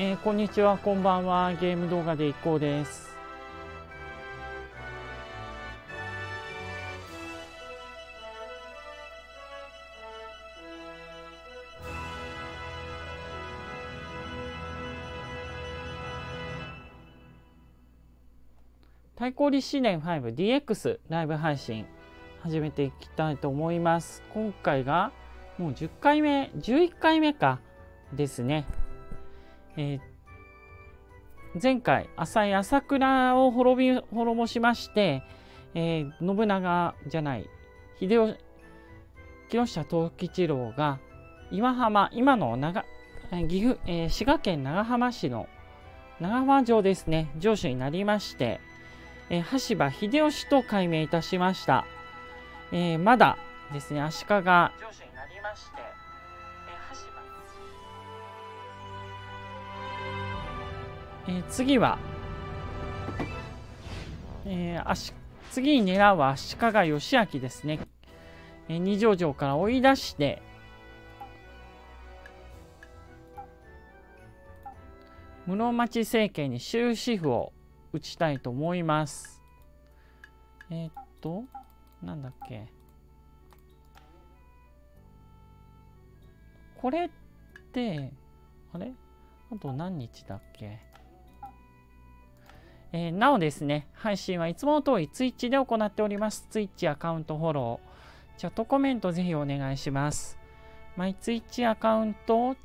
えー、こんにちは、こんばんは。ゲーム動画で一行です。対抗立志伝 5DX ライブ配信始めていきたいと思います。今回がもう10回目、11回目かですね。えー、前回浅井朝倉を滅び滅ぼしまして、えー、信長じゃない秀吉木下藤吉郎が今浜今の長岐阜、えー、滋賀県長浜市の長浜城ですね城主になりまして、えー、羽柴秀吉と改名いたしました、えー、まだですね足利城主になりましてえー、次は、えー、足次に狙うは足利義明ですね。えー、二条城から追い出して、室町政権に終止符を打ちたいと思います。えー、っと、なんだっけ。これって、あれ？あと何日だっけ？えー、なおですね、配信はいつもの通り Twitch で行っております。Twitch アカウントフォロー、チャットコメントぜひお願いします。マイ Twitch アカウント、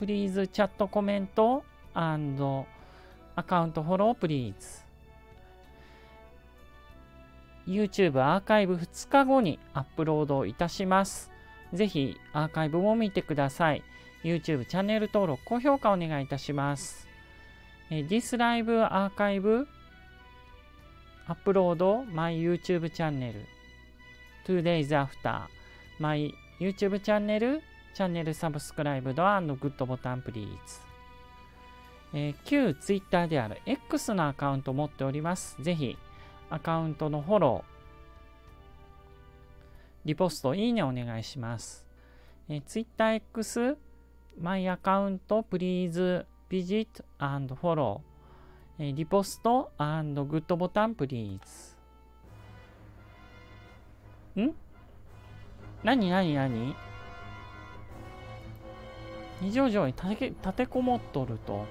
Please チャットコメントアカウントフォロー Please。YouTube アーカイブ2日後にアップロードいたします。ぜひアーカイブも見てください。YouTube チャンネル登録、高評価お願いいたします。え This Live Archive Upload My YouTube Channel Two Days After My YouTube Channel Channel Subscribed and Good ボタン Please えー、旧 Twitter である X のアカウントを持っております。ぜひアカウントのフォロー、リポスト、いいねお願いします。えー、TwitterX、マイアカウント、Please visit and follow. リポスト and good ボタン please. ん何何何二条城に立てこもっとると。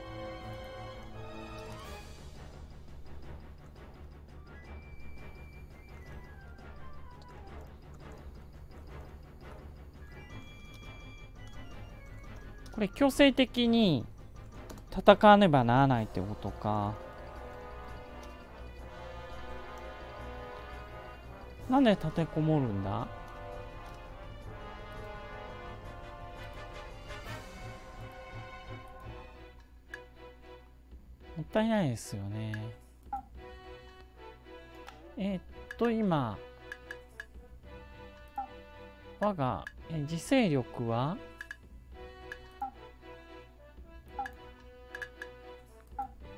これ強制的に戦わねばならないってことか。なんで立てこもるんだ？もったいないですよね。えー、っと、今、我が自制力は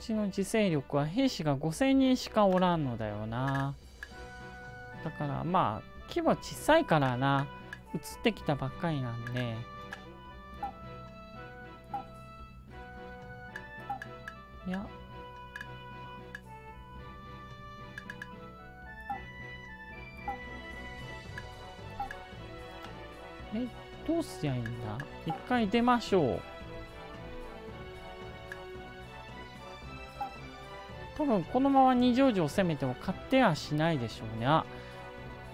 ちの自制力は兵士が5000人しかおらんのだよな。だからまあ、規模小さいからな。移ってきたばっかりなんで。いや。え、どうすりゃいいんだ？一回出ましょう。多分このまま二条城を攻めても勝ってはしないでしょうね。あ、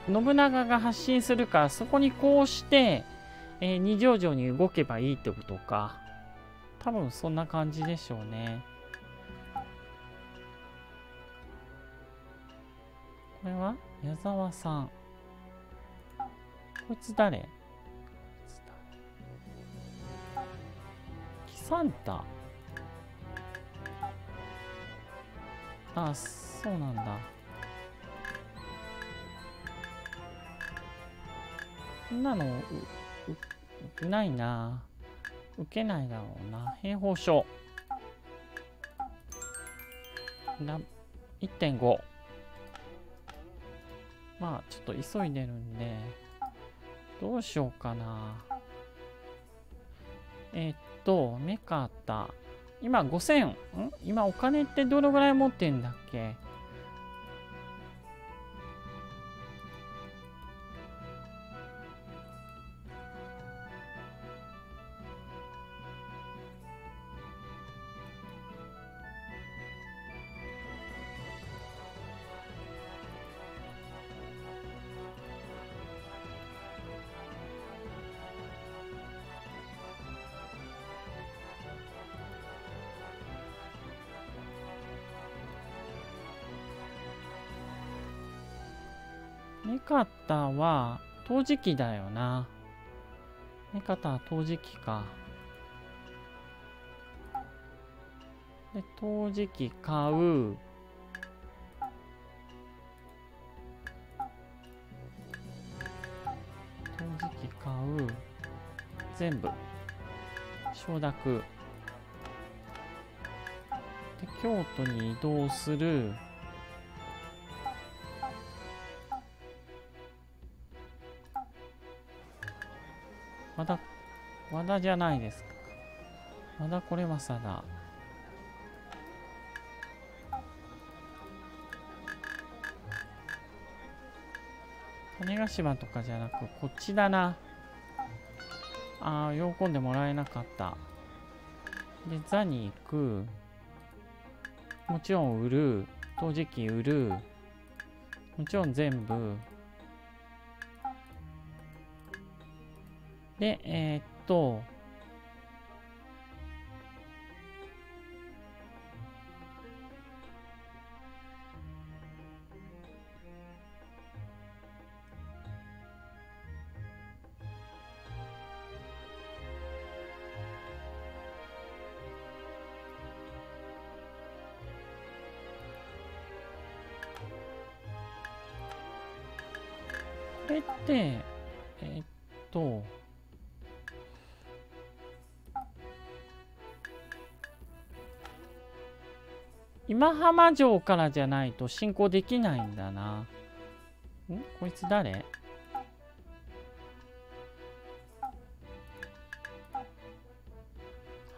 信長が発進するからそこにこうして、えー、二条城に動けばいいってことか。多分そんな感じでしょうね。これは？矢沢さん。こいつ誰？キサンタあそうなんだ。こんなのうないな。受けないだろうな。兵法書1.5まあちょっと急いでるんでどうしようかな。えっとメカタ今5000今お金ってどのぐらい持ってんだっけ？目方は陶磁器だよな。目方は陶磁器か。で、陶磁器買う。陶磁器買う。全部。承諾。で、京都に移動する。和田、和田じゃないですか。和田これまさだ。種子島とかじゃなく、こっちだな。ああ、喜んでもらえなかった。で、座に行く。もちろん売る。陶磁器売る。もちろん全部。で、えー、っと、浜城からじゃないと進行できないんだな。ん？こいつ誰？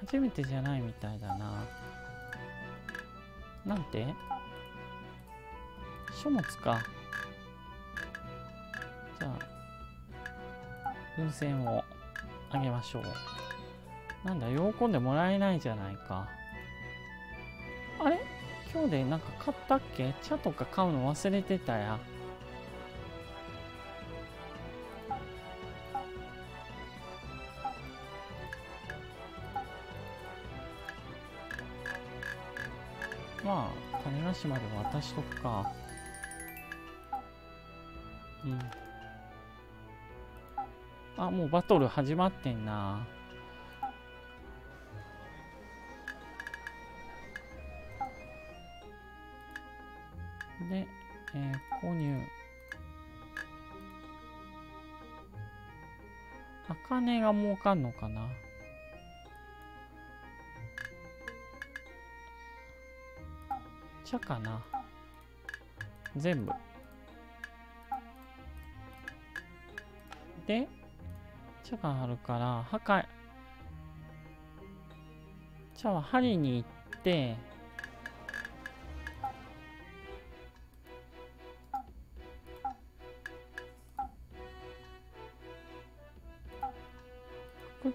初めてじゃないみたいだな。なんて？書物か。じゃあ、風船をあげましょう。なんだ、喜んでもらえないじゃないか。今日でなんか買ったっけ？茶とか買うの忘れてたや。まあ、種子島で渡しとくか。うん。あ、もうバトル始まってんな。で、えー、購入。茜が儲かんのかな？茶かな？全部。で、茶があるから、破壊。茶は針に行って、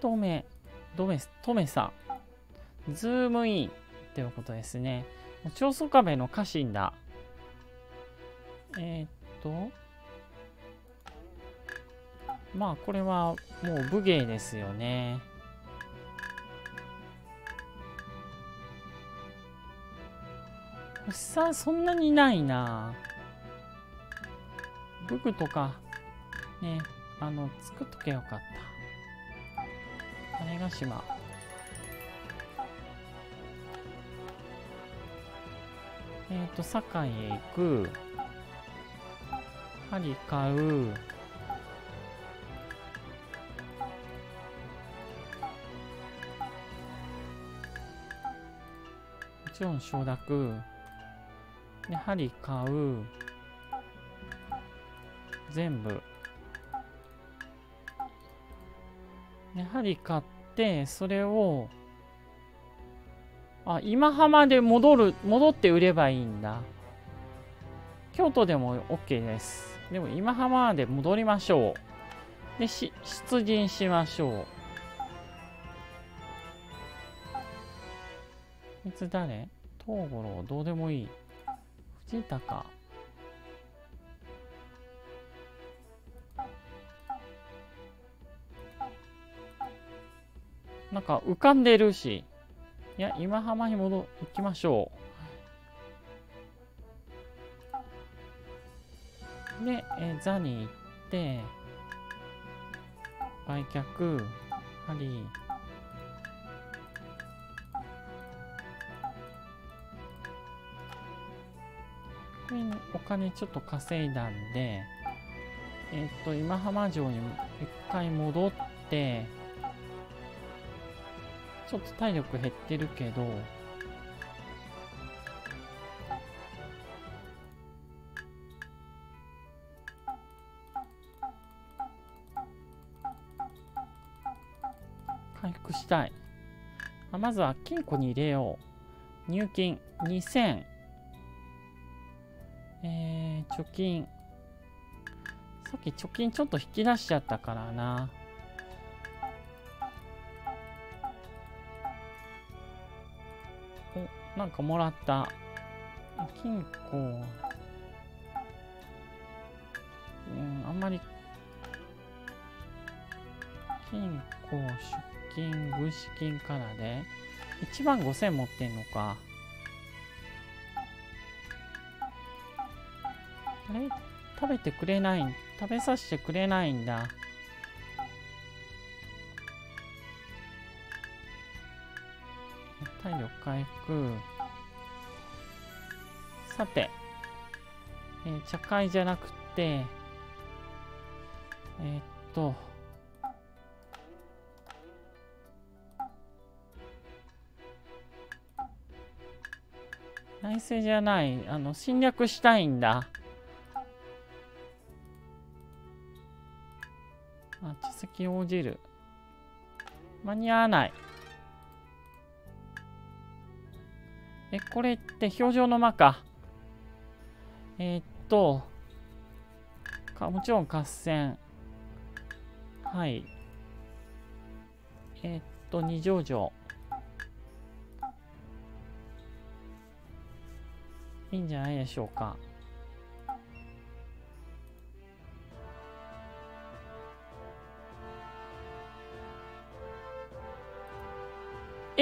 止め、止め、止めさん。ズームインっていうことですね。長宗我部の家臣だ。えー、っと、まあこれはもう武芸ですよね。星さんそんなにないな。武具とか、ね、あの、作っとけよかった。種子島えっ、ー、と堺へ行く。針買う。もちろん承諾。で針買う。全部。やはり買ってそれをあ今浜で戻る戻って売ればいいんだ。京都でも OK です。でも今浜で戻りましょう。でし出陣しましょう。いつ誰？東五郎どうでもいい。藤高。なんか浮かんでるし。いや今浜に戻行きましょう。で、え座に行って売却ハリーこれお金ちょっと稼いだんでえっ、と今浜城に一回戻ってちょっと体力減ってるけど回復したい。あまずは金庫に入れよう。入金2000えー、貯金。さっき貯金ちょっと引き出しちゃったからな。なんかもらった。金庫。うんあんまり。金庫出金軍資金からで。1万5000持ってんのか。あれ？食べてくれない食べさせてくれないんだ。回復。さて、えー、茶会じゃなくてえー、っと内政じゃないあの侵略したいんだ。あ地席応じる。間に合わない。これって表情の間か。えー、っと、か、もちろん合戦。はい。えー、っと、二条城。いいんじゃないでしょうか。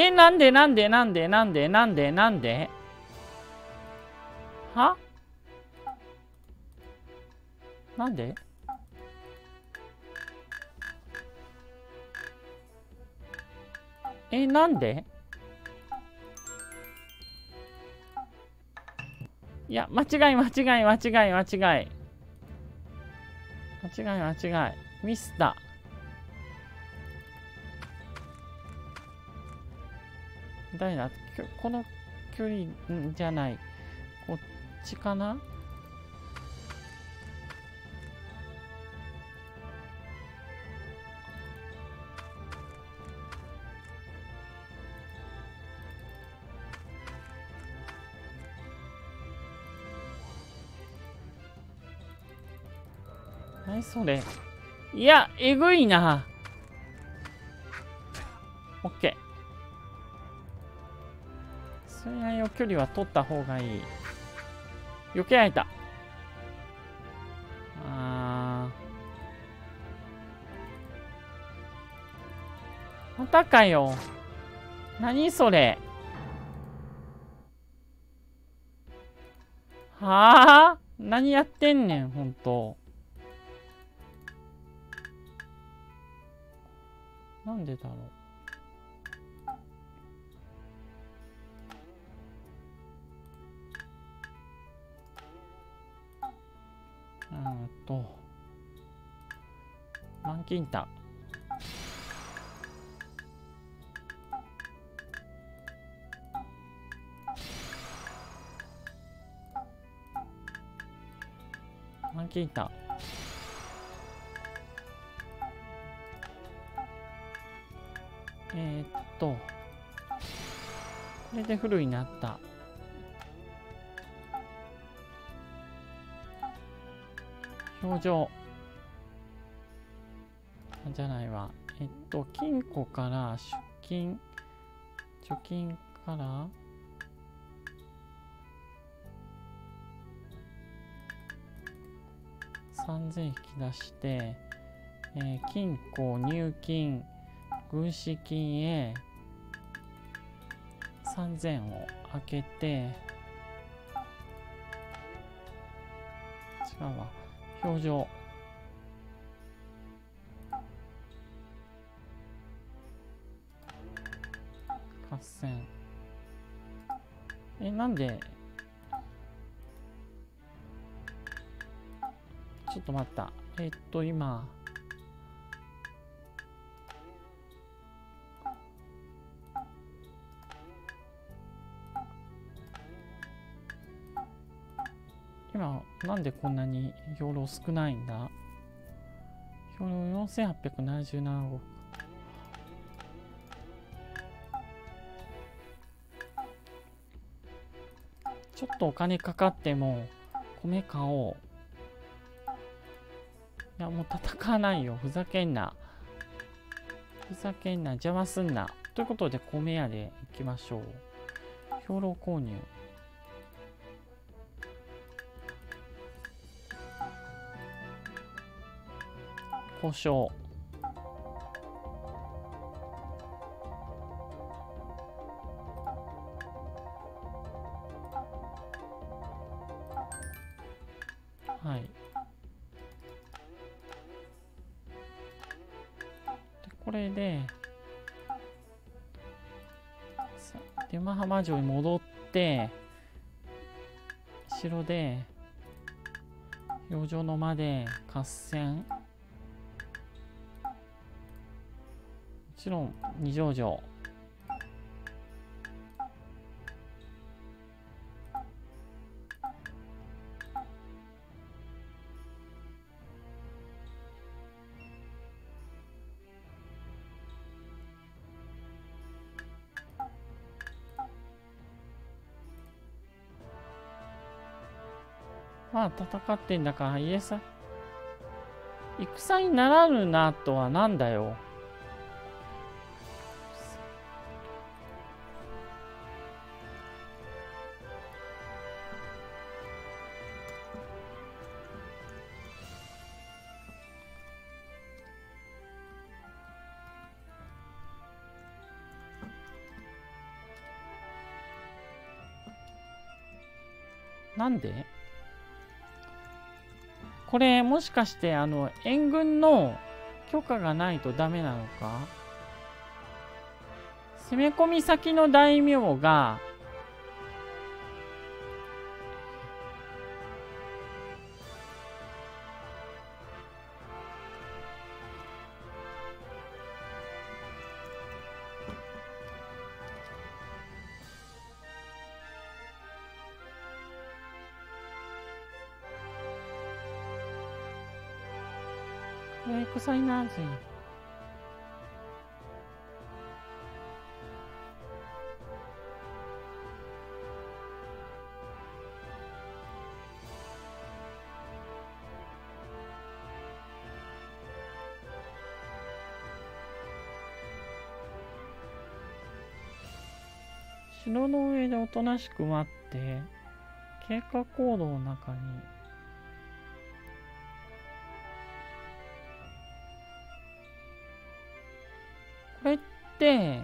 え、なんでなんでなんでなんでなんでなんで？は？なんで？え、なんで？いや、間違い間違い間違い間違い。間違い間違い。ミスった。誰だこの距離じゃない。こっちかな？何それ？いや、えぐいな。オッケー。水愛を距離は取った方がいい。避けられた。あー。またかよ。何それ。はあ？何やってんねん、ほんと。なんでだろう。うんと、満金ン。満金ン。えー、っと、これでフルになった表情。じゃないわ。えっと金庫から出金。貯金から。3000引き出して、えー、金庫入金。軍資金へ。3000を開けて。違うわ。表情。合戦。えなんで？ちょっと待った。えっと今。なんでこんなに兵糧少ないんだ？兵糧4877億。ちょっとお金かかっても米買おう。いやもう戦わないよ。ふざけんな。ふざけんな。邪魔すんな。ということで米屋で行きましょう。兵糧購入。故障はい。でこれで出間浜城に戻って城で洋上の間で合戦。ちろん二条城。まあ戦ってんだから家さ戦にならぬなとはなんだよ。なんで？これもしかしてあの援軍の許可がないとダメなのか？攻め込み先の大名が臭いなぜ城の上でおとなしく待って経過行動の中にって、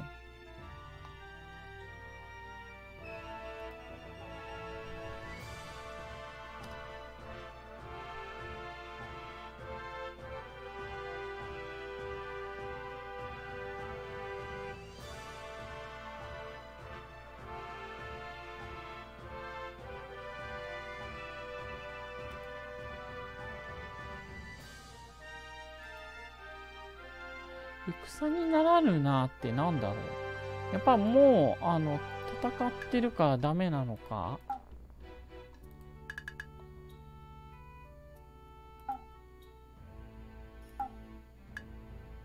にならぬなってなんだろうやっぱもうあの戦ってるからダメなのか？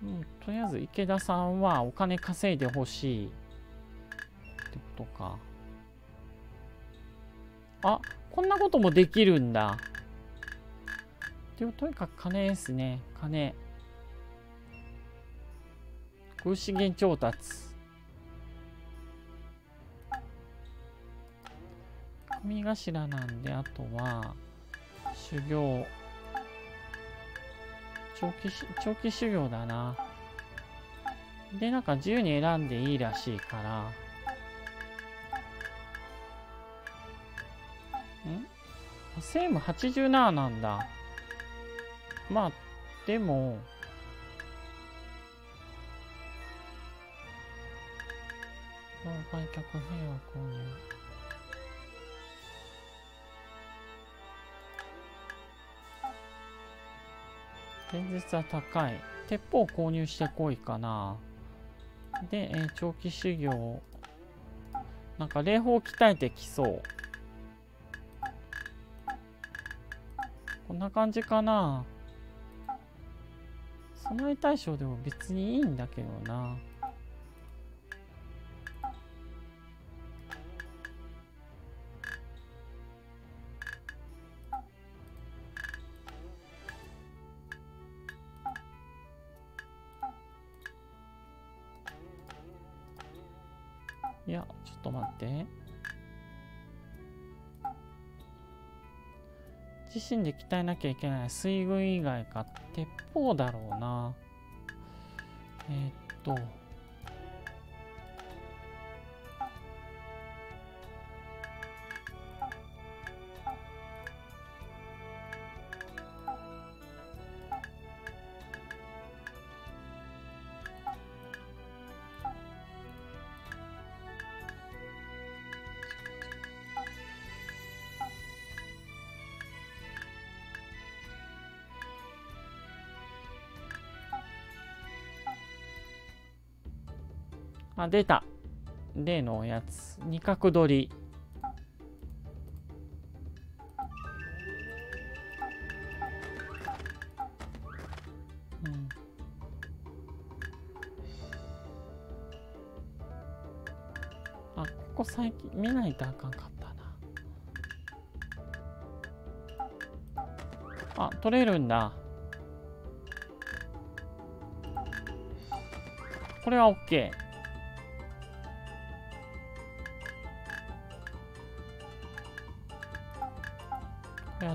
うん、とりあえず池田さんはお金稼いでほしいってこことか。あ、こんなこともできるんだ。でもとにかく金ですね。金。空資源調達。神頭なんで、あとは、修行。長期、長期修行だな。で、なんか自由に選んでいいらしいから。ん？セーム87なんだ。まあ、でも、売却平和購入。現実は高い。鉄砲を購入してこいかな。で、えー、長期修行。なんか霊峰鍛えてきそう。こんな感じかな。備え対象でも別にいいんだけどな。しんで鍛えなきゃいけない水軍以外か鉄砲だろうな。えー、っと。あ、出た。例のおやつ。二角取り。うん。あ、ここ最近見ないとあかんかったな。あ、取れるんだ。これは OK。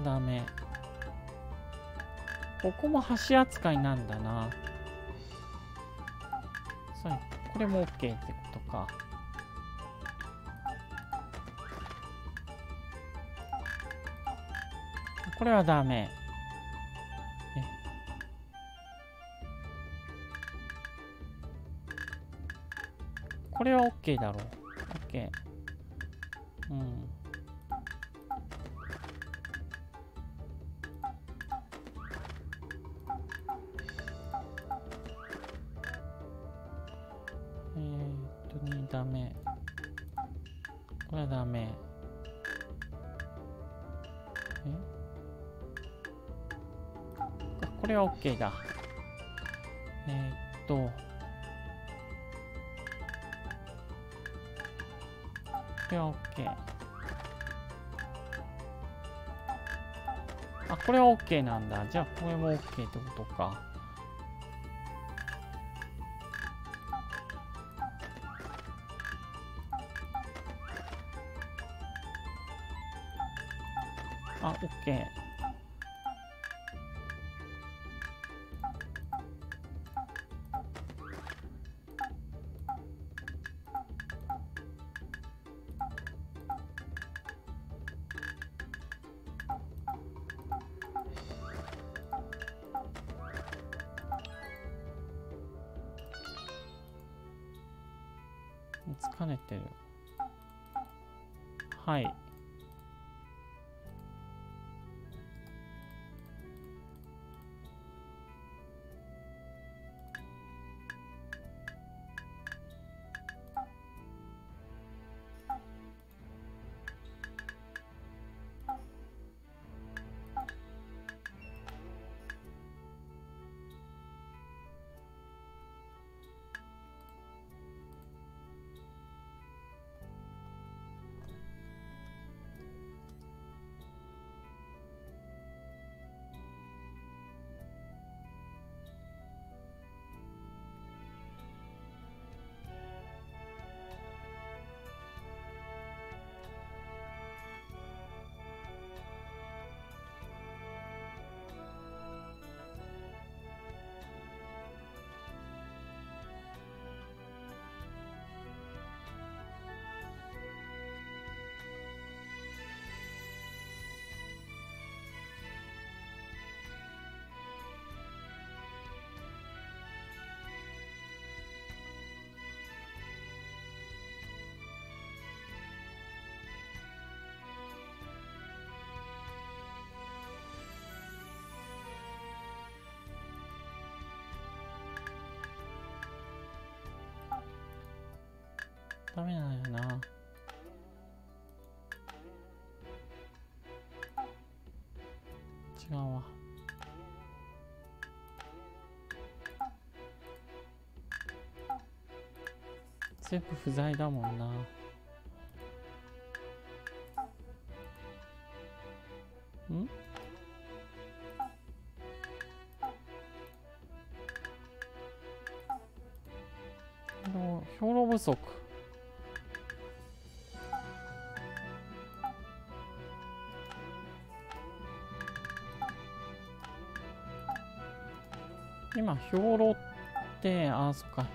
ダメ。ここも橋扱いなんだな。そう、これも OK ってことか。これはダメ。これは OK だろう。OK。OK だ。えー、っと、これは OK。あ、これは OK なんだ。じゃあ、これも OK ってことか。ダメなんやな。違うわ。全部不在だもんな。うん兵糧不足？今兵糧ってあそっか。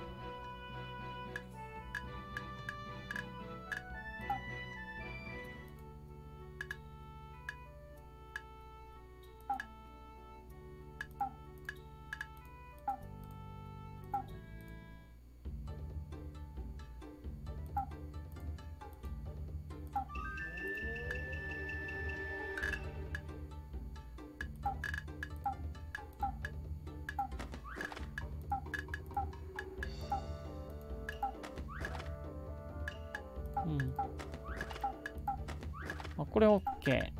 こ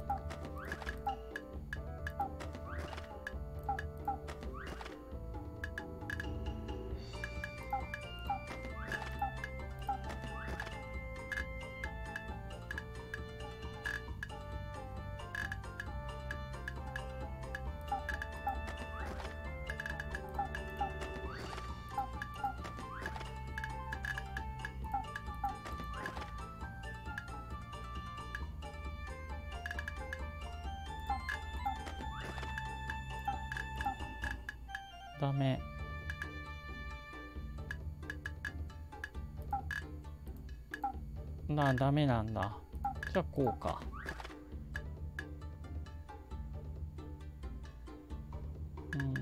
なダメなんだ。じゃあこうか。うん。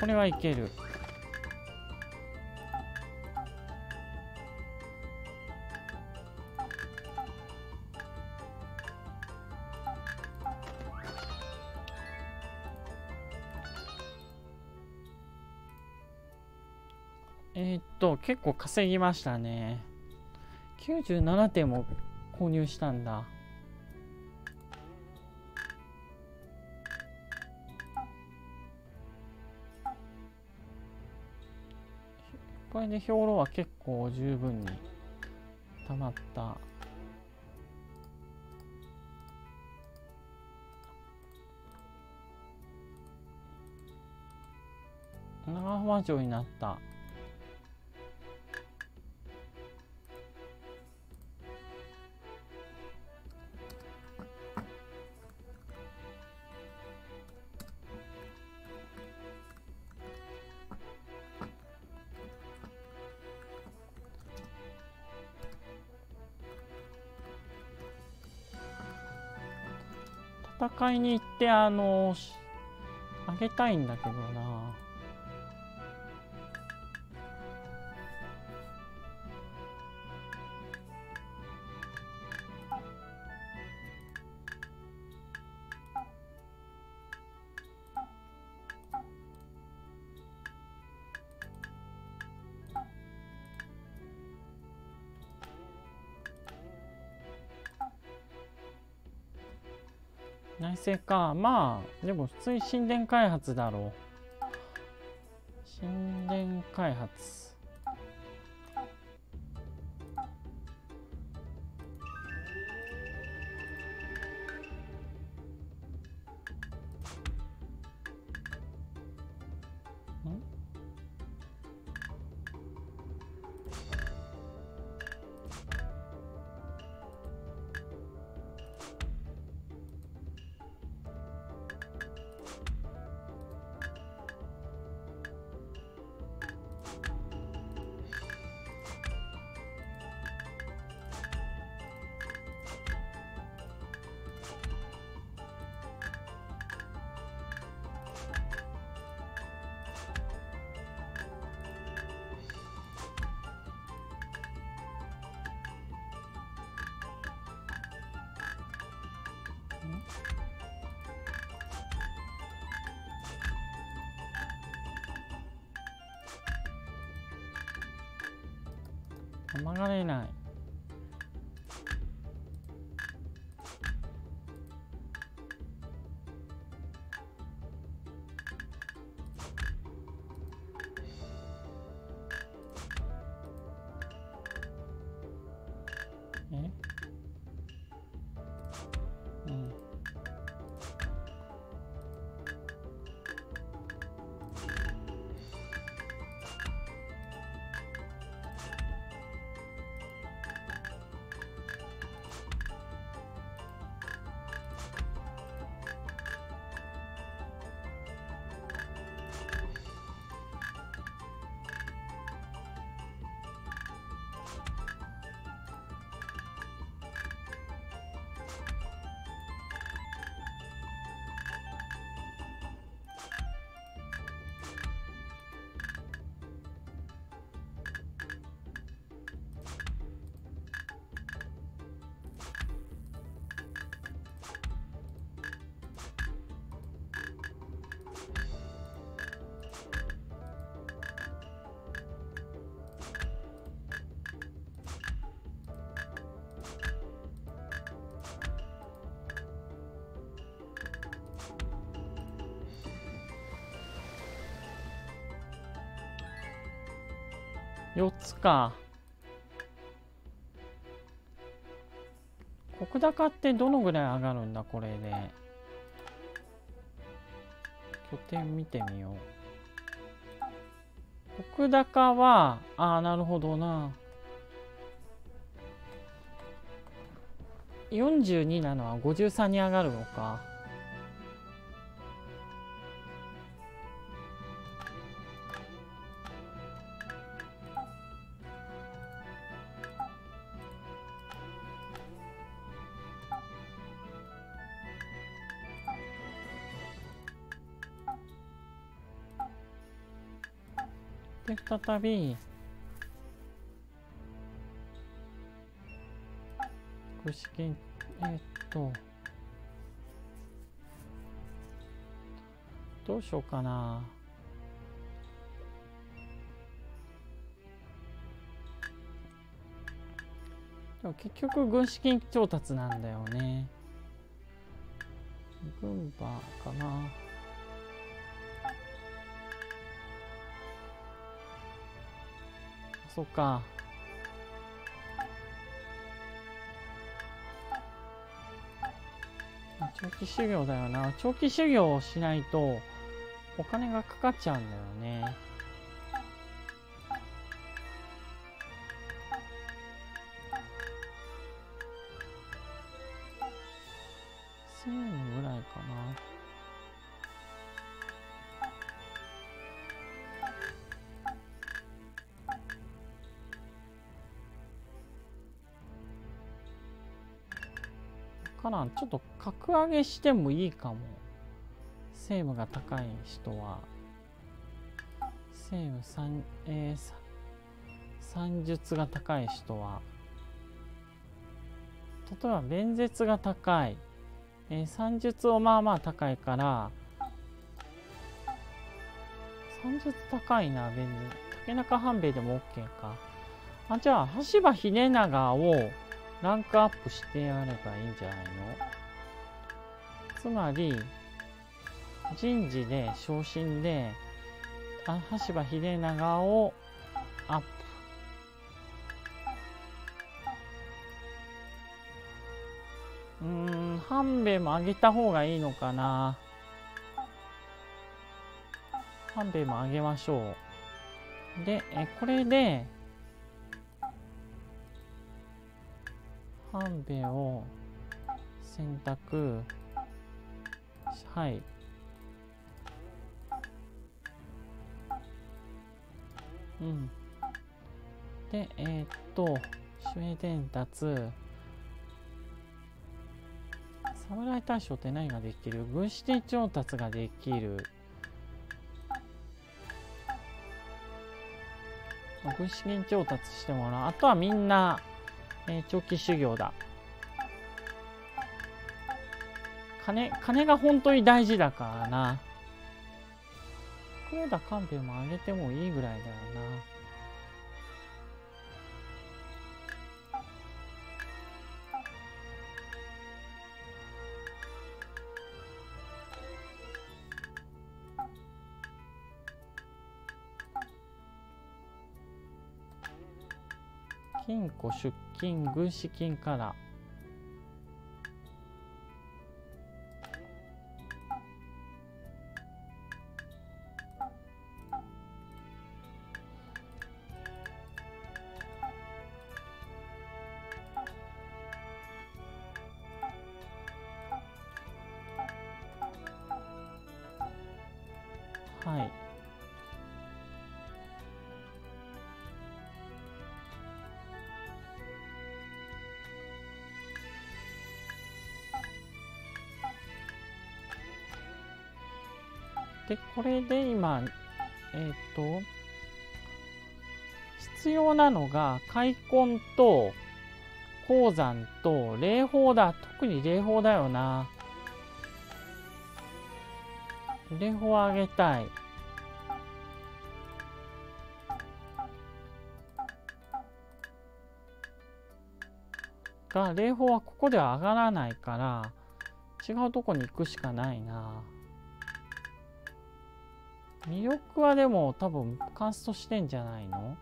これはいける。結構稼ぎましたね。97点も購入したんだ。これで兵糧は結構十分にたまった。長浜城になった。買いに行ってあのあげたいんだけどな。内政か。まあでも普通に神殿開発だろう。神殿開発。4つか。国高ってどのぐらい上がるんだこれで。拠点見てみよう。国高はああなるほどな。42なのは53に上がるのか。再び。具志堅えーっと。どうしようかな。でも結局軍資金調達なんだよね。軍馬かな。そっか。長期修行だよな。長期修行をしないとお金がかかっちゃうんだよね。ちょっと格上げしてもいいかも。セーブが高い人は。セーブ3えー、算術が高い人は。例えば弁舌が高い、えー、算術をまあまあ高いから。算術高いな弁舌竹中半兵衛でも OK か。あじゃあ羽柴秀長をランクアップしてやればいいんじゃないの？つまり、人事で昇進で、あ羽柴秀長をアップ。うん、半兵衛も上げた方がいいのかな？半兵衛も上げましょう。で、えこれで、半兵衛を選択。はい。うん。でえー、っと守衛伝達。侍大将って何ができる？軍資的調達ができる。軍資金調達してもらう。あとはみんなえー、長期修行だ。金、金が本当に大事だからな。黒田官兵も上げてもいいぐらいだよな庫出勤軍資金からでこれで今えっ、と必要なのが開墾と鉱山と霊峰だ。特に霊峰だよな。霊峰あげたい。が霊峰はここでは上がらないから違うとこに行くしかないな。魅力はでも多分カーストしてんじゃないの？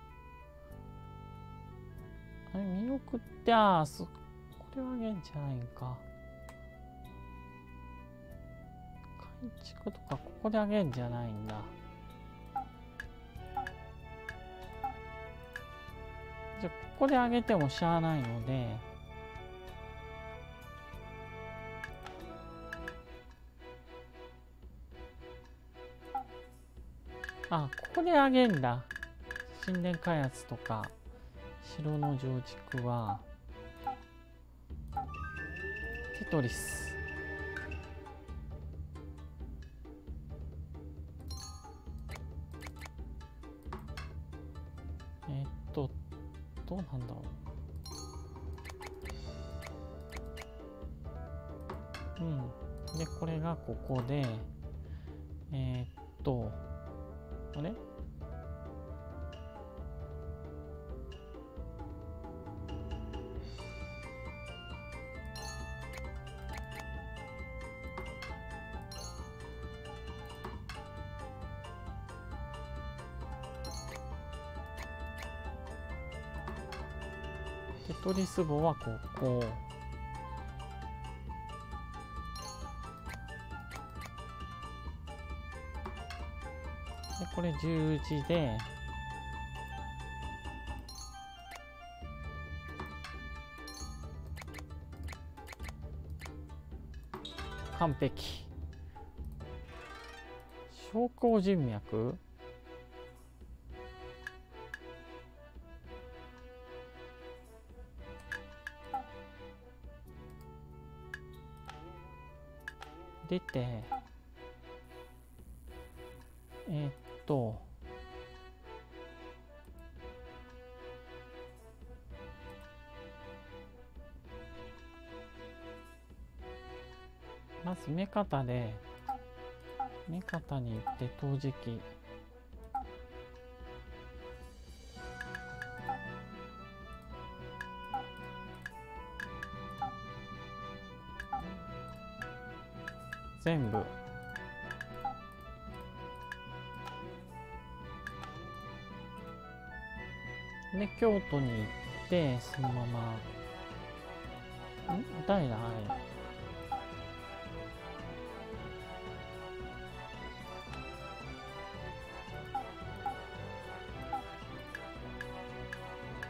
あれ魅力ってああこれはあげんじゃないんか。改築とかここであげんじゃないんだ。じゃあここであげてもしゃあないので。あ、ここであげんだ。神殿開発とか、城の増築は、テトリス。えー、っと、どうなんだろう。うん。で、これがここで、テトリス棒はここ。これ十字で完璧昇降人脈てえー、っとまず目方で目方に行って陶磁器。全部で京都に行ってそのまま。ん？誰だあ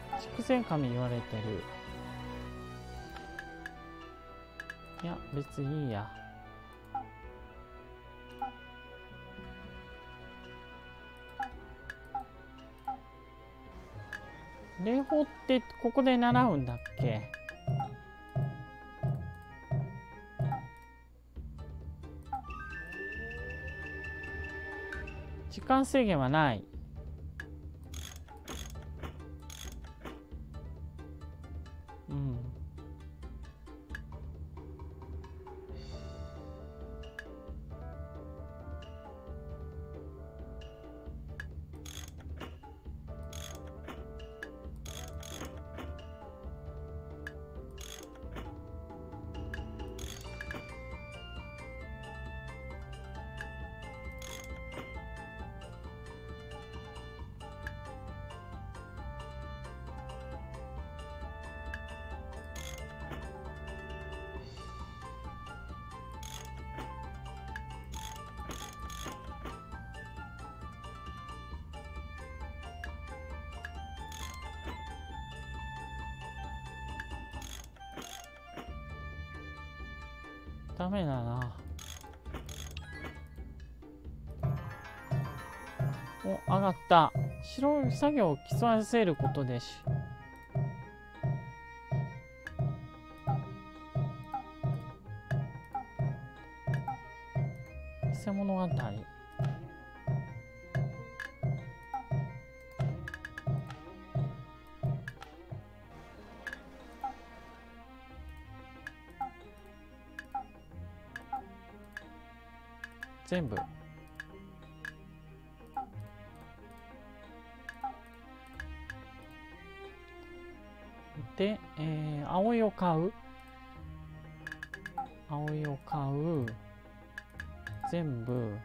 れ筑前神言われてる。いや別にいいや。法ってここで習うんだっけ？時間制限はない白い作業を競わせることでし偽物語。全部。で、えー、葵を買う。葵を買う。全部。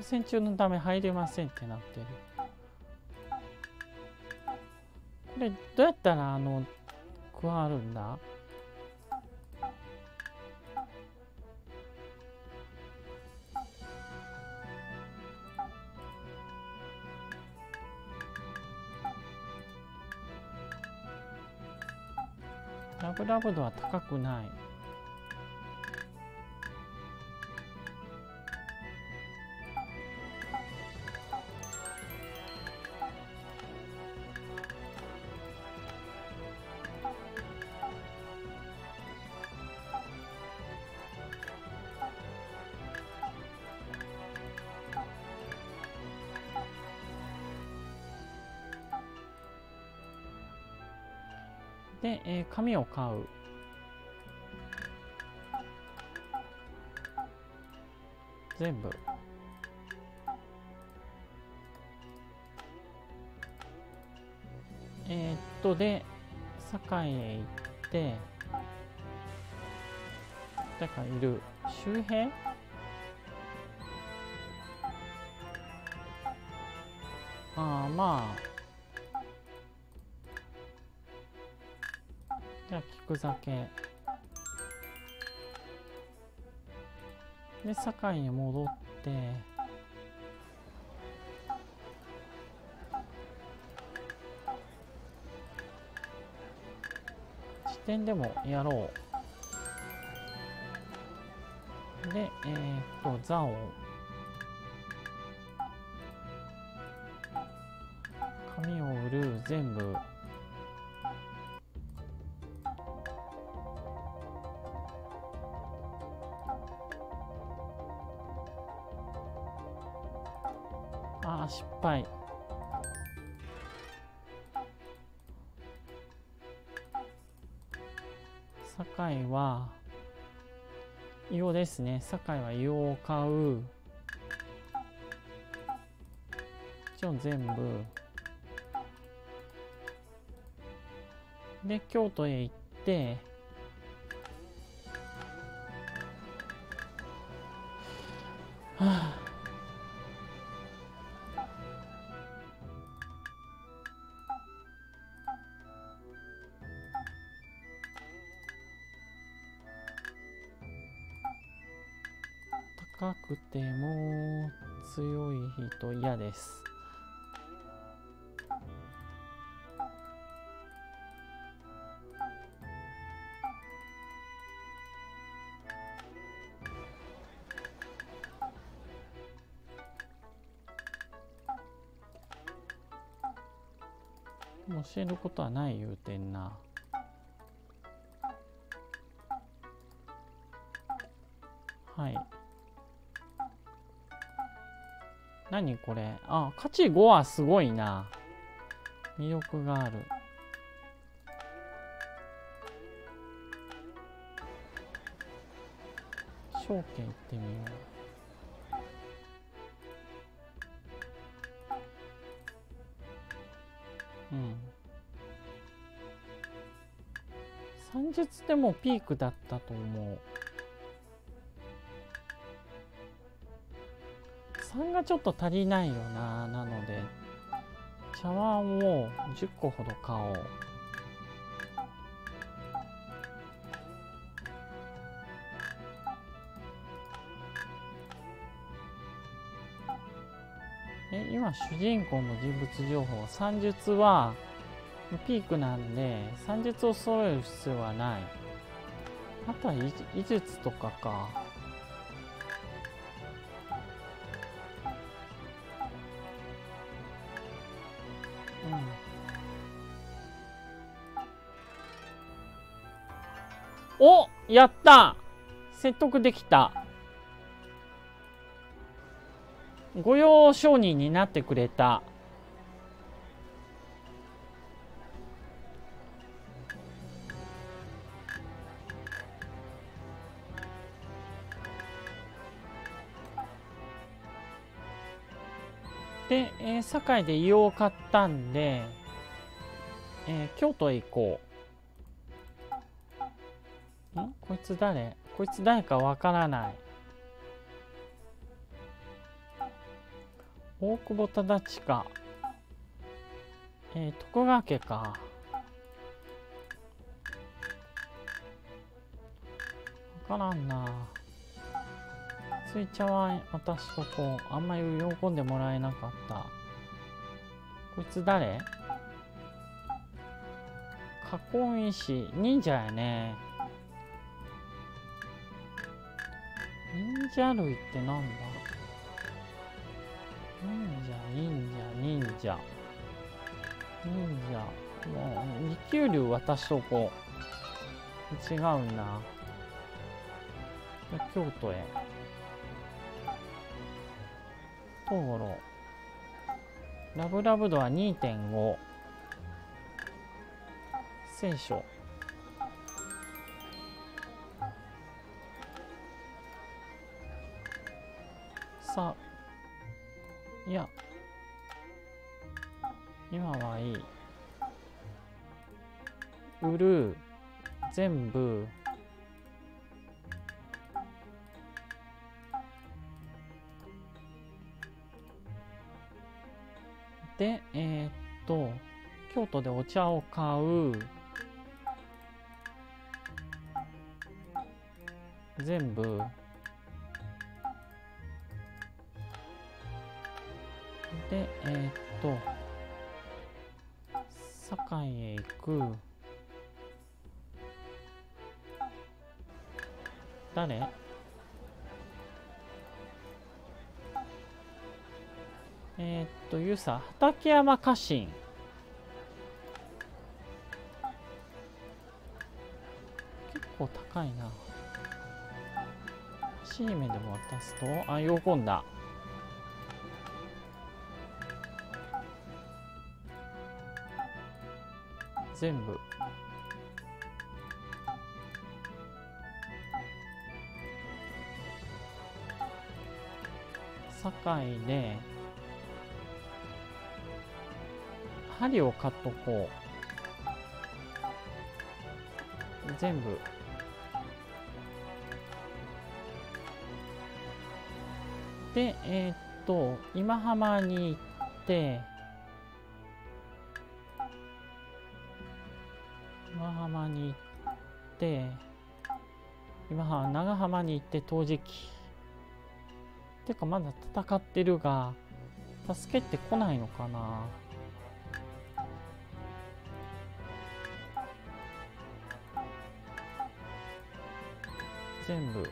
戦中のため入れませんってなってる。これどうやったらあの加わるんだ？ラブラブ度は高くない。紙を買う。全部。えー、っと、で、堺へ行って、誰かいる。周辺？ああ、まあ、じゃあ菊酒。で堺に戻って。支店でもやろう。でえー、っと座を。紙を売る全部。失敗堺は硫黄ですね。堺は硫黄を買う。一応全部。で京都へ行って教えることはない言うてんな。はい。何これ？あ、価値5はすごいな。魅力がある。証券行ってみよう。いつでもピークだったと思う。3がちょっと足りないよな。なので茶碗を10個ほど買おう。え今主人公の人物情報30はピークなんで算術を揃える必要はない。あとは医術とかか。うん。おやった。説得できた。御用商人になってくれた。堺で硫黄を買ったんで、えー、京都へ行こう。ん？こいつ誰？こいつ誰かわからない。大久保忠親。えー、徳川家か。わからんな。ついちゃは私とこう、あんまり喜んでもらえなかった。こいつ誰？加工石、忍者やね。忍者類ってなんだ？忍者、忍者、忍者。忍者。もう、二級流渡しとこう。違うんだ。京都へ。トーロ。ラブラブ度は2.5。聖書。さ。いや。今はいい。売る。全部。でえー、っと京都でお茶を買う。全部。で、えー、っと、堺へ行く。誰？えー、っと、ゆさ、畠山家臣。結構高いな。シーメでも渡すと、あ、喜んだ。全部堺で針を買っとこう。全部。でえー、っと今浜に行って今浜に行って今は長浜に行って陶磁器。てかまだ戦ってるが助けてこないのかな。全部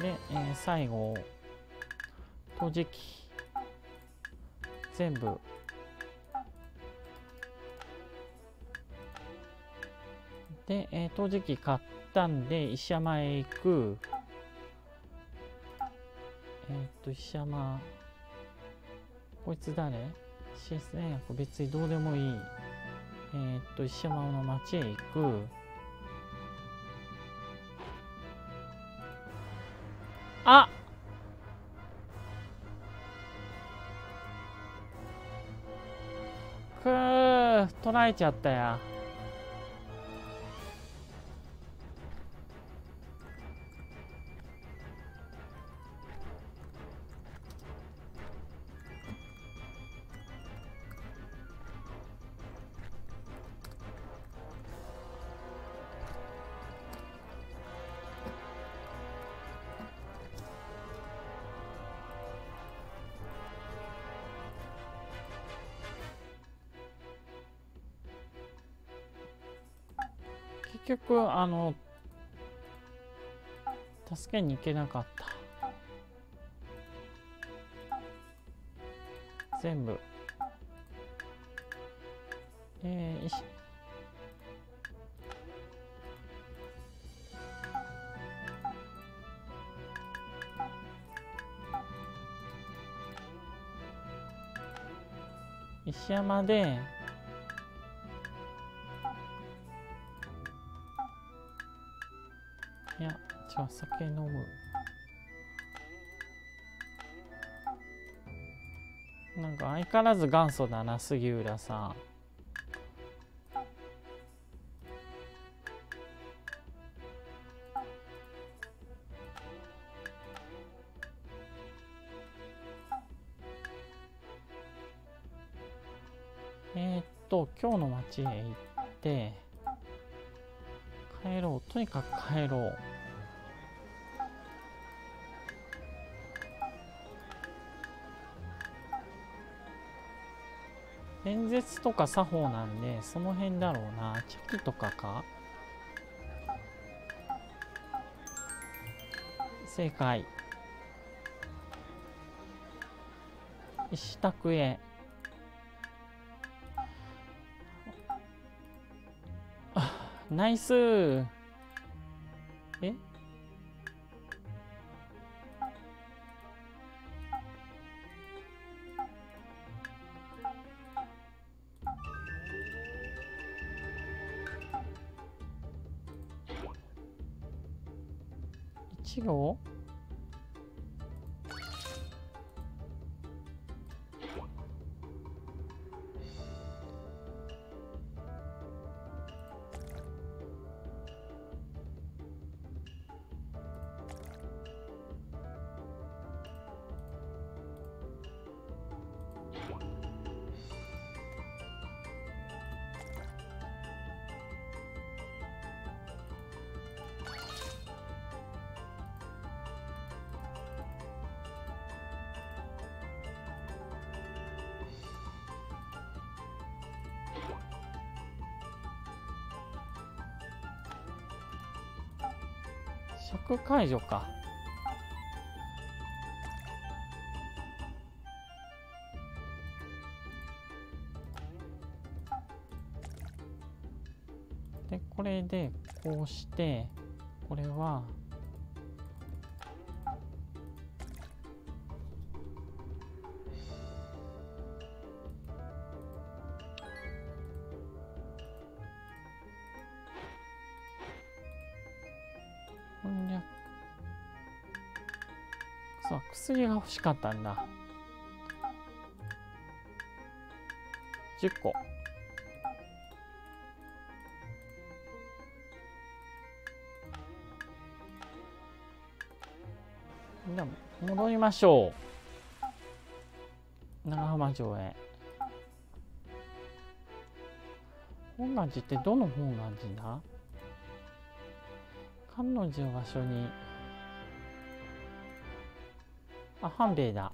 で、えー、最後陶磁器全部で、えー、陶磁器買ったんで、石山へ行く。えー、っと、石山。こいつ誰 ?CS 連薬別にどうでもいい。えー、っと、石山の町へ行く。取られちゃったや。局あの助けに行けなかった。全部。えー、石。石山で違う酒飲む。なんか相変わらず元祖だな杉浦さん。え、っと今日の街へ行って帰ろう。とにかく帰ろう。演説とか作法なんでその辺だろうな。チャキとかか？正解。石卓へナイス。解除か。でこれでこうしてこれは欲しかったんだ。10個。じゃあ戻りましょう。長浜城へ。本願寺ってどの本願寺だ？観音寺の場所にあ半兵衛だ。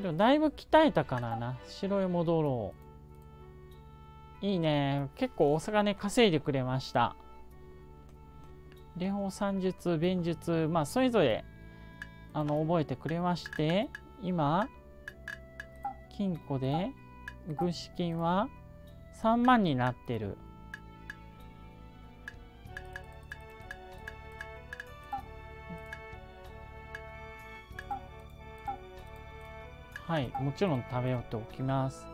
でもだいぶ鍛えたからな城へ戻ろう。いいね。結構お魚稼いでくれました。霊峰算術弁術まあそれぞれあの覚えてくれまして今金庫で軍資金は3万になってる。はいもちろん食べようっておきます。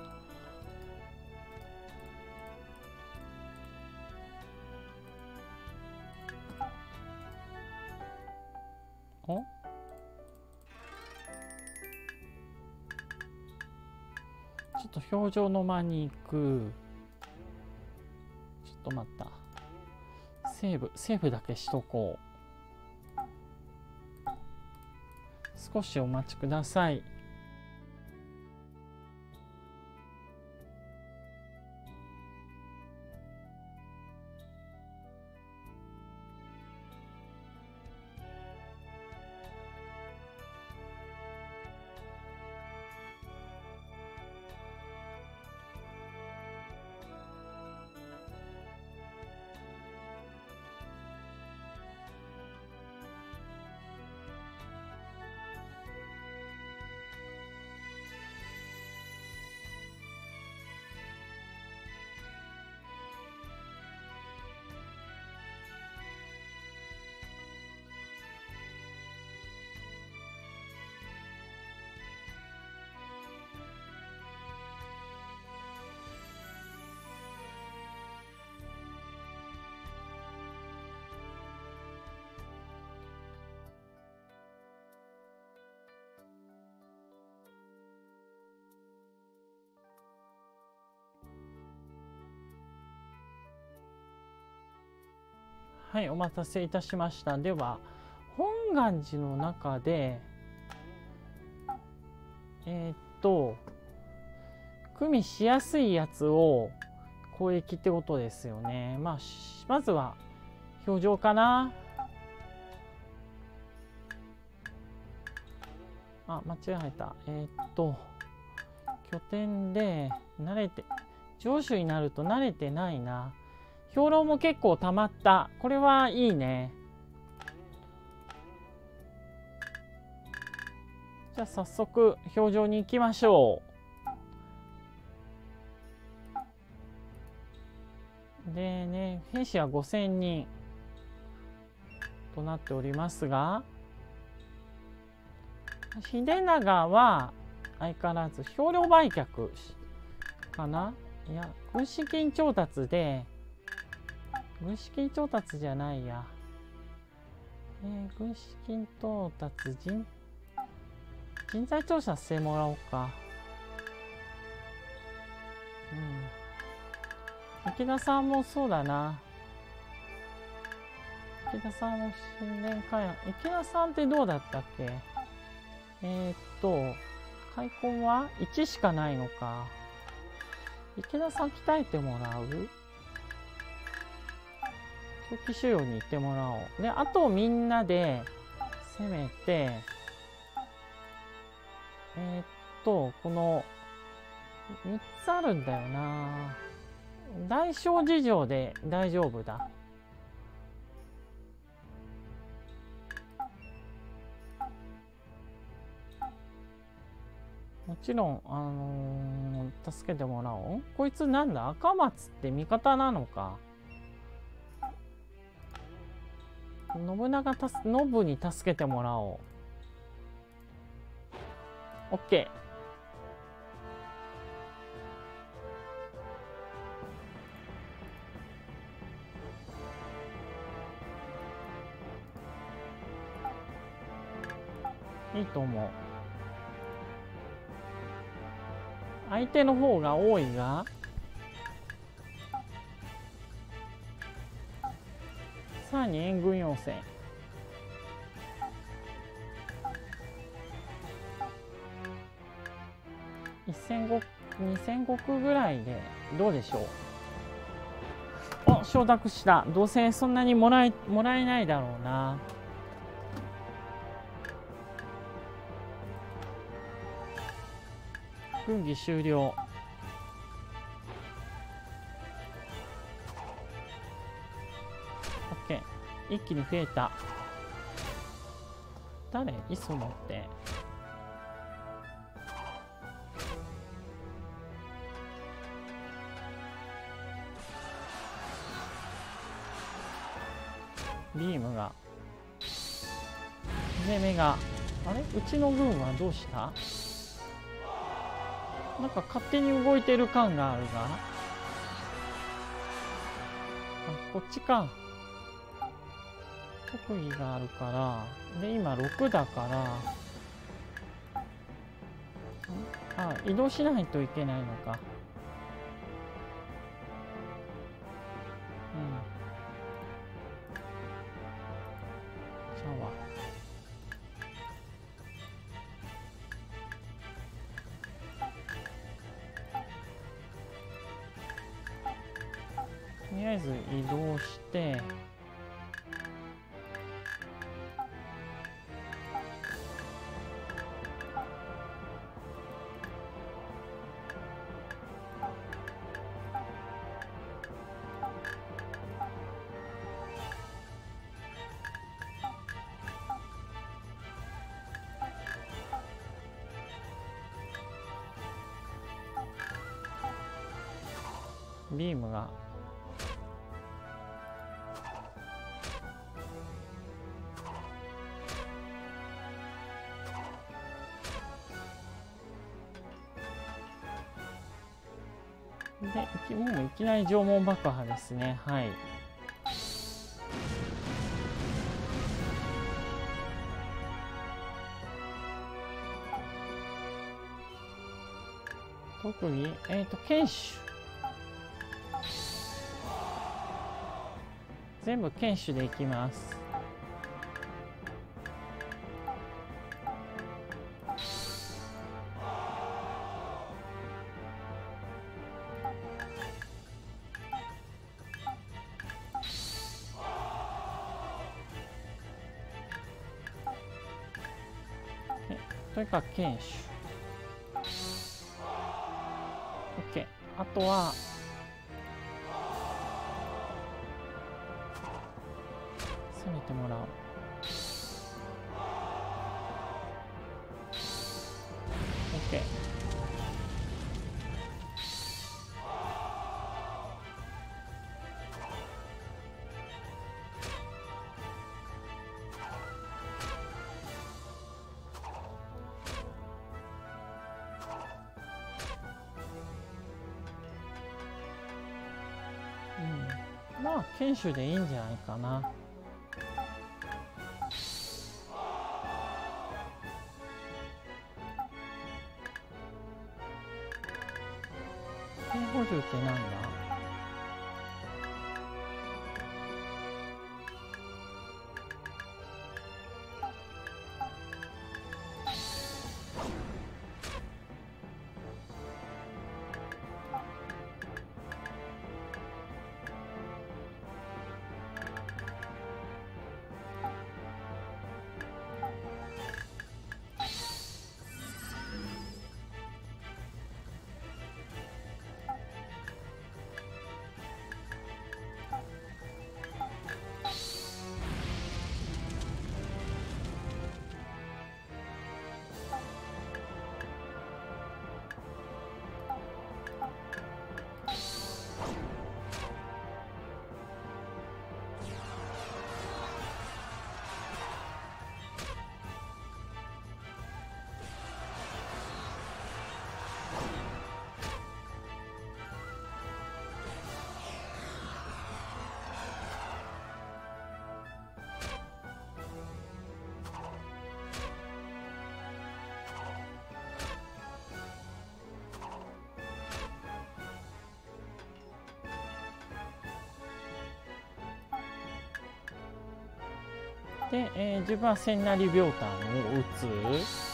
お？ちょっと表情の間に行く。ちょっと待った。セーブセーブだけしとこう。少しお待ちください。はいお待たせいたしました。では本願寺の中でえー、っと組みしやすいやつを攻撃ってことですよね。まあまずは表情かな。あ間違えた。えー、っと拠点で慣れて上手になると慣れてないな。兵糧も結構たまった。これはいいね。じゃあ早速表情に行きましょう。でね兵士は5000人となっておりますが秀長は相変わらず兵糧売却かな？いや軍資金調達で軍資金調達じゃないや。えー、軍資金調達人？人材調査してもらおうか。うん。池田さんもそうだな。池田さんも神殿開発池田さんってどうだったっけ？えー、っと開墾は1しかないのか。池田さん鍛えてもらう？長期収容に行ってもらおうであとみんなで攻めてえー、っとこの3つあるんだよな大小事情で大丈夫だもちろん、あのー、助けてもらおう。こいつなんだ？赤松って味方なのか？信長たす、ノブに助けてもらおう。オッケー。いいと思う。相手の方が多いがさらに援軍要請。一千石二千石ぐらいでどうでしょう？お承諾した。どうせそんなにもらえもらえないだろうな。軍議終了。一気に増えた。誰？磯野って。ビームが。で目が。あれ？うちの軍はどうした？なんか勝手に動いてる感があるが。あこっちか。特技があるからで今6だからあ移動しないといけないのか。きなり縄文爆破ですね。はい。特技えっ、ー、と剣手全部剣手でいきます。とにかく剣士 OK あとは攻めてもらおう。まあ賢秀でいいんじゃないかな。剣補充って何？で、えー、自分は千成病炭を打つ。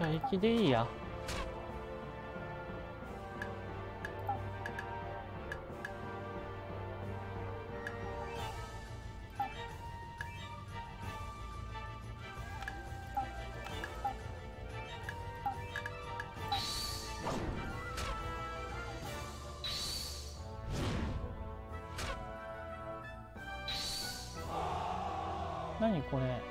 まあ射撃でいいや。何これ？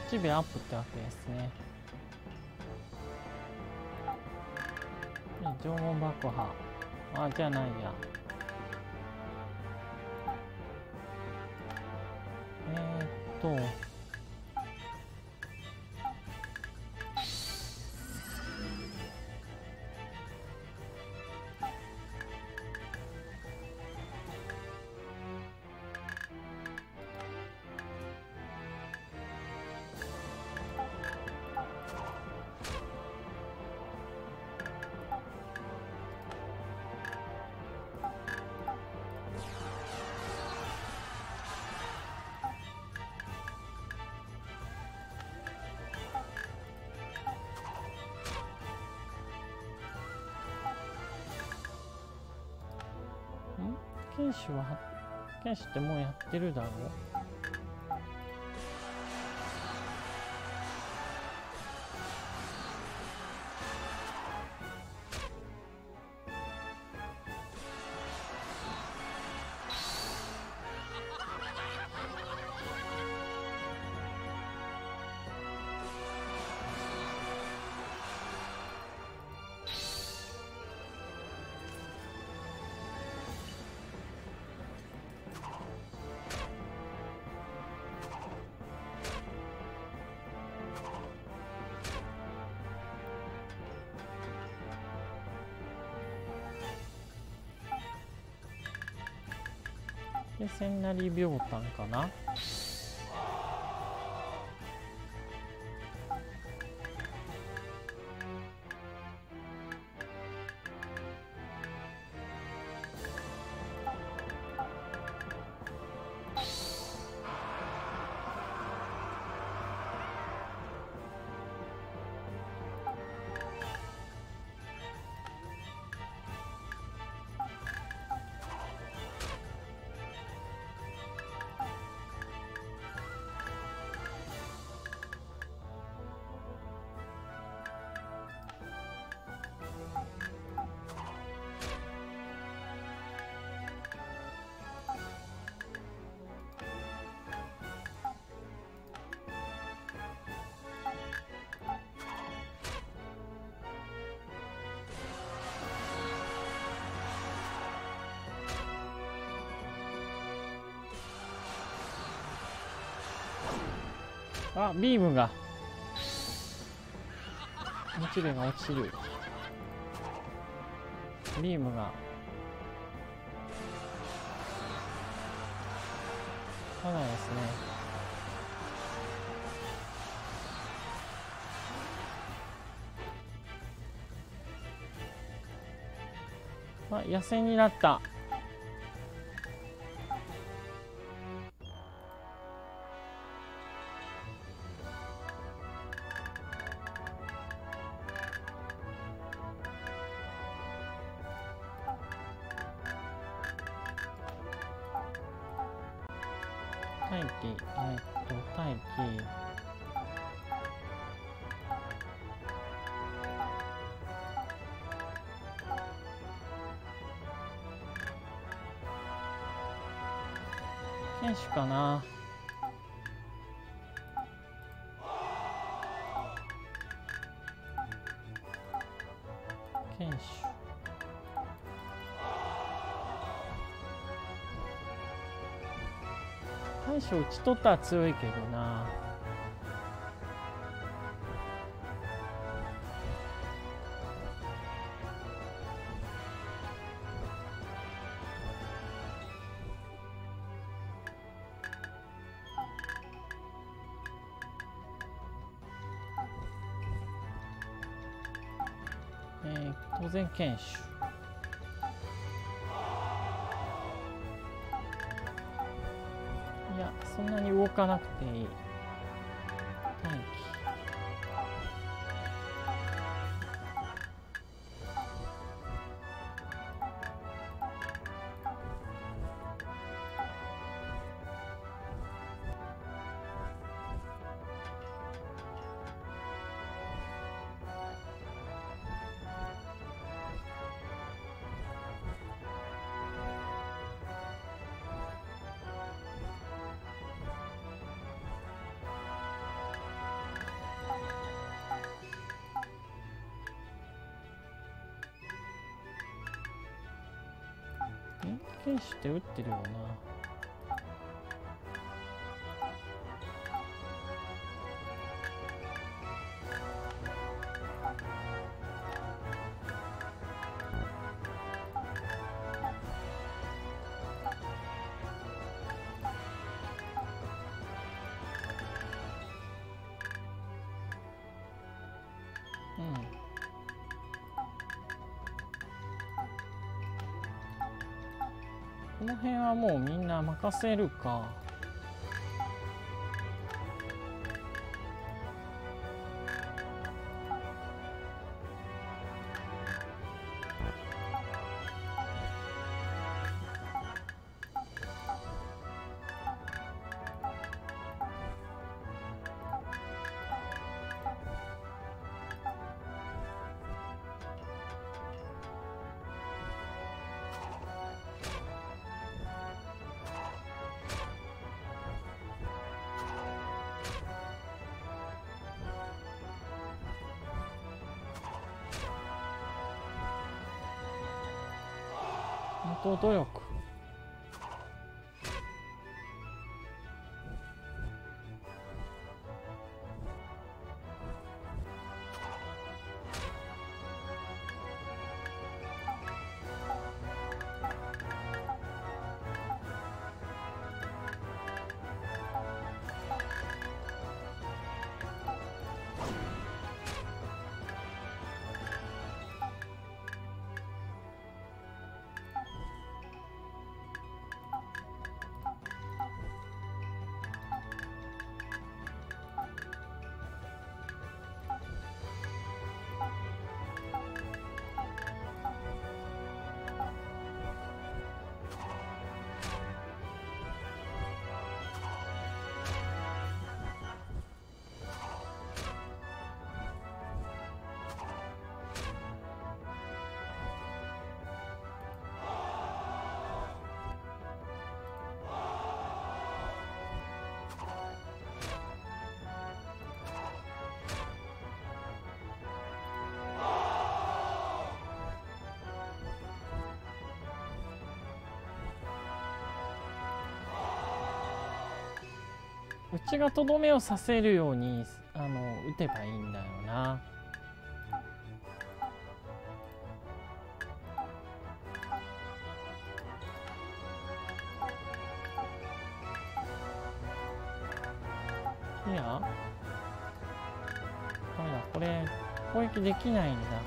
モチベアップってわけですね。縄文爆破。あじゃないや。えー、っと。剣士は剣士ってもうやってるだろう？千成秒単かな。あビームが。日米が落ちる。ビームが。かないですね。あ野戦になった。かな。選手大将打ち取ったら強いけどな。いやそんなに動かなくていい。対打ってるよな辺はもうみんな任せるか。と努力うちがとどめをさせるようにあの打てばいいんだよな。いやダメだこれ攻撃できないんだ。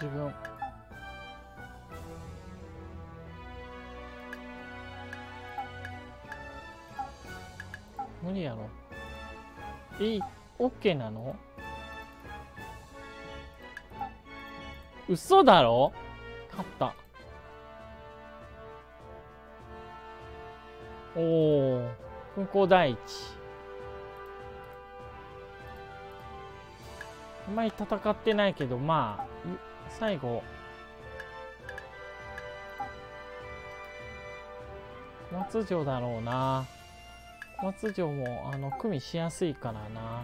自分。無理やろ。えオッケーなの？嘘だろ？勝った。おお空港第一。あんまり戦ってないけどまあ最後。小松城だろうな。小松城もあの組みしやすいからな。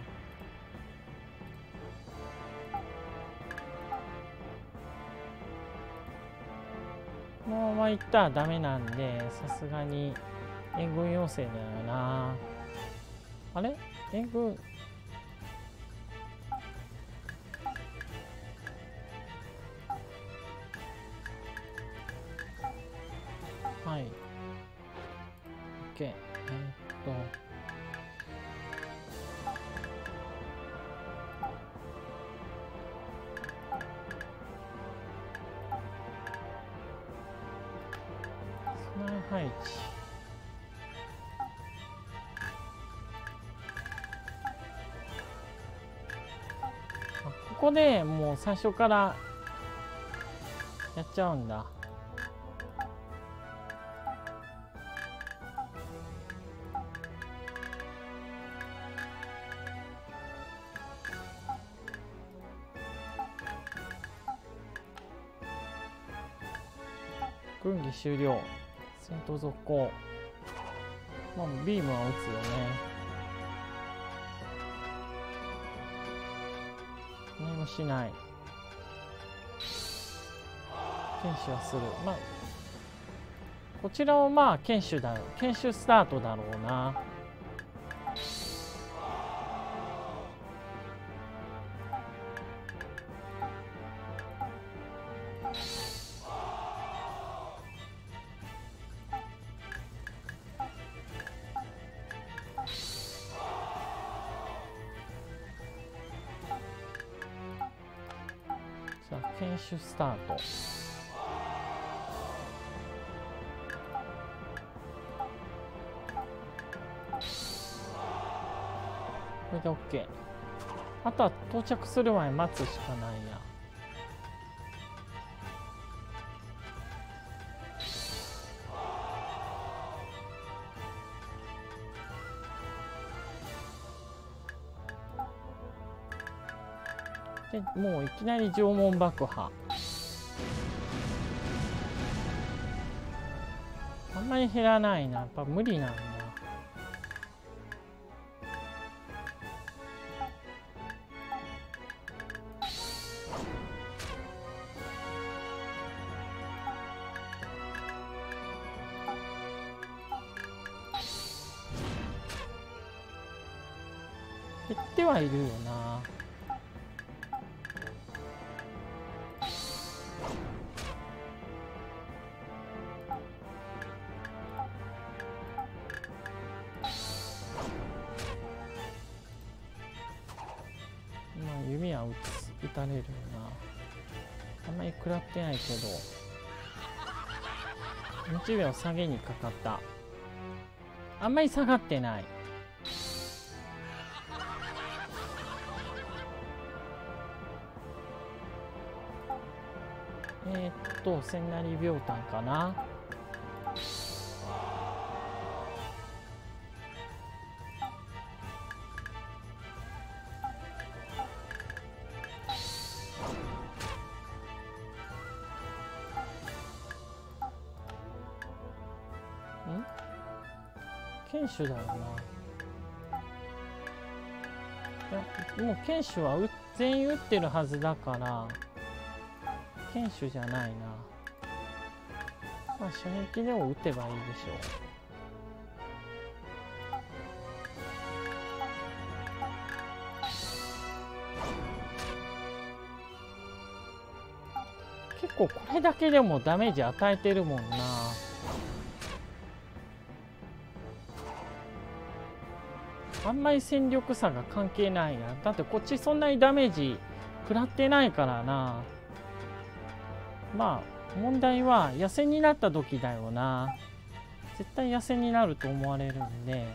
このまま行ったらダメなんでさすがに援軍要請だよな。あれ？援軍最初からやっちゃうんだ。軍議終了。戦闘続行。まあビームは撃つよね。何もしない。剣士はする。まあこちらをまあ剣士だろう剣士スタートだろうな。シュスタート。で OK あとは到着する前待つしかないやでもういきなり縄文爆破。あんまり減らないな。やっぱ無理なんだ。10円下げにかかった。あんまり下がってない。えー、っと千成秒単かな。手だろうなもう剣手は全員打ってるはずだから剣手じゃないな。まあ射撃でも打てばいいでしょう。結構これだけでもダメージ与えてるもんな。んまり戦力差が関係ないな。だってこっちそんなにダメージ食らってないからな。まあ問題は痩せになった時だよな。絶対痩せになると思われるんで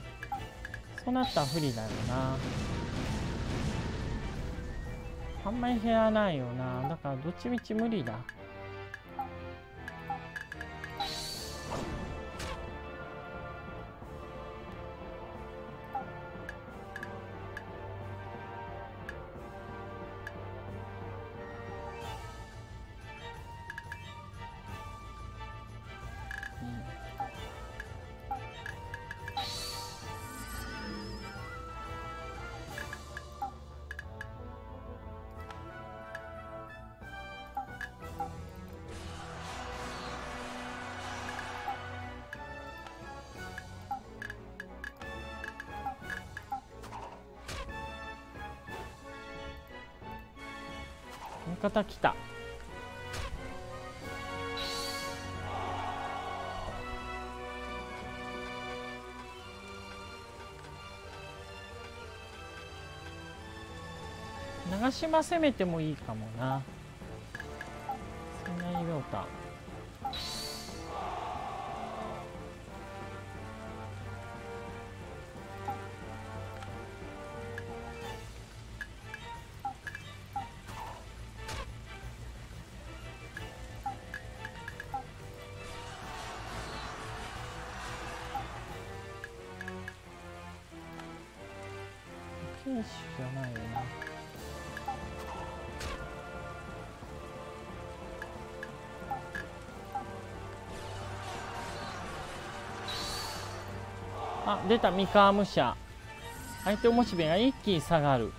そうなったら不利だよな。あんまり減らないよな。だからどっちみち無理だ。方来た。長島攻めてもいいかもな。出た三河武者。相手おもしべが一気に下がる。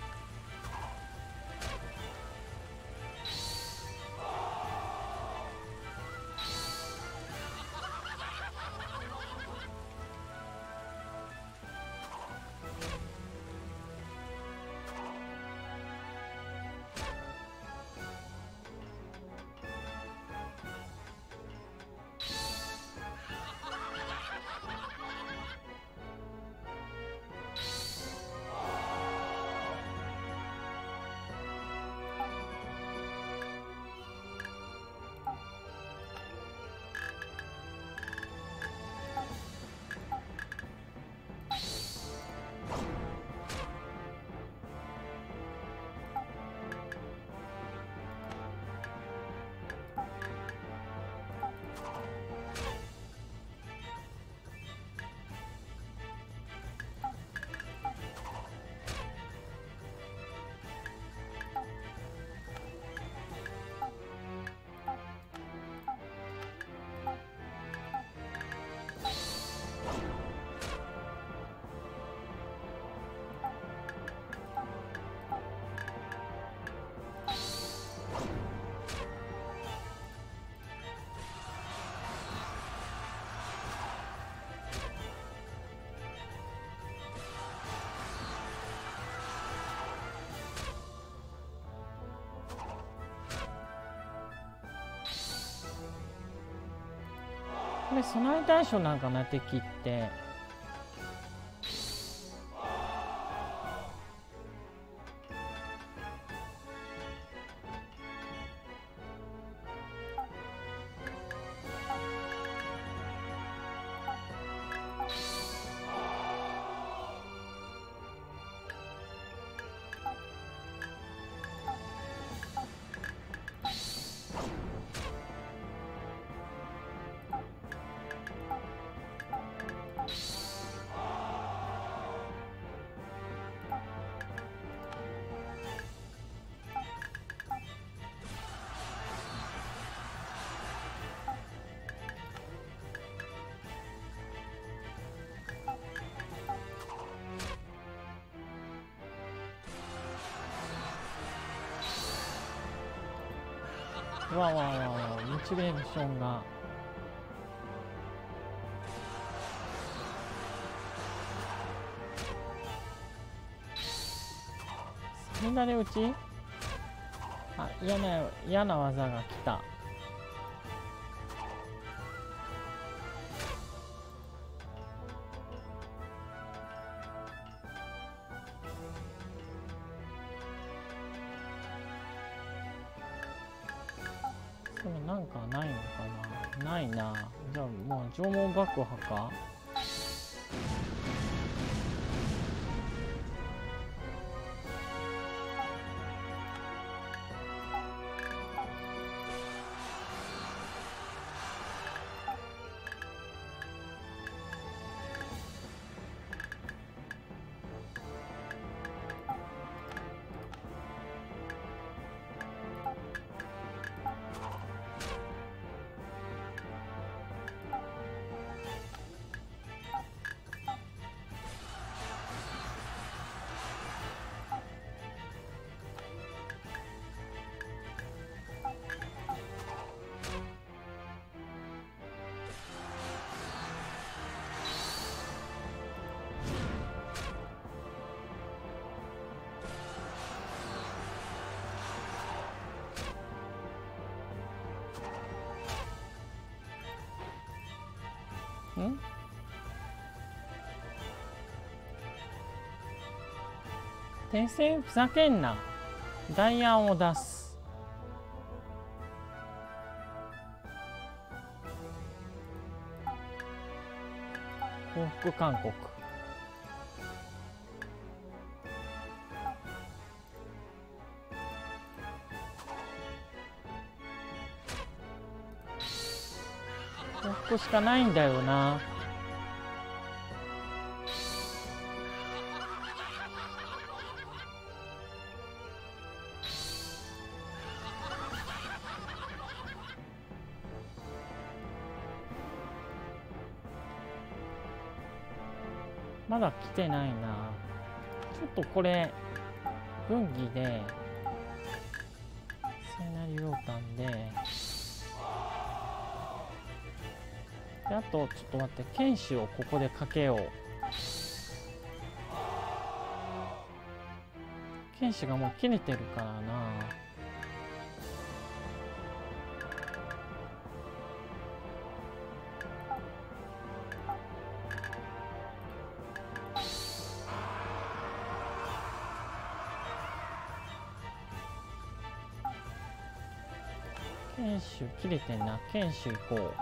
備え対象なんかな敵って。わわわわモチベーションが。みんなで打ち？あ嫌な嫌な技が来た。縄文爆破か？転生ふざけんな。代案を出す。報復勧告。報復しかないんだよな。てないな。ちょっとこれ軍技で聖なり羊羹で。であとちょっと待って剣士をここでかけよう。剣士がもう切れてるからな。剣士切れてんな。剣士行。こう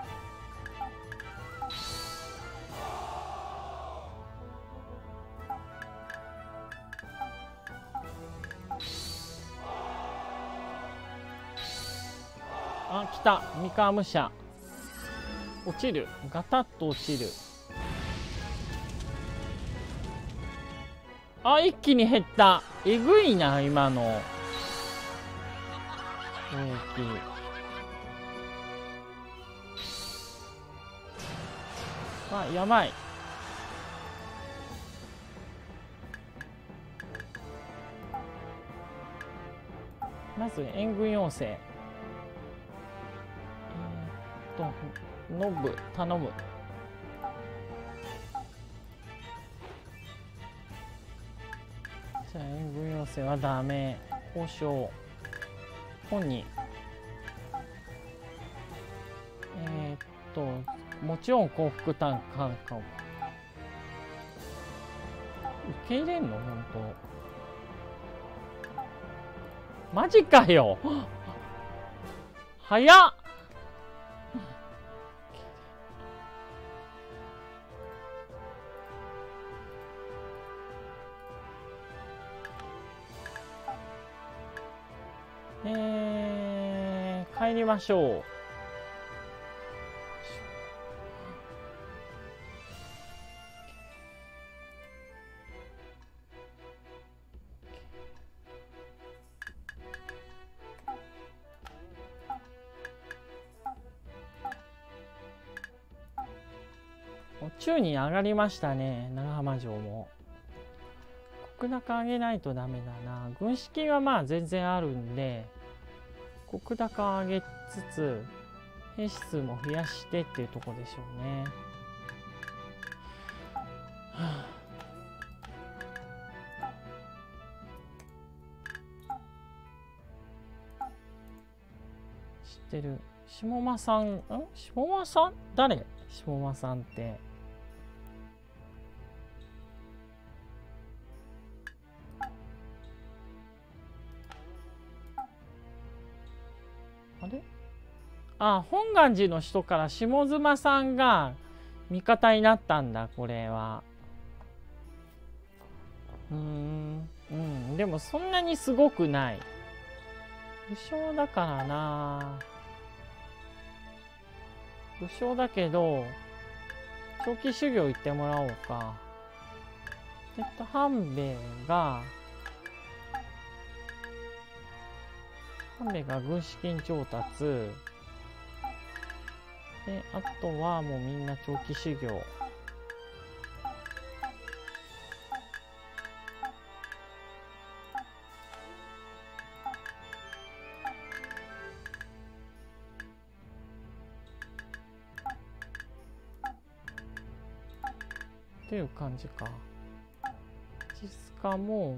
あ来た。三河武者。落ちる。ガタッと落ちる。あ一気に減った。えぐいな今の。大きあやばい。まず援軍要請。えー、っとノブ頼む。じゃあ援軍要請はダメ。交渉。本人。えー、っともちろん幸福単価か受け入れんの本当。マジかよ。早っ。えー、帰りましょう。宙に上がりましたね長浜城も。国高上げないとダメだな。軍資金はまあ全然あるんで国高上げつつ兵士数も増やしてっていうとこでしょうね、は あ知ってる。下間さんん？下間さん？誰？下間さんって。あ本願寺の人から下妻さんが味方になったんだこれは。うんうんでもそんなにすごくない。武将だからな。武将だけど長期修行行ってもらおうか。えっと半兵衛が半兵衛が軍資金調達。であとはもうみんな長期修行。っていう感じか。ジスカも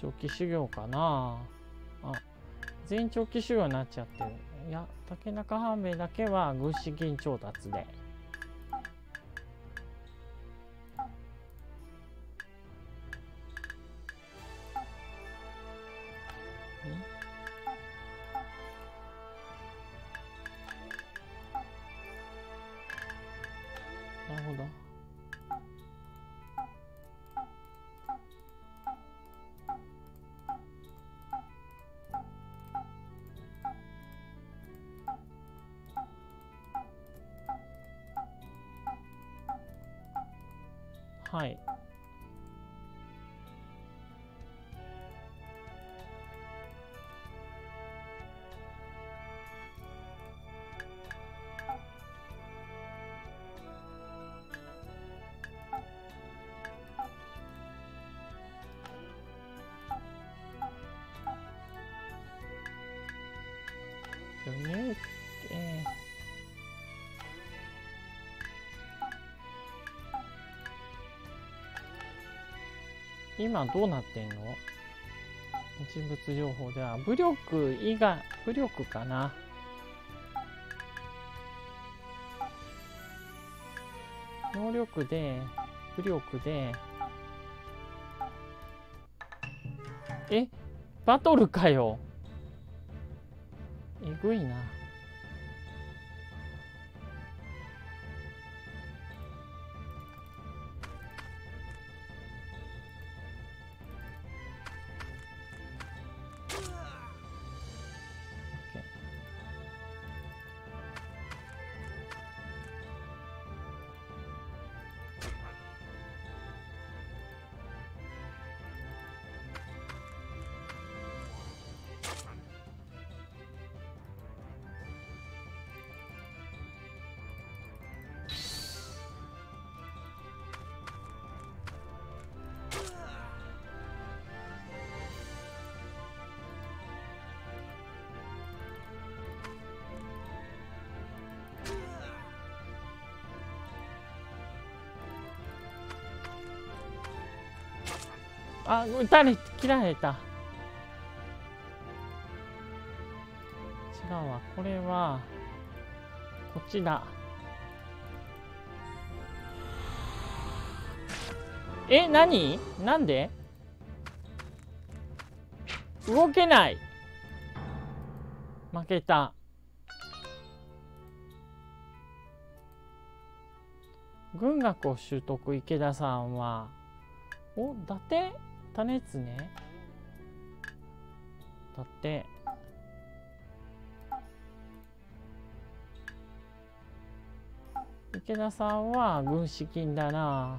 長期修行かな。あ全員長期修行になっちゃってる。いや竹中半兵衛だけは軍資金調達で。今どうなってんの？人物情報。では武力以外武力かな？能力で武力で。え？バトルかよ。えぐいな。あ、撃たれ、切られた。違うわ。これは、こっちだ。え、何？なんで？動けない負けた。軍学を習得池田さんはお伊達？種つねだって。池田さんは軍資金だな。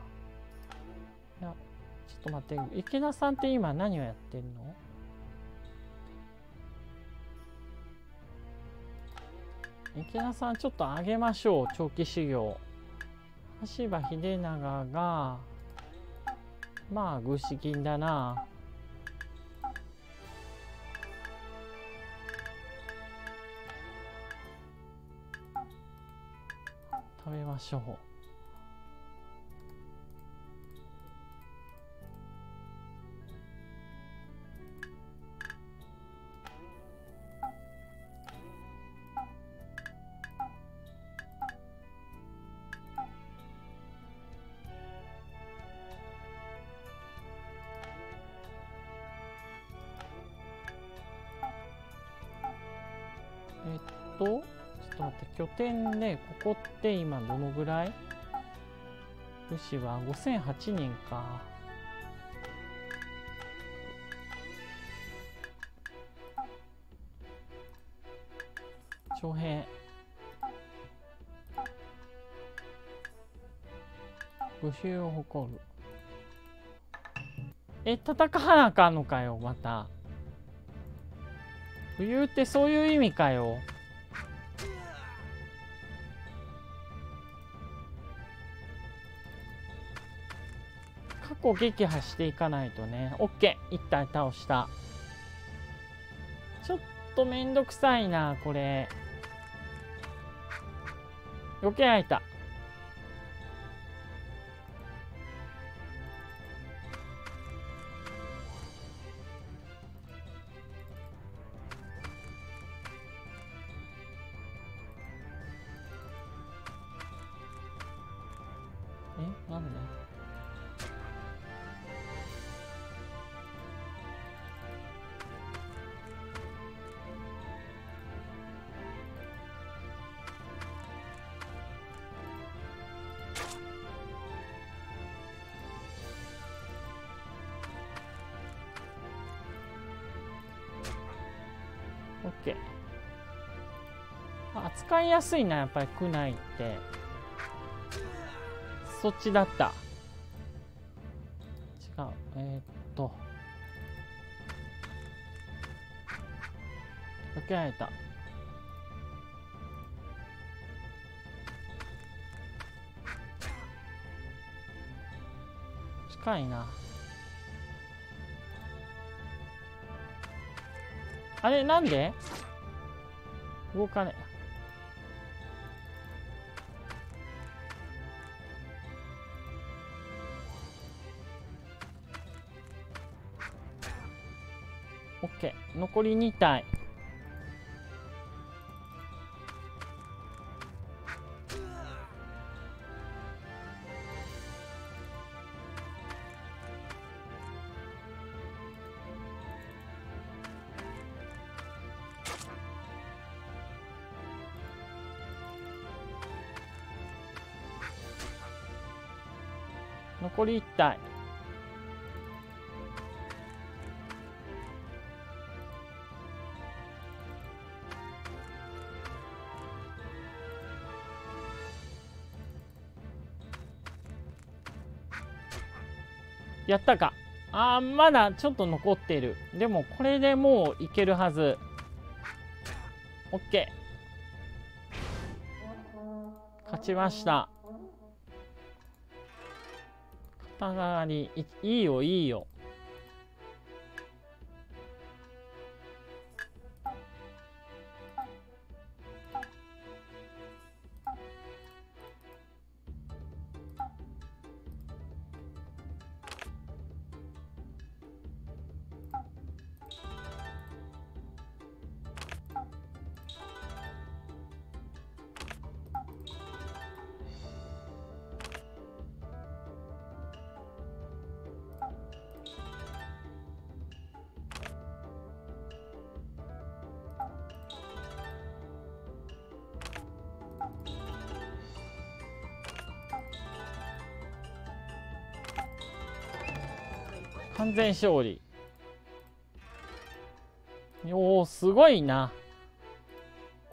いやちょっと待って。池田さんって今何をやってるの？池田さんちょっと上げましょう。長期修行。羽柴秀長がまあ具志金だな。食べましょう。点でここって今どのぐらい？武士は5008人か。徴兵武衆を誇る。え戦わなあかんのかよまた。冬ってそういう意味かよ。構撃破していかないとね。OK 一体倒した。ちょっとめんどくさいなこれ。余計開いた。いやすいなやっぱり区内って。そっちだった。違う。えー、っと。避けられた。近いな。あれなんで？動かね。残り2体。残り1体。やったか。あーまだちょっと残ってる。でもこれでもういけるはず。OK 勝ちました。肩代わりいいいよいいよ。全勝利。おおすごいな。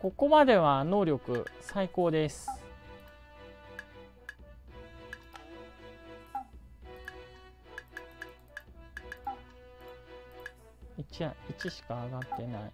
ここまでは能力最高です。1や1しか上がってない。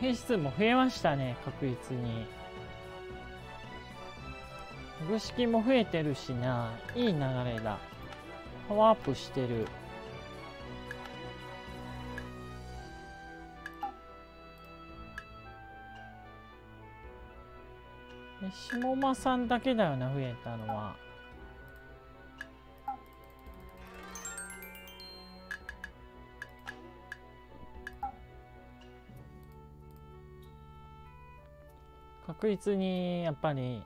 兵士数も増えましたね確実に。具式も増えてるしないい流れだ。パワーアップしてる。下間さんだけだよな増えたのは。確実にやっぱり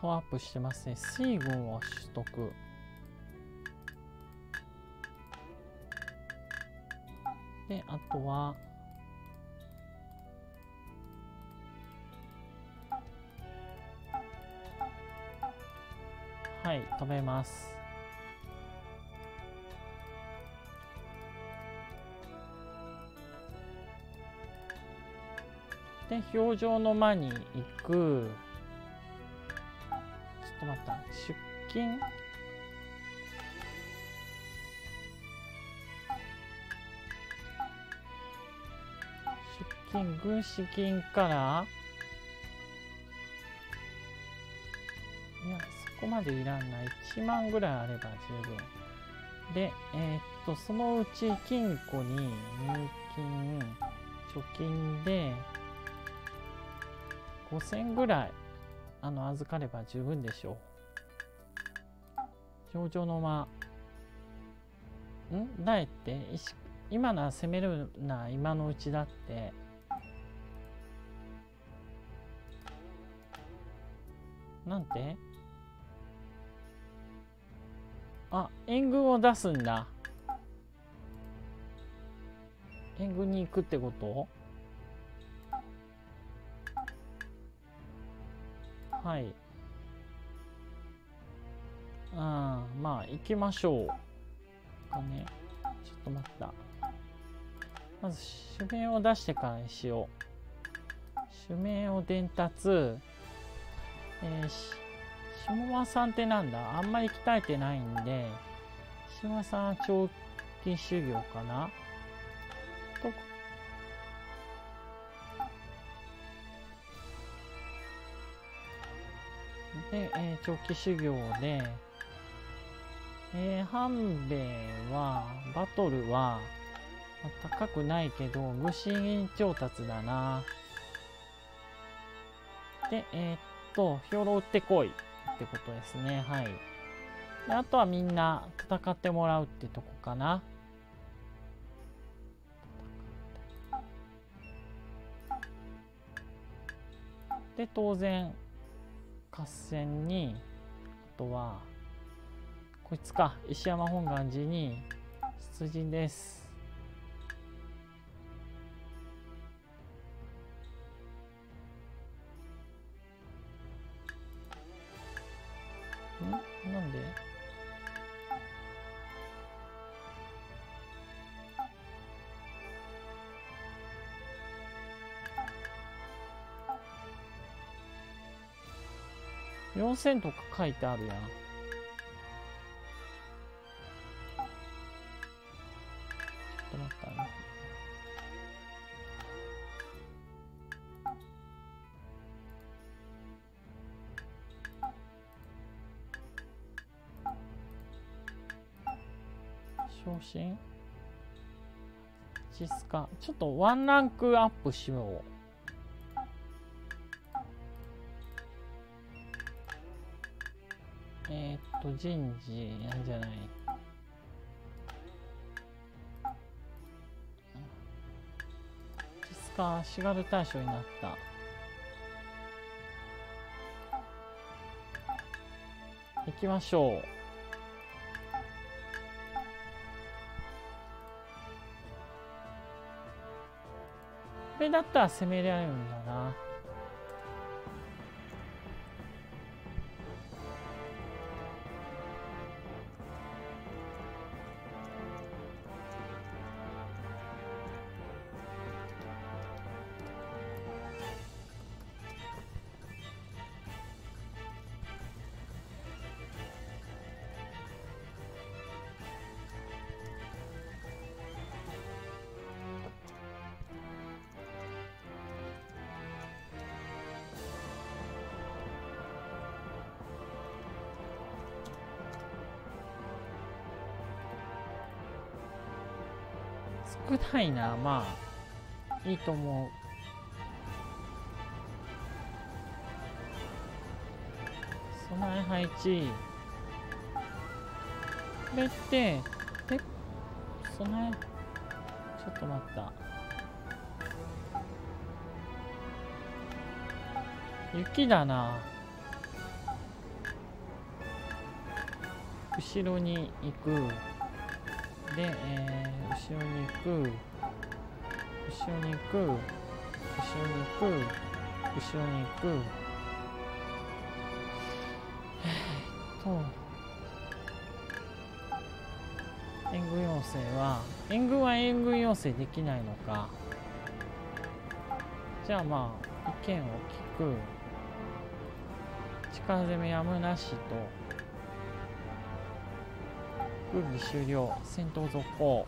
パワーアップしてますね。水軍を取得。であとははい止めます。で表情の間に行く。ちょっと待った。出勤？出勤軍資金からいやそこまでいらんな。1万ぐらいあれば十分。でえー、っとそのうち金庫に入金貯金で5000ぐらいあの預かれば十分でしょう。表情の間ん？だえって？今なら攻めるな今のうちだって。なんて？あ援軍を出すんだ。援軍に行くってこと？はい。うんまあ行きましょう。かね。ちょっと待った。まず指名を出してからにしよう。指名を伝達。えー、下間さんってなんだ？あんまり鍛えてないんで下間さんは長期修行かな？で、えー、長期修行で、えー、半兵衛は、バトルは、高くないけど、具志調達だな。で、えー、っと、兵糧売ってこいってことですね。はい。であとはみんな戦ってもらうってとこかな。で、当然、合戦にあとはこいつか石山本願寺に出陣です。ん？なんで？4000とか書いてあるやん。ちょっと待ったね。昇進？シスカ？ちょっとワンランクアップしよう。人事なんじゃない。ジスカ、シガル大将になった。行きましょう。これだったら攻められるんだな。いな。まあいいと思う。備え配置。これってで備えちょっと待った。雪だな。後ろに行く。で、えー、後ろに行く。後ろに行く後ろに行く後ろに行く。え、っと。援軍要請は援軍は援軍要請できないのか。じゃあまあ意見を聞く。力攻めやむなしと。軍備終了。戦闘続行。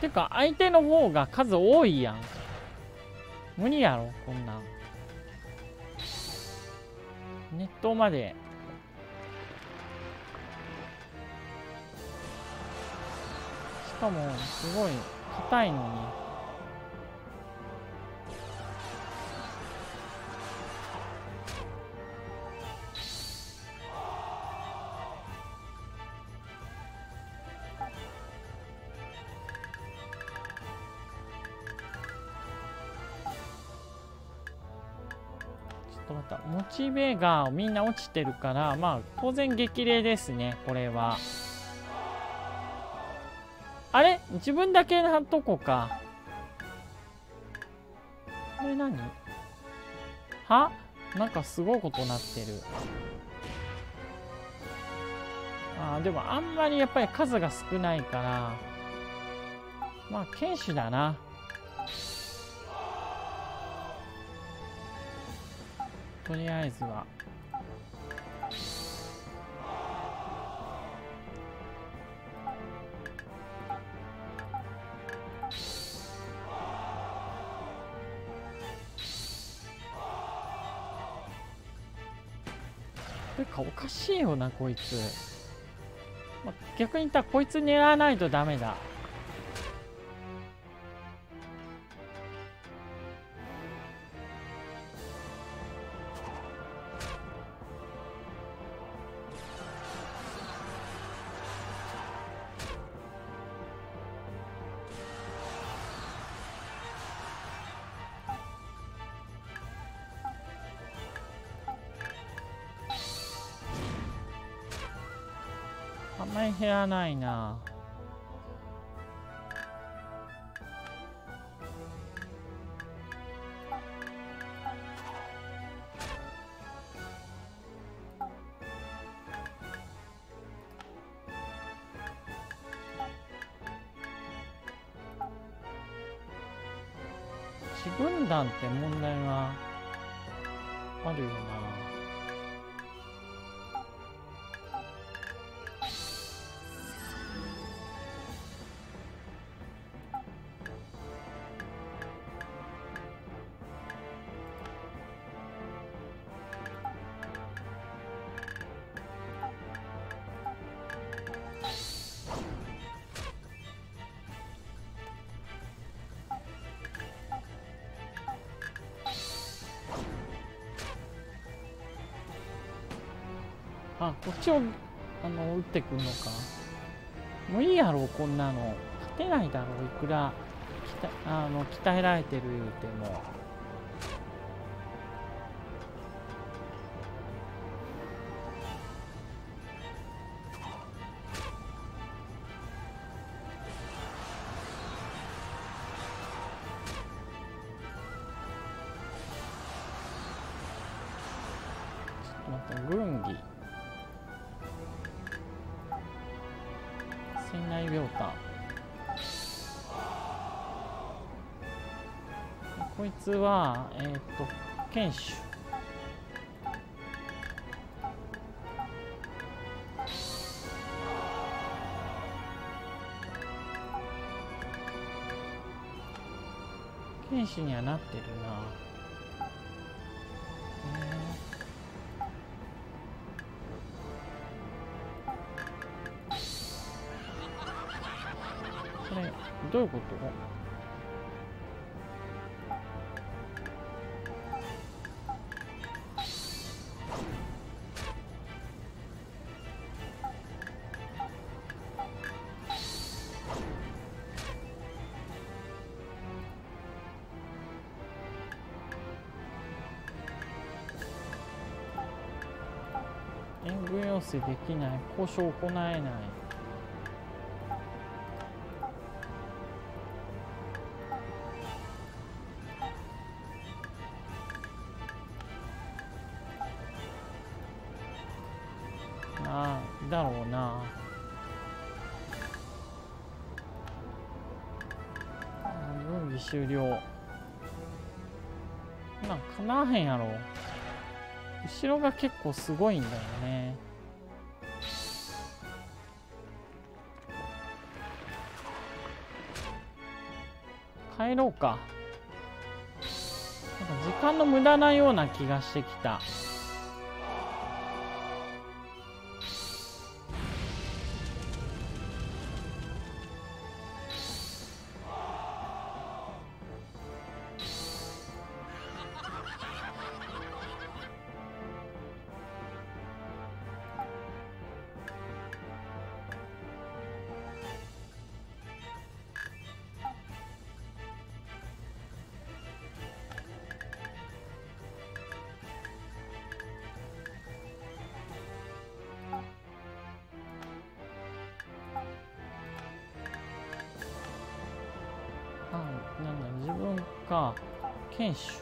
てか相手の方が数多いやん。無理やろこんなん。熱湯まで。しかもすごい硬いのに。またモチベがみんな落ちてるからまあ当然激励ですねこれは。あれ？自分だけなとこか。これ何？は？なんかすごいことなってる。あーでもあんまりやっぱり数が少ないから。まあ剣士だな。とりあえずは。てかおかしいよなこいつ、逆に言ったらこいつ狙わないとダメだ。ないな。自軍団って問題をあの打ってくんのか？もういいやろこんなの。勝てないだろういくらあの鍛えられてる言うても。つはえっ、と剣手剣士にはなってるな。えー。どういうこと？援軍要請できない交渉行えない。ああだろうな。軍備終了。なんかなわへんやろ。後ろが結構すごいんだよね。か。なんか時間の無駄なような気がしてきた。剣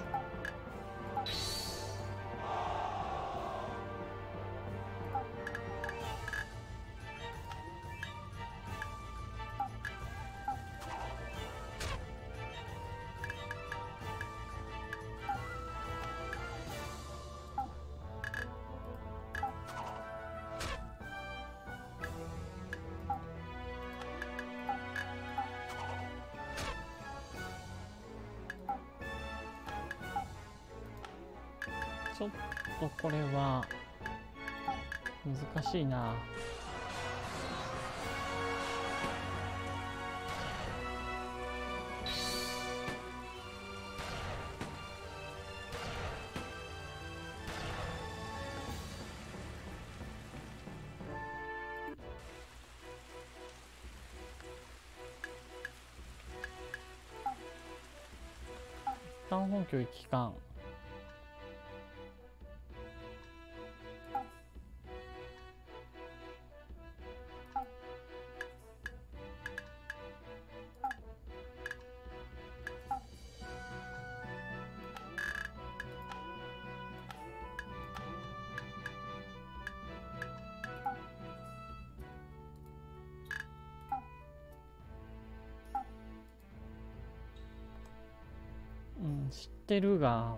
これは難しいな。一旦本拠一貫。うってるが。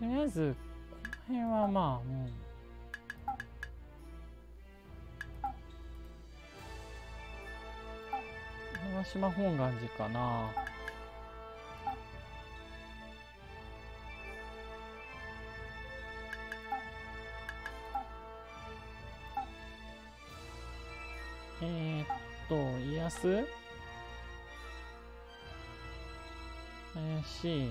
とりあえずこの辺はまあもう長島本願寺かな。家康怪し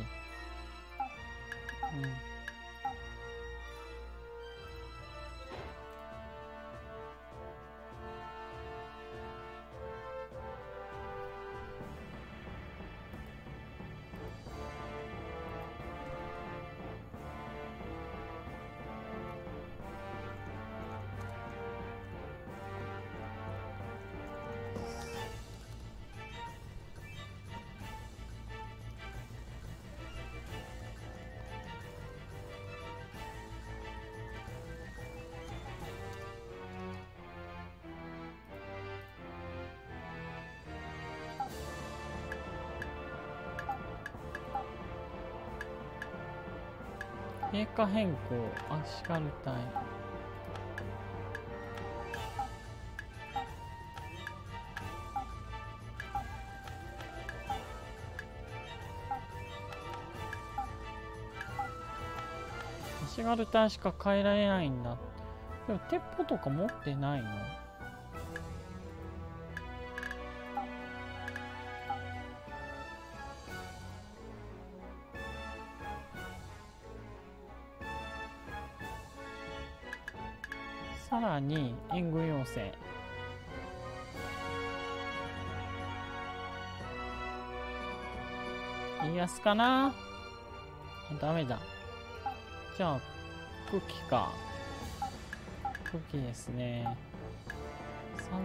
メーカー変更。アシカル隊足軽隊しか変えられないんだ。でも鉄砲とか持ってないの？家康かな？ダメだ。じゃあ空気か。空気ですね。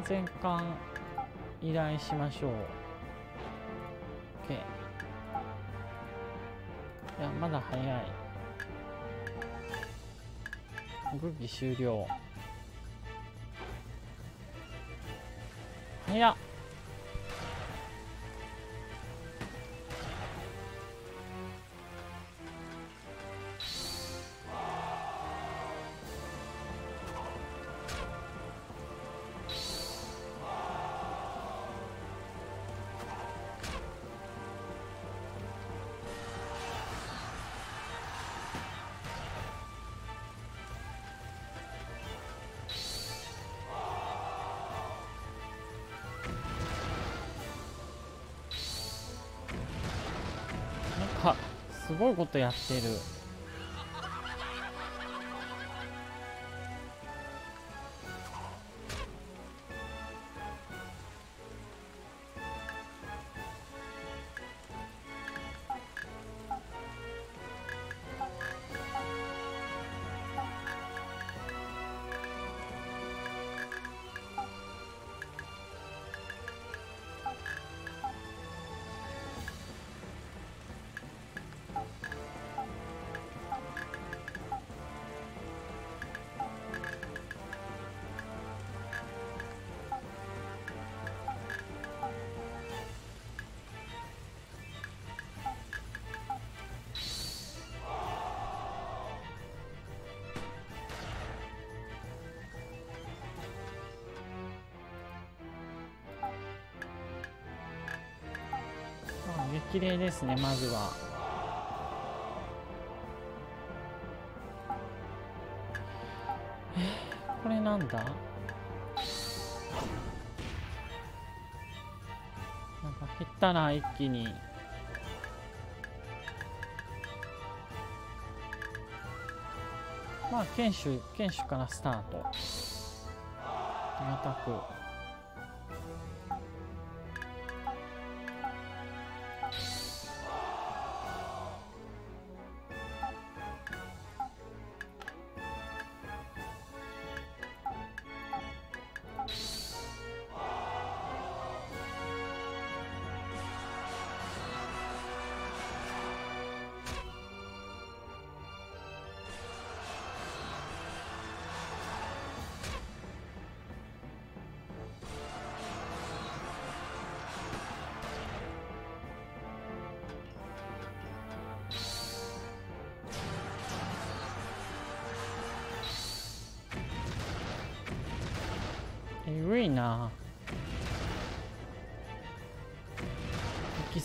3000巻依頼しましょう。OK いやまだ早い。武器終了。早っ。ごいことやってる。まあ激励ですねまずは。えこれなんだ？なんか減ったな一気に。まあ剣手剣手からスタート。またく。え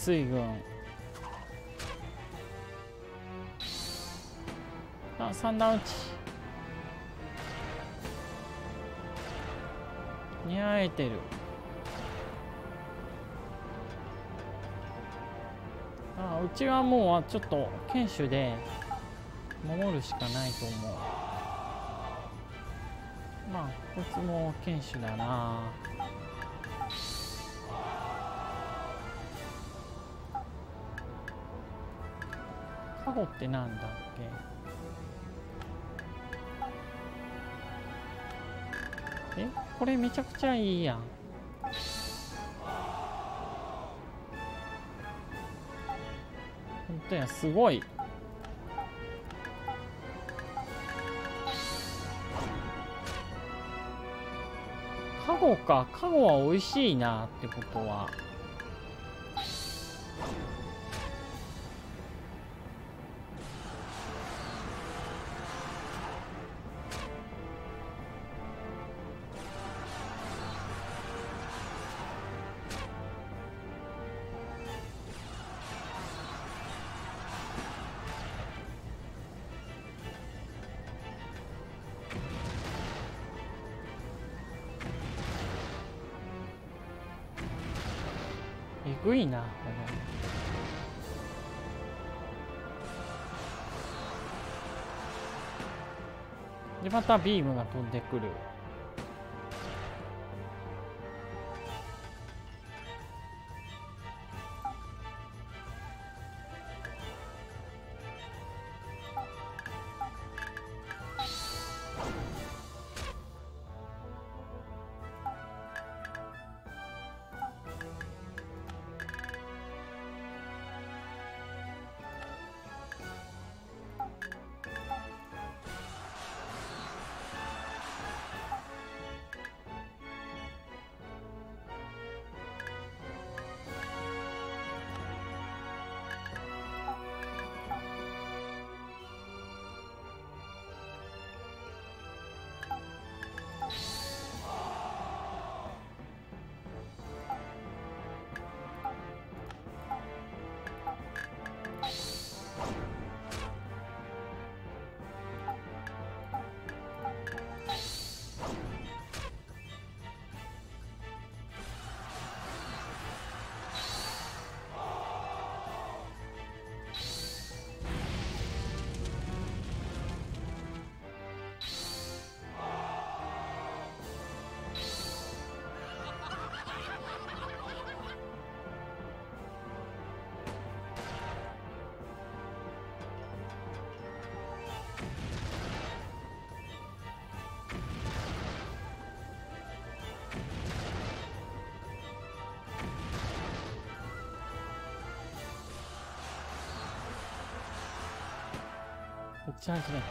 水軍。あ三段打ち。似合えてる。あうちはもうちょっと堅守で守るしかないと思う。まあこいつも堅守だな。カってなんだっけ？え？これめちゃくちゃいいやん。ほんとやすごい。カゴか。カゴは美味しいなってことは。でまたビームが飛んでくる。ちゃ始めた。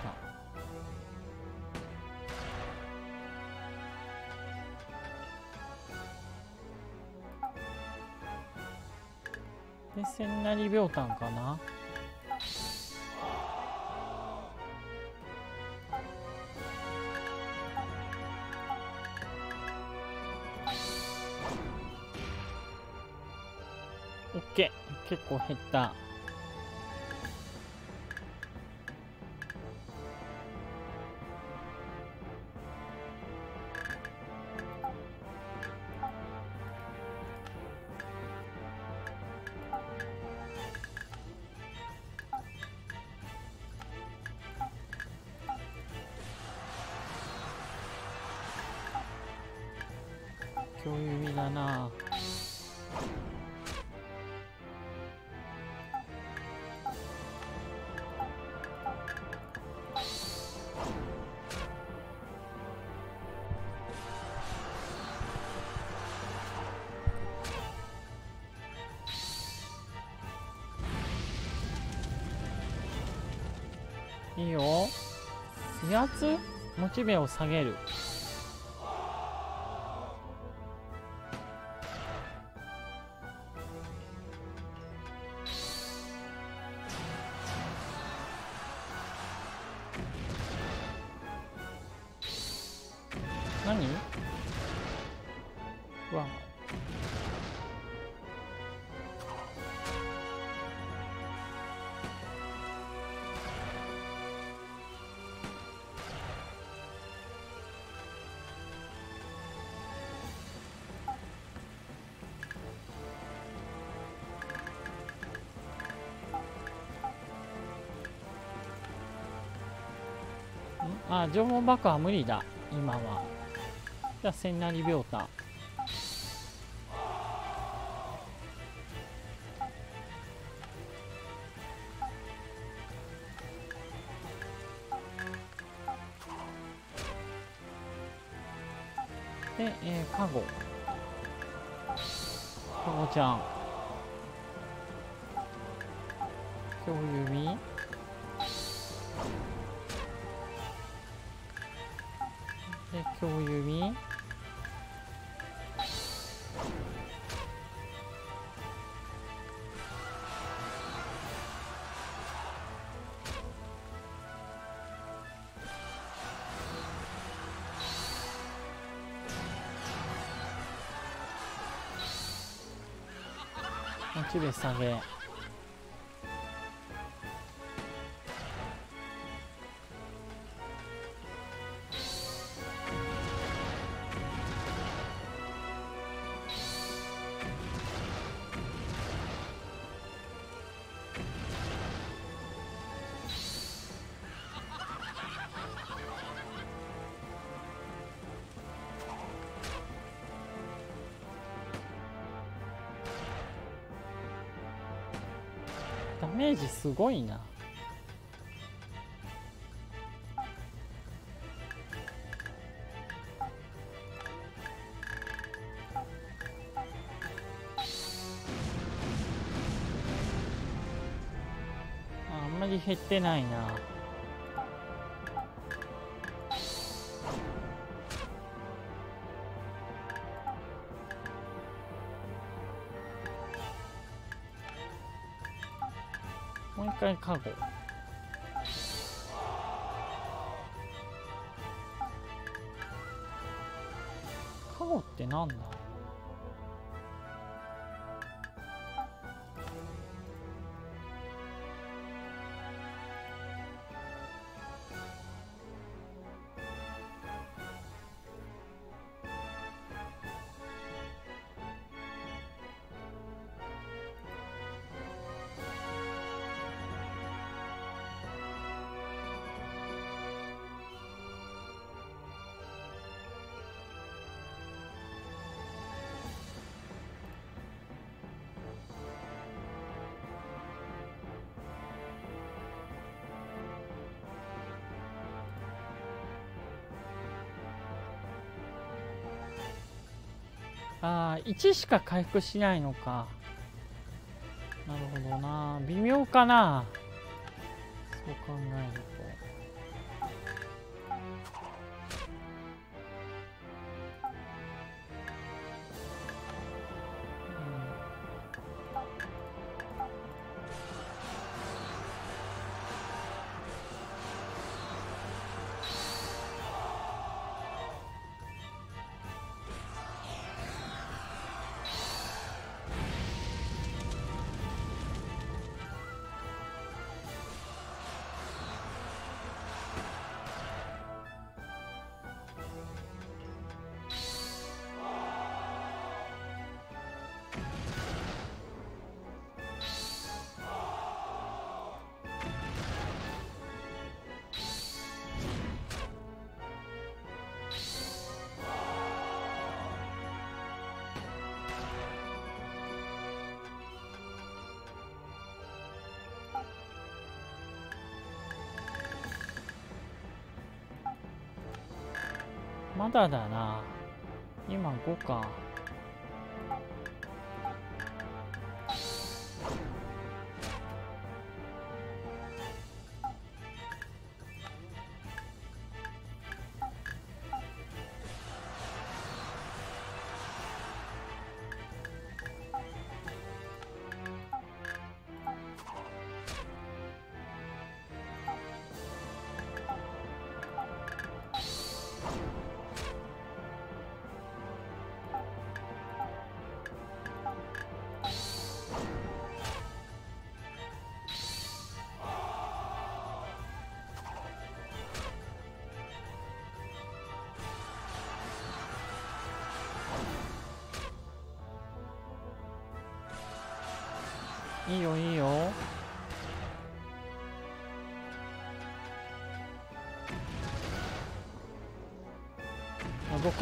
で千成秒間かな？オッケー。結構減った。圧持ち目を下げる。縄文爆破無理だ。今は。じゃあ千成秒太。で、えー、カゴカゴちゃん。共有み共有み？モチベ下げ。ジすごいな。あんまり減ってないな。カゴ。カゴってなんだ？1しか回復しないのか。なるほどな。微妙かな。まだだな。今5か。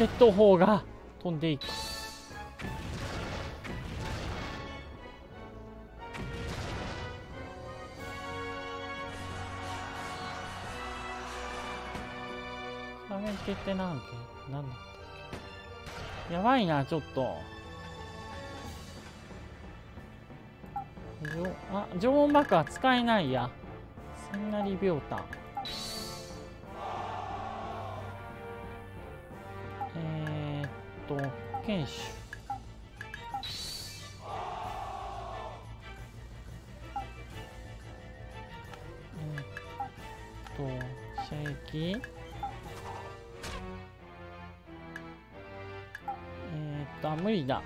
ット砲が飛んでいく。壁系って何け？何だったっけ？やばいなちょっと。じょあ常温爆破使えないや。千なり秒炭剣士え、っと射撃えー、っとあ無理だ。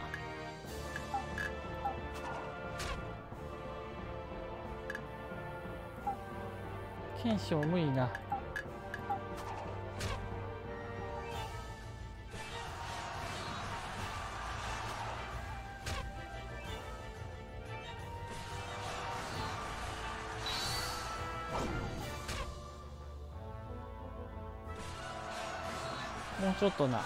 剣士無理な。ちょっとな。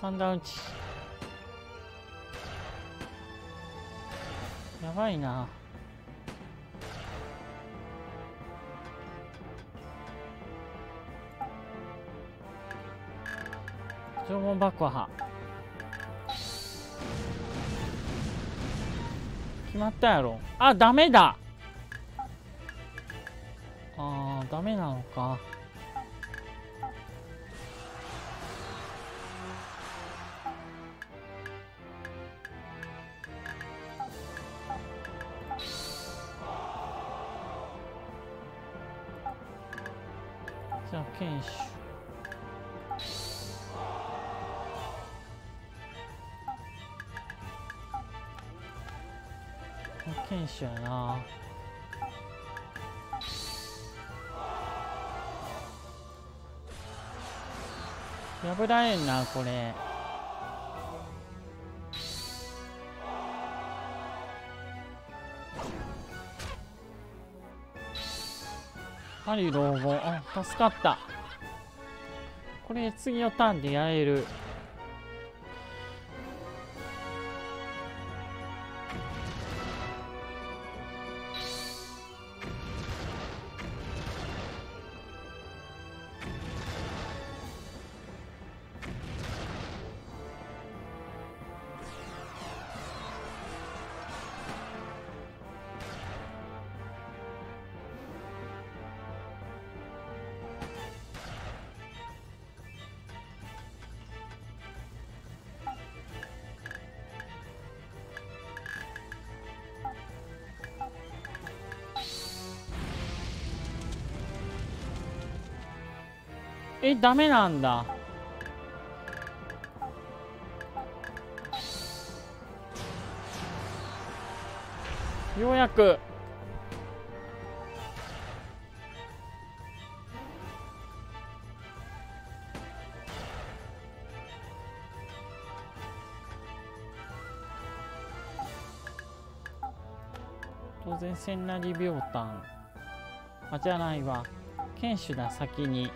サンダウンチやばいな。縄文爆破。決まったやろ。あダメだ。あーダメなのか。危ないなこれ。パリ老後。あ助かった。これ次のターンでやれる。ダメなんだ。ようやく。当然千成秒単あじゃないわ。剣士だ先に。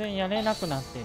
然やれなくなってる。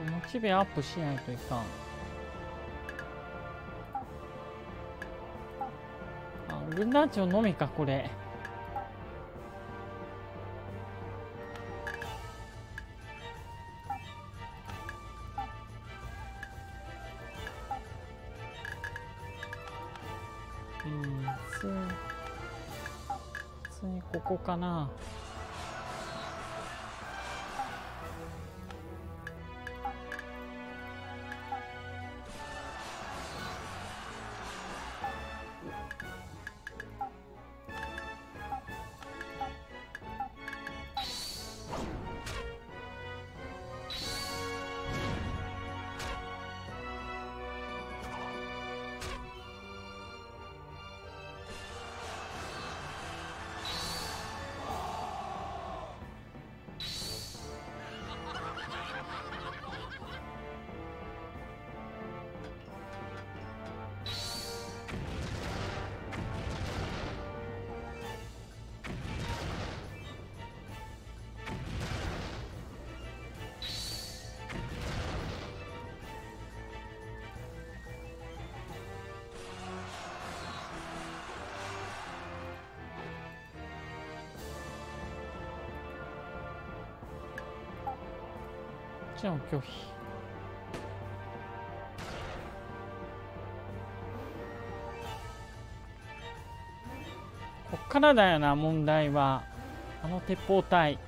モチベアップしないといかん。あ軍団長のみかこれ。うん普通普通にここかな。ちろん拒否。こっからだよな問題は。あの鉄砲隊。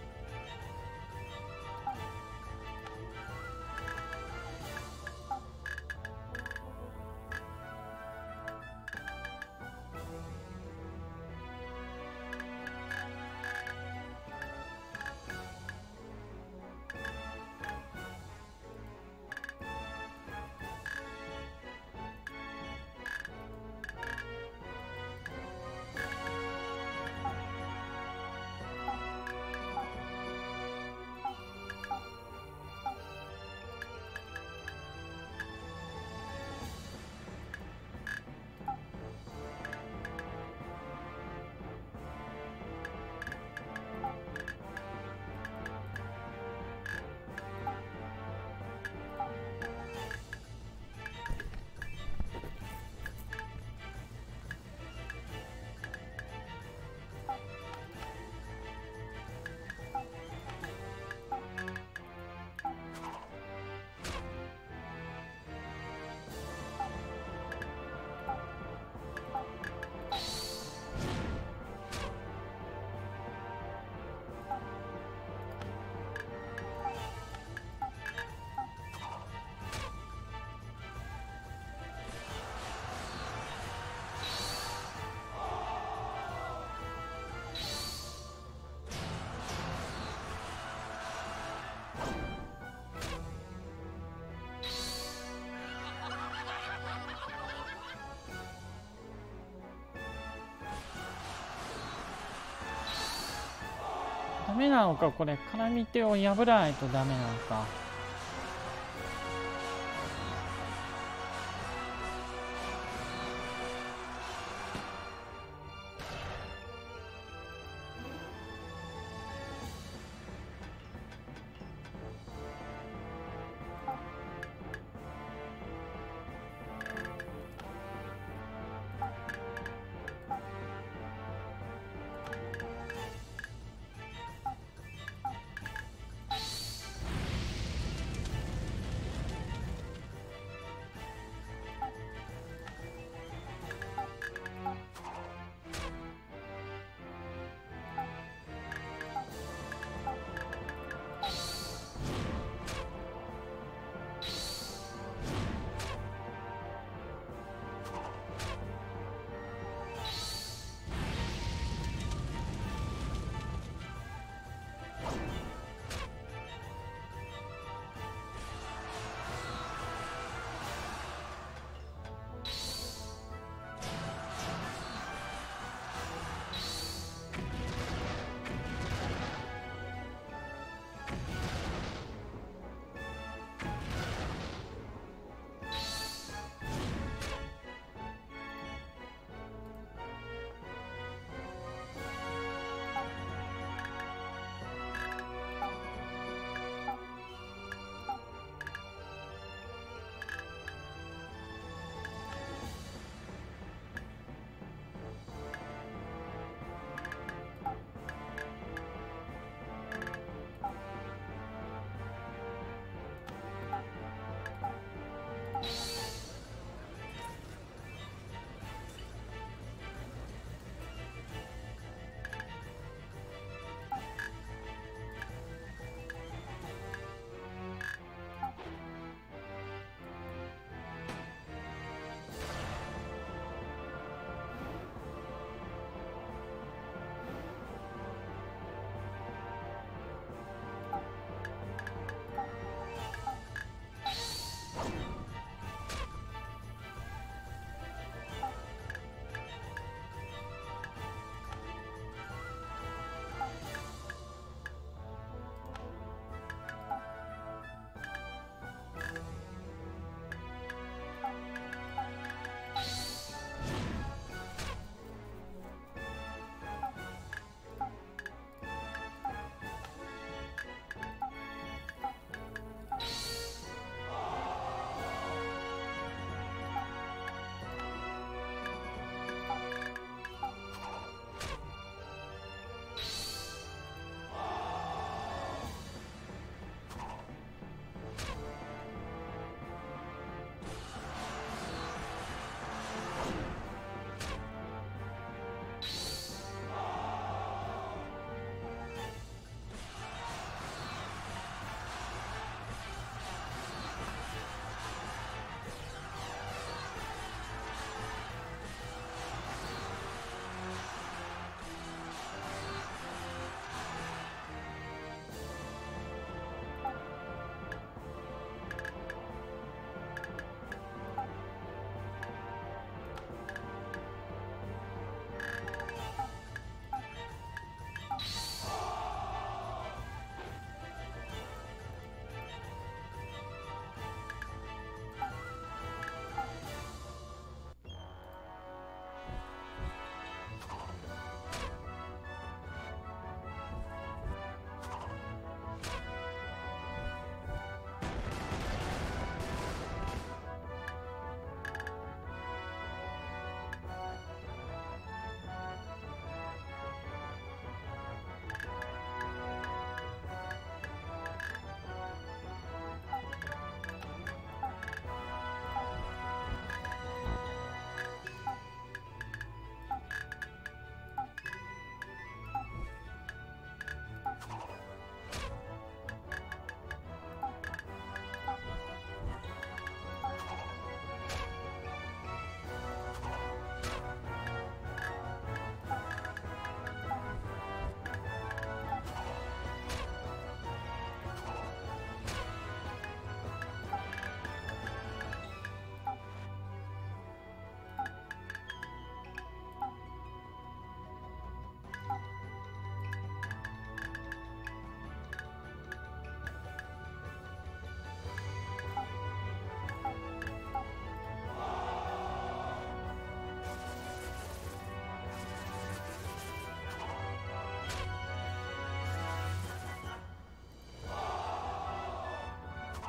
ダメなのかこれ。絡み手を破らないとダメなのか。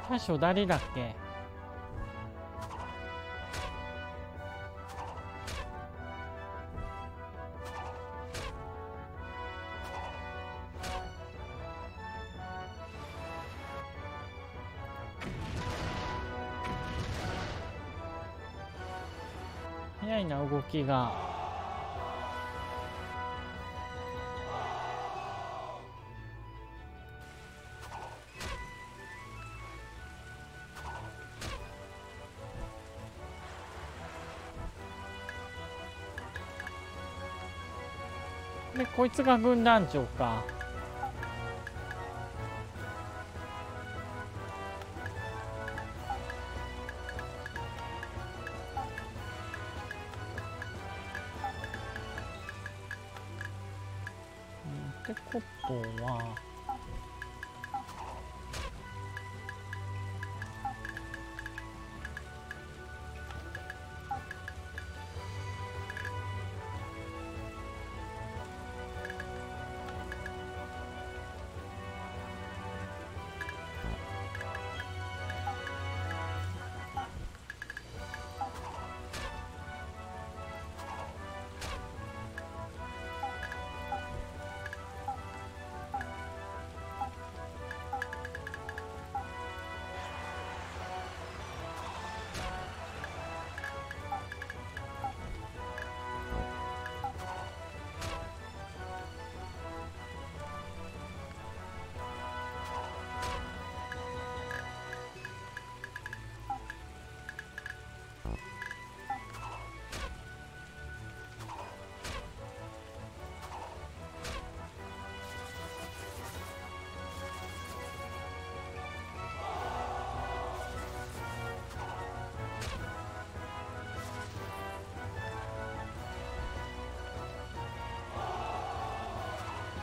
大将誰だっけ？早いな動きが。こいつが軍団長か。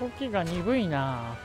動きが鈍いな。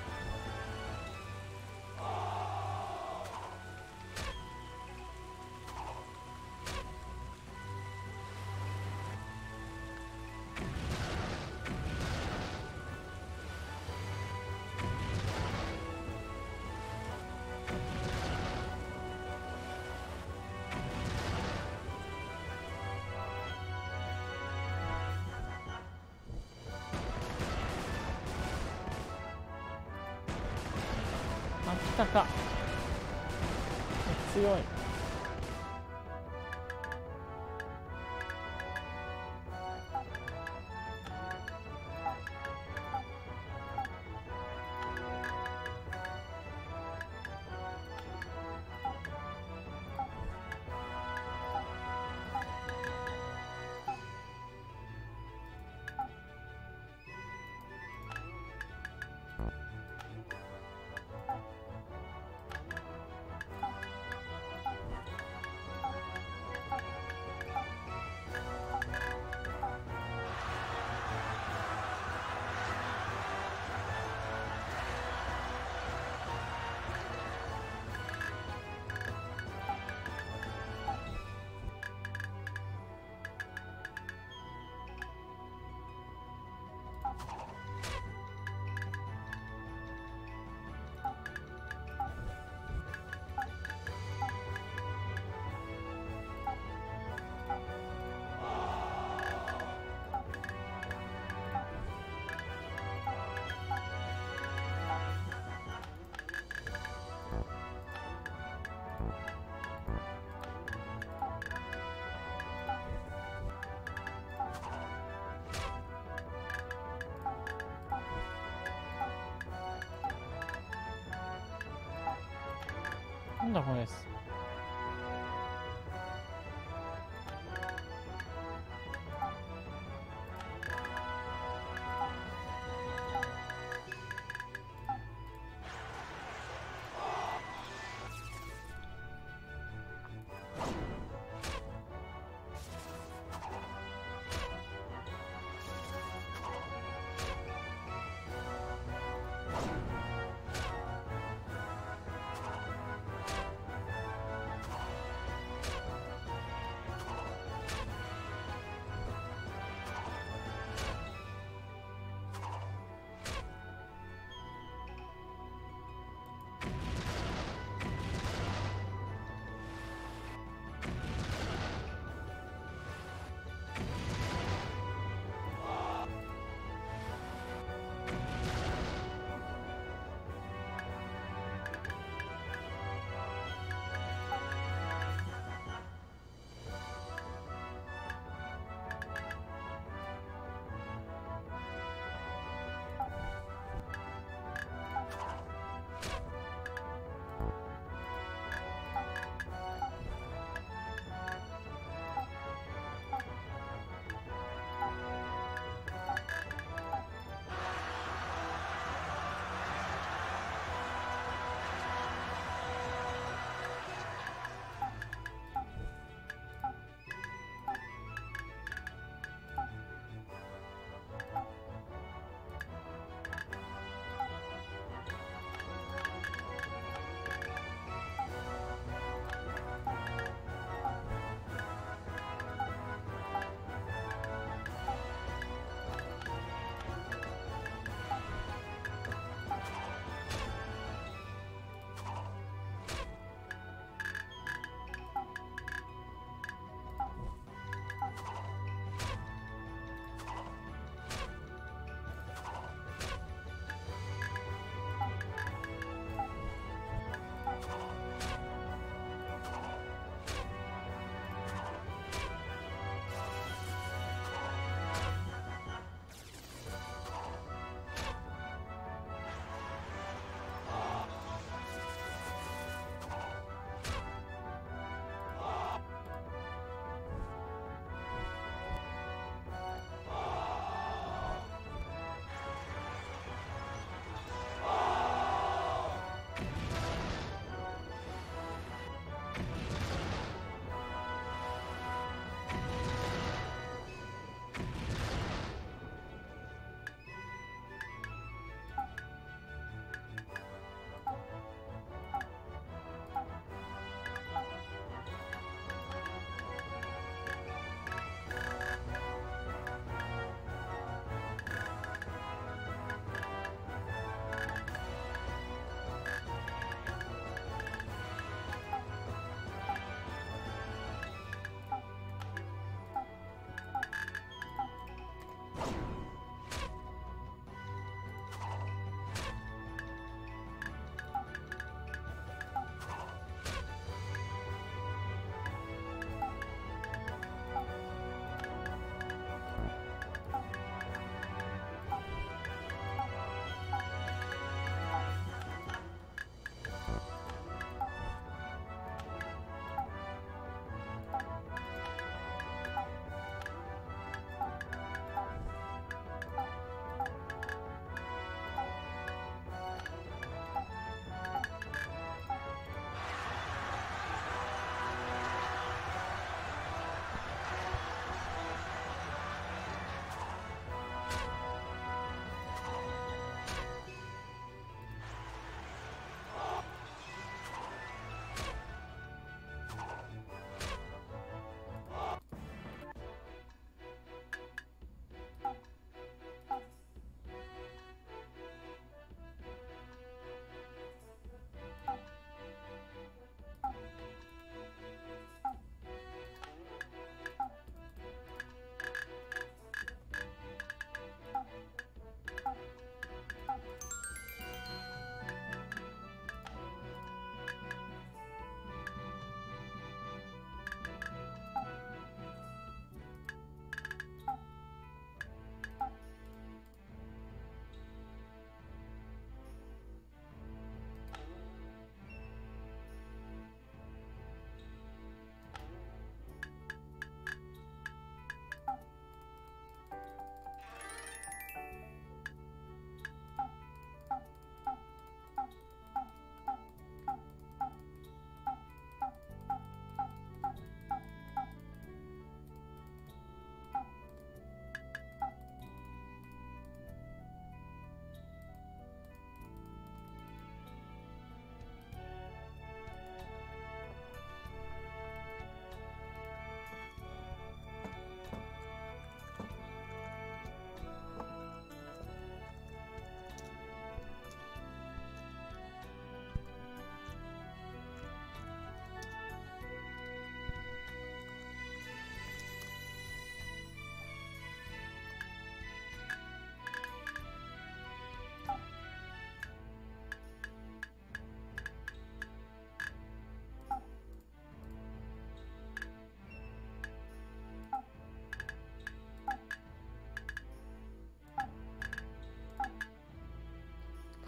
だこれ。です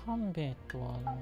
官兵衛とあの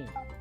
う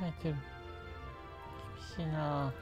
泣い。てる厳しいな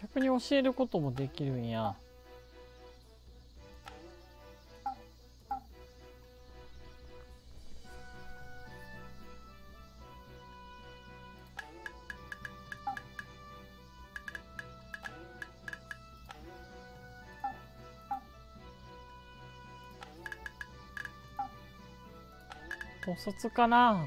逆に教えることもできるんや。お卒かな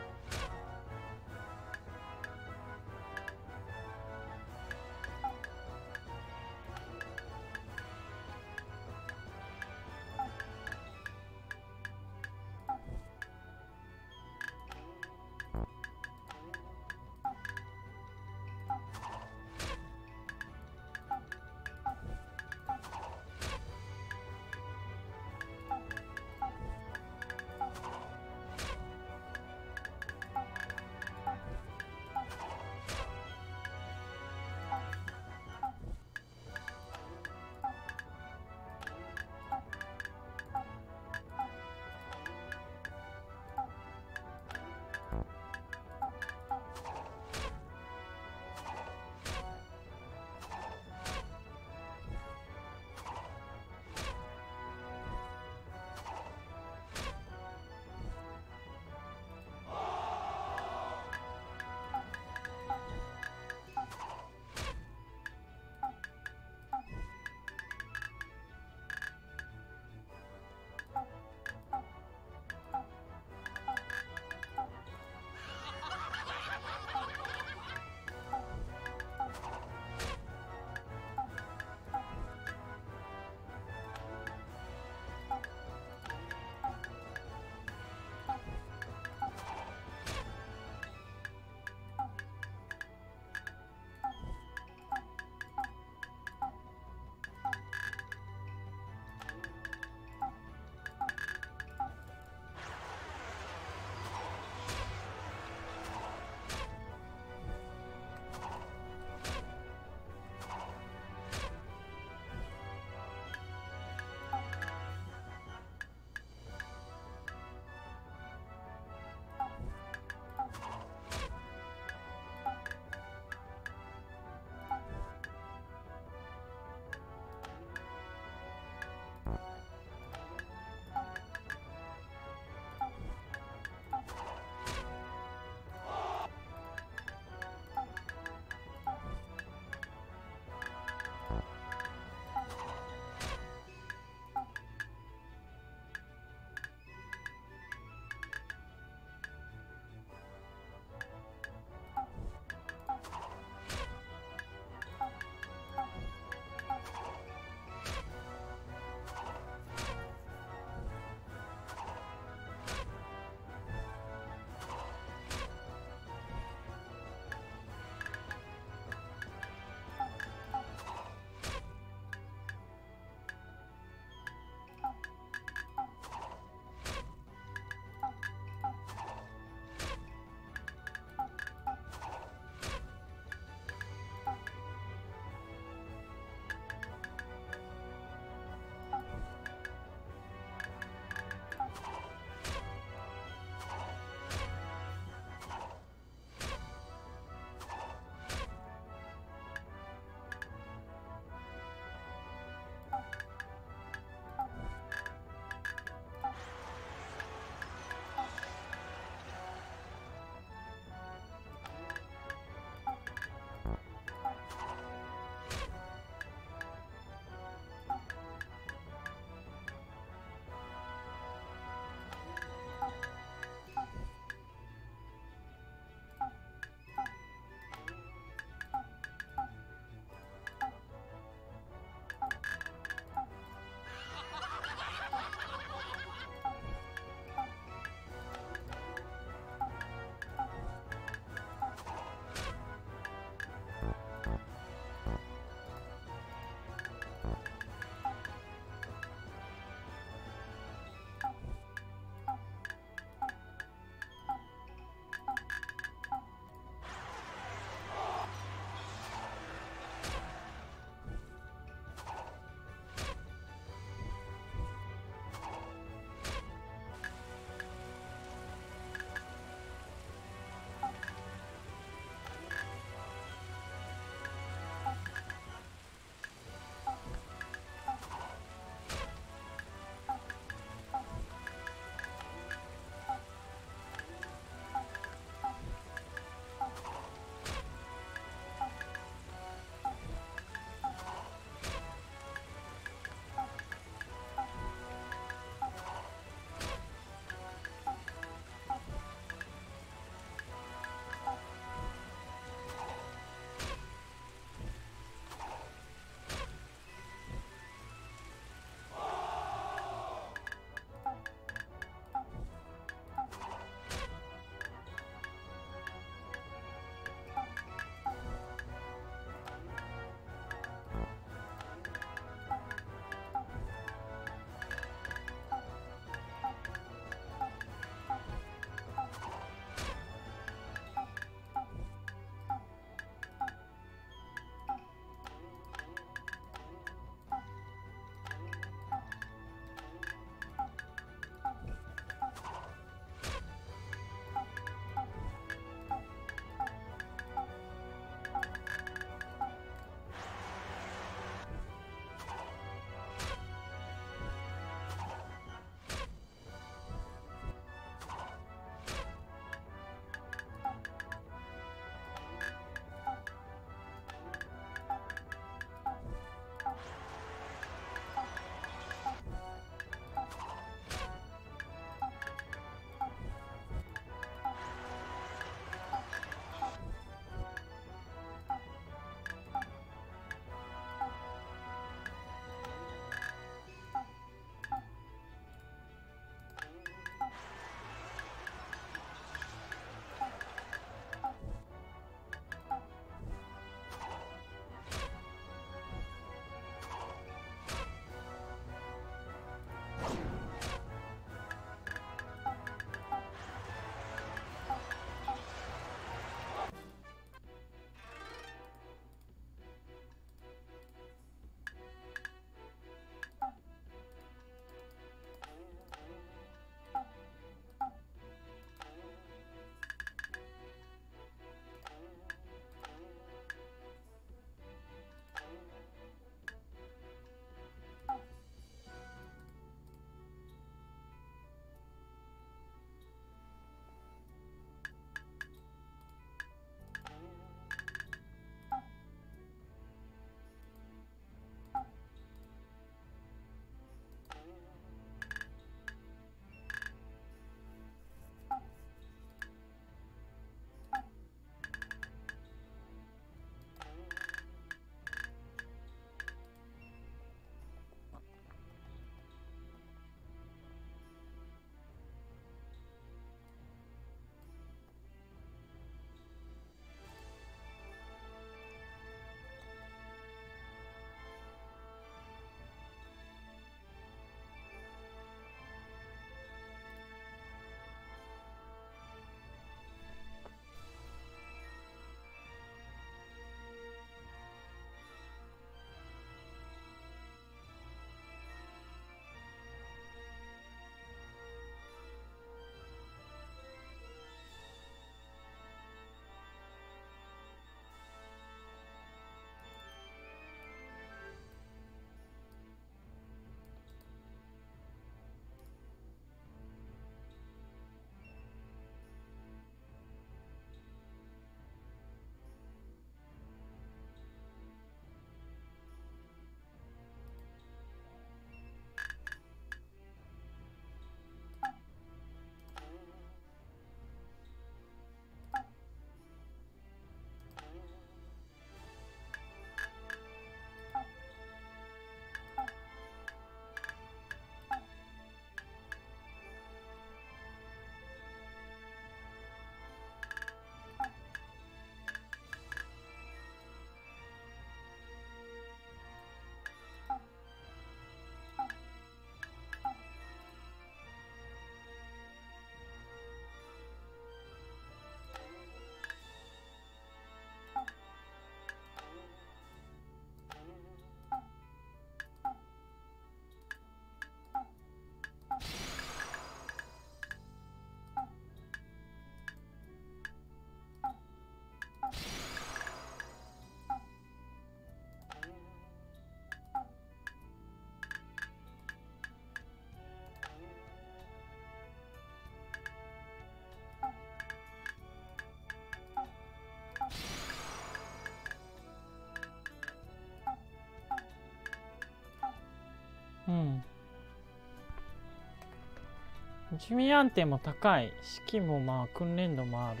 うん。地味安定も高い。士気もまあ訓練度もある。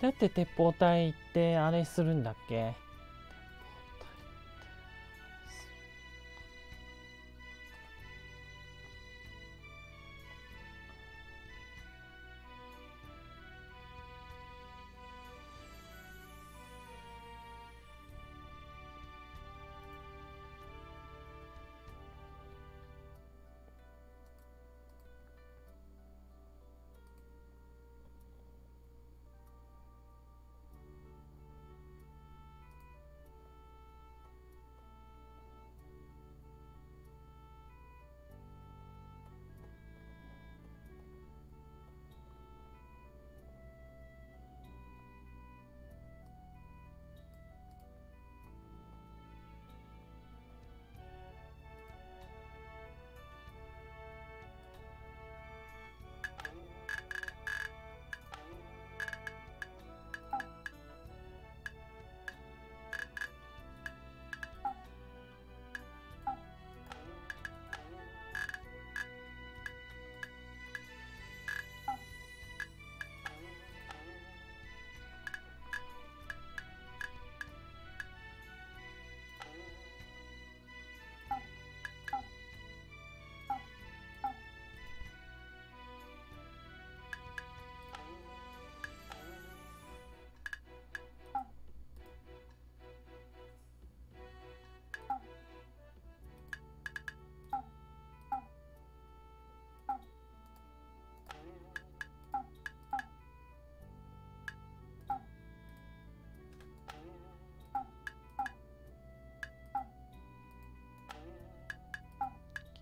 だって鉄砲隊ってあれするんだっけ？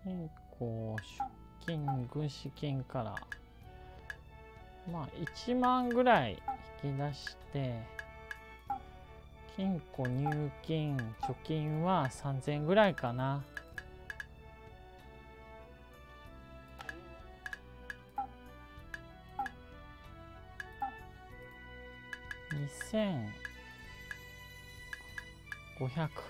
健康出金軍資金からまあ1万ぐらい引き出して金庫入金貯金は3000ぐらいかな。2500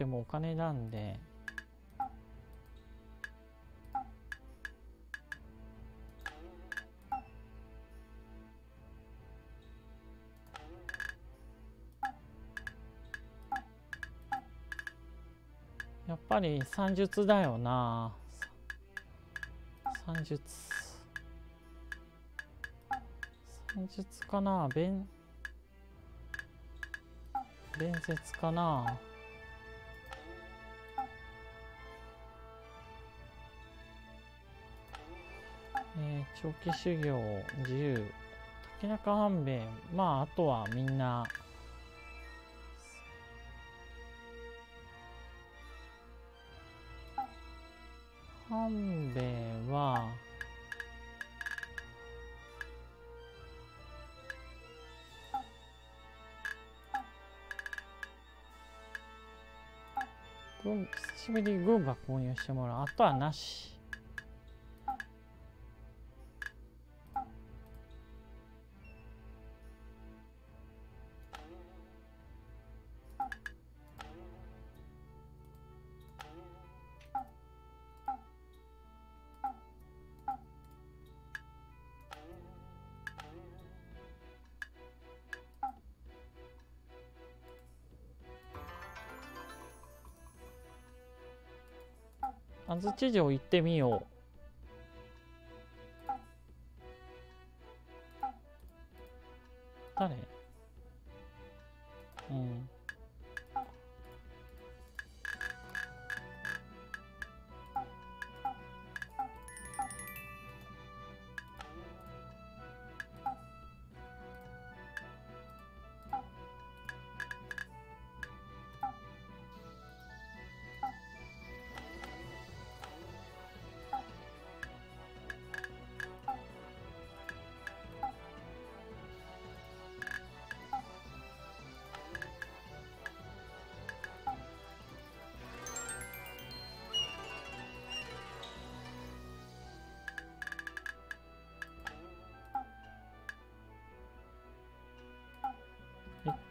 何がなくてもお金なんで。やっぱり算術だよな。算術。算術かな。弁伝説かな。長期修行自由竹中半兵衛まああとはみんな半兵衛は久しぶりにグーバ購入してもらう。あとはなし。安土城行ってみよう。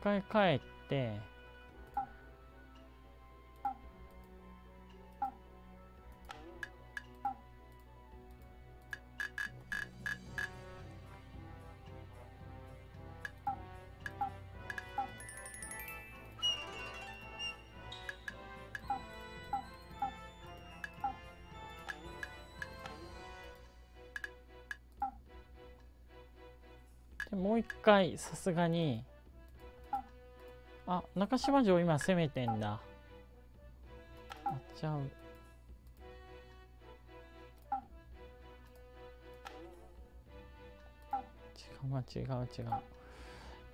回帰ってもう一回さすがにあ中島城今攻めてんだ。あっちゃう。違う違う違う。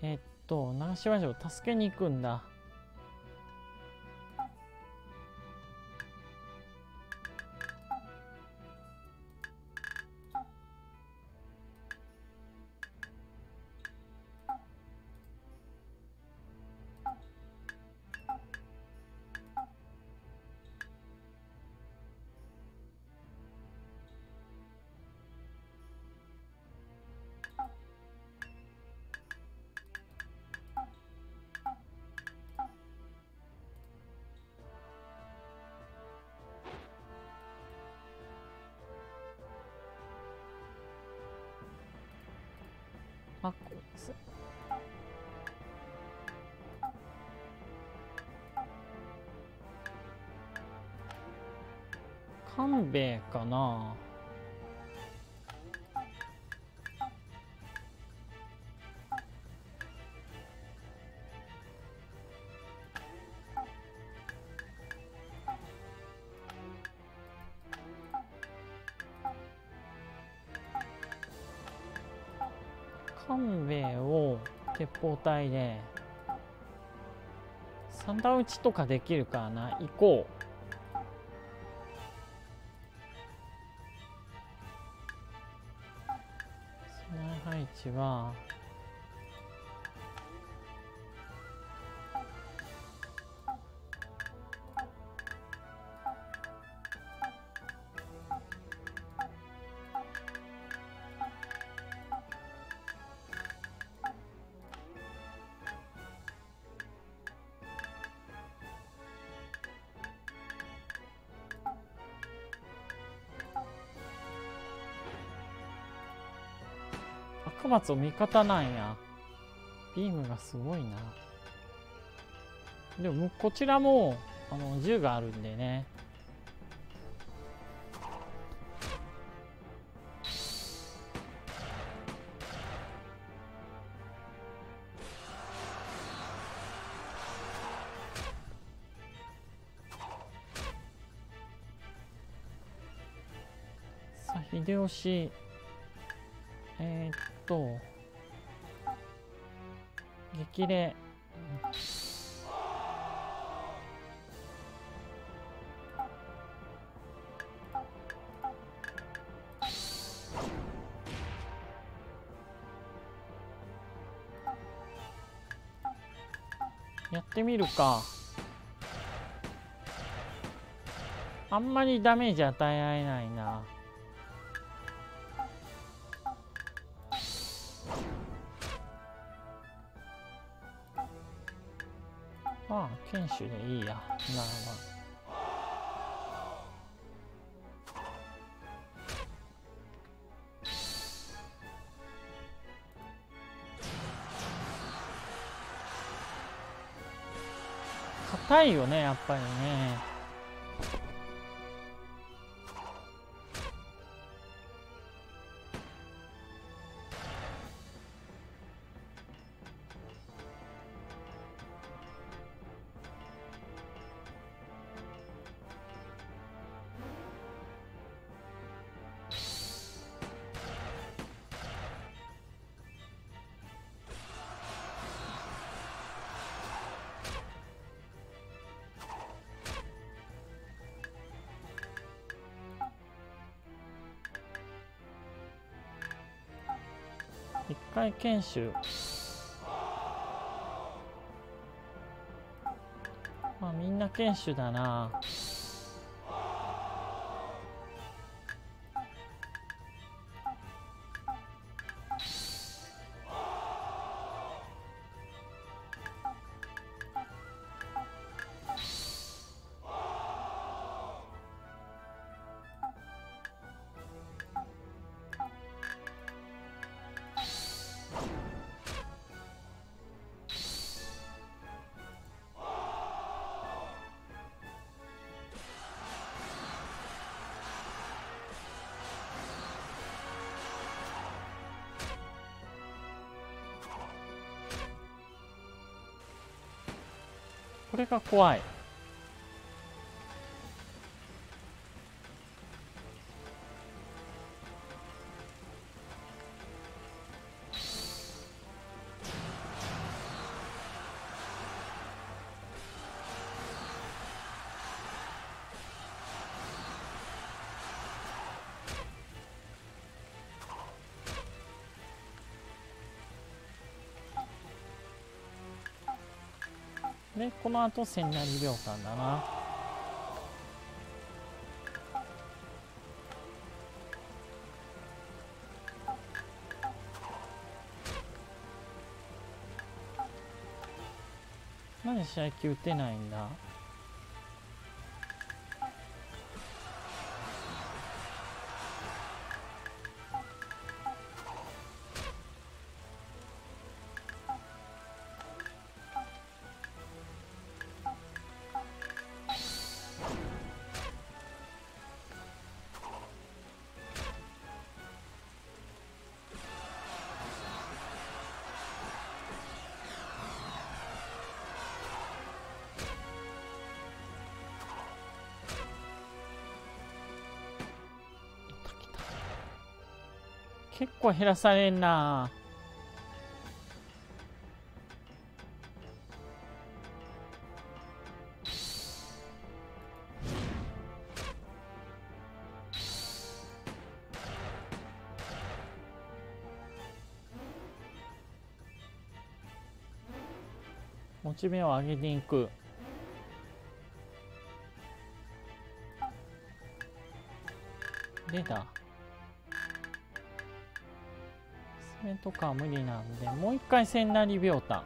えーっと長島城助けに行くんだ。かな。勘兵衛を鉄砲隊で三段打ちとかできるかな。行こう。松を味方なんや。ビームがすごいな。でもこちらもあの銃があるんでね。さあ秀吉、と激励。やってみるか。あんまりダメージ与えられないな。選手でいいや。ならば硬いよねやっぱりね。一回研修まあみんな研修だな。れが怖い。でこの後千成秒間だな。なんで試合球打てないんだ？結構減らされんな。モチベを上げに行く。出た。とかは無理なんでもう一回千成秒太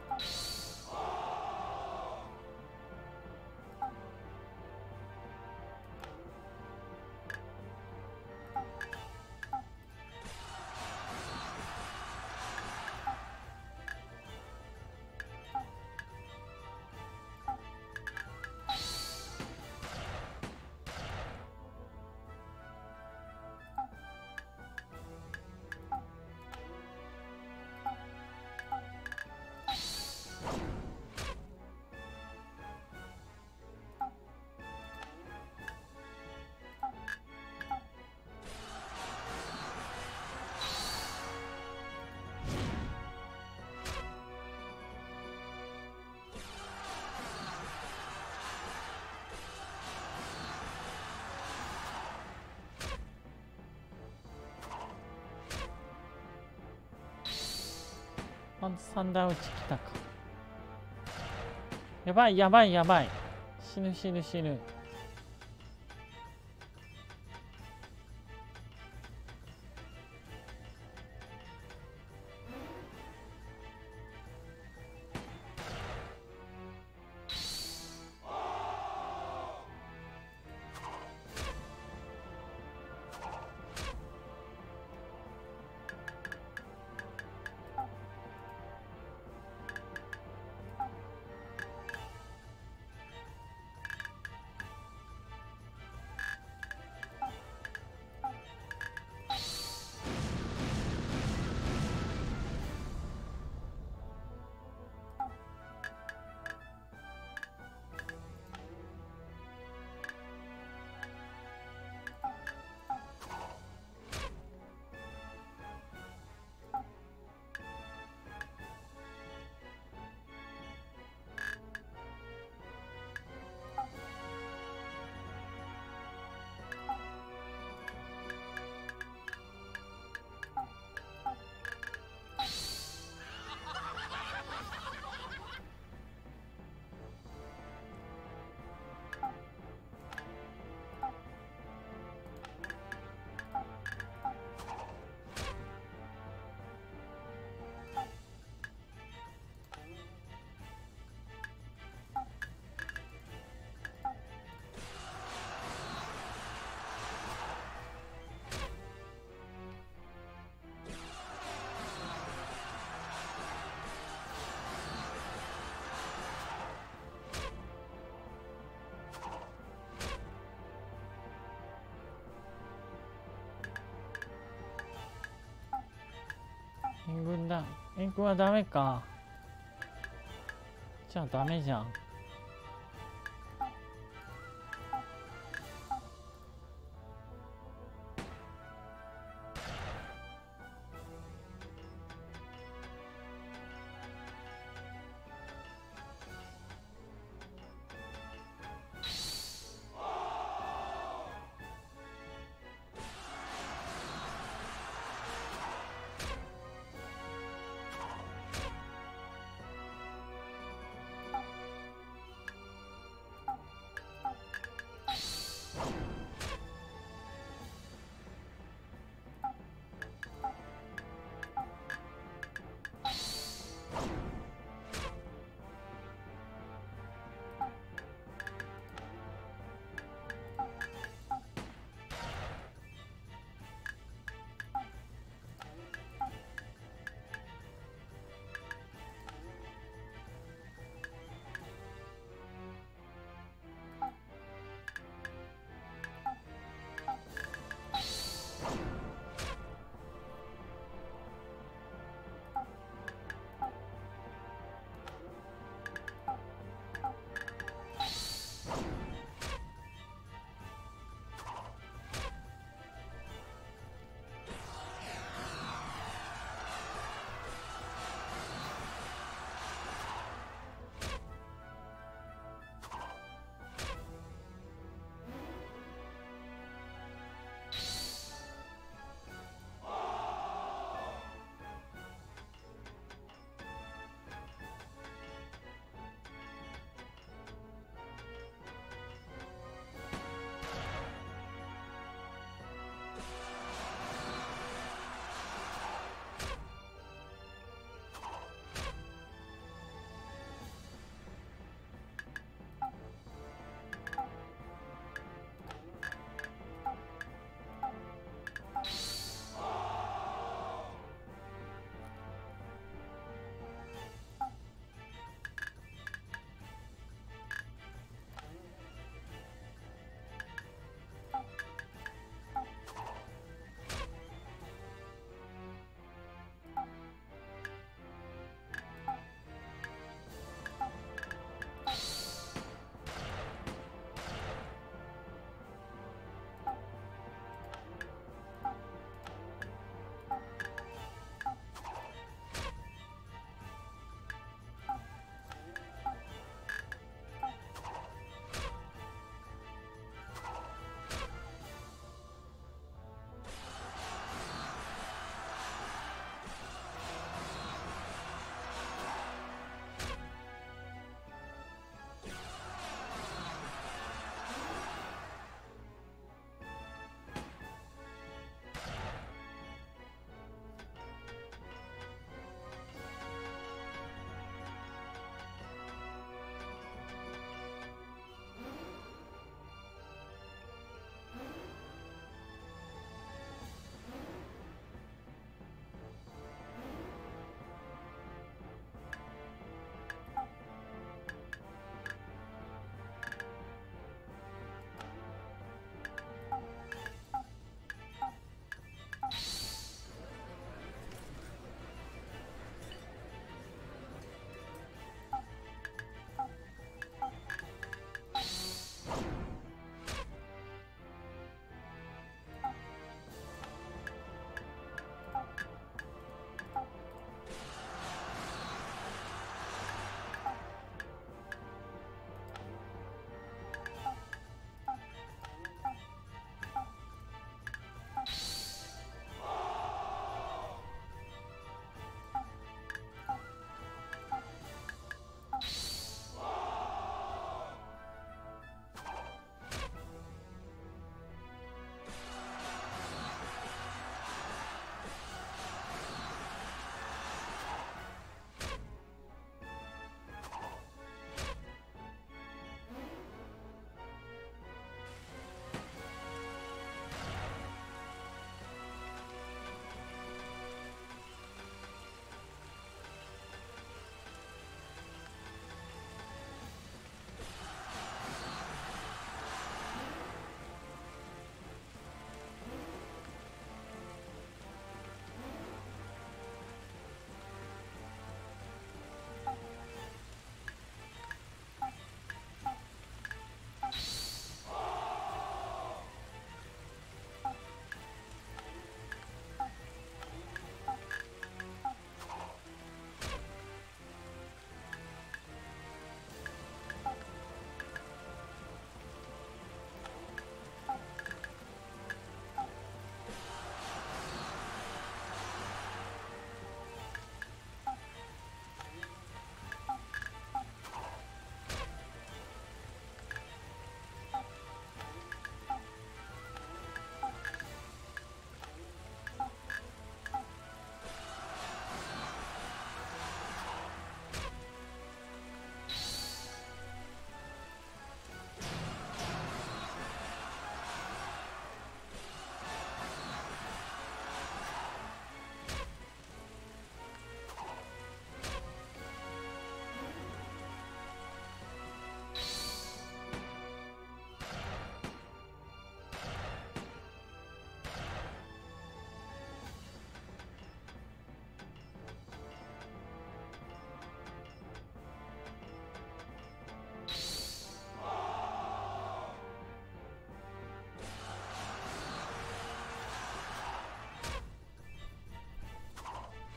三段打ち来たか。やばいやばいやばい。死ぬ死ぬ死ぬ。援軍だ。援軍はダメか。じゃあダメじゃん。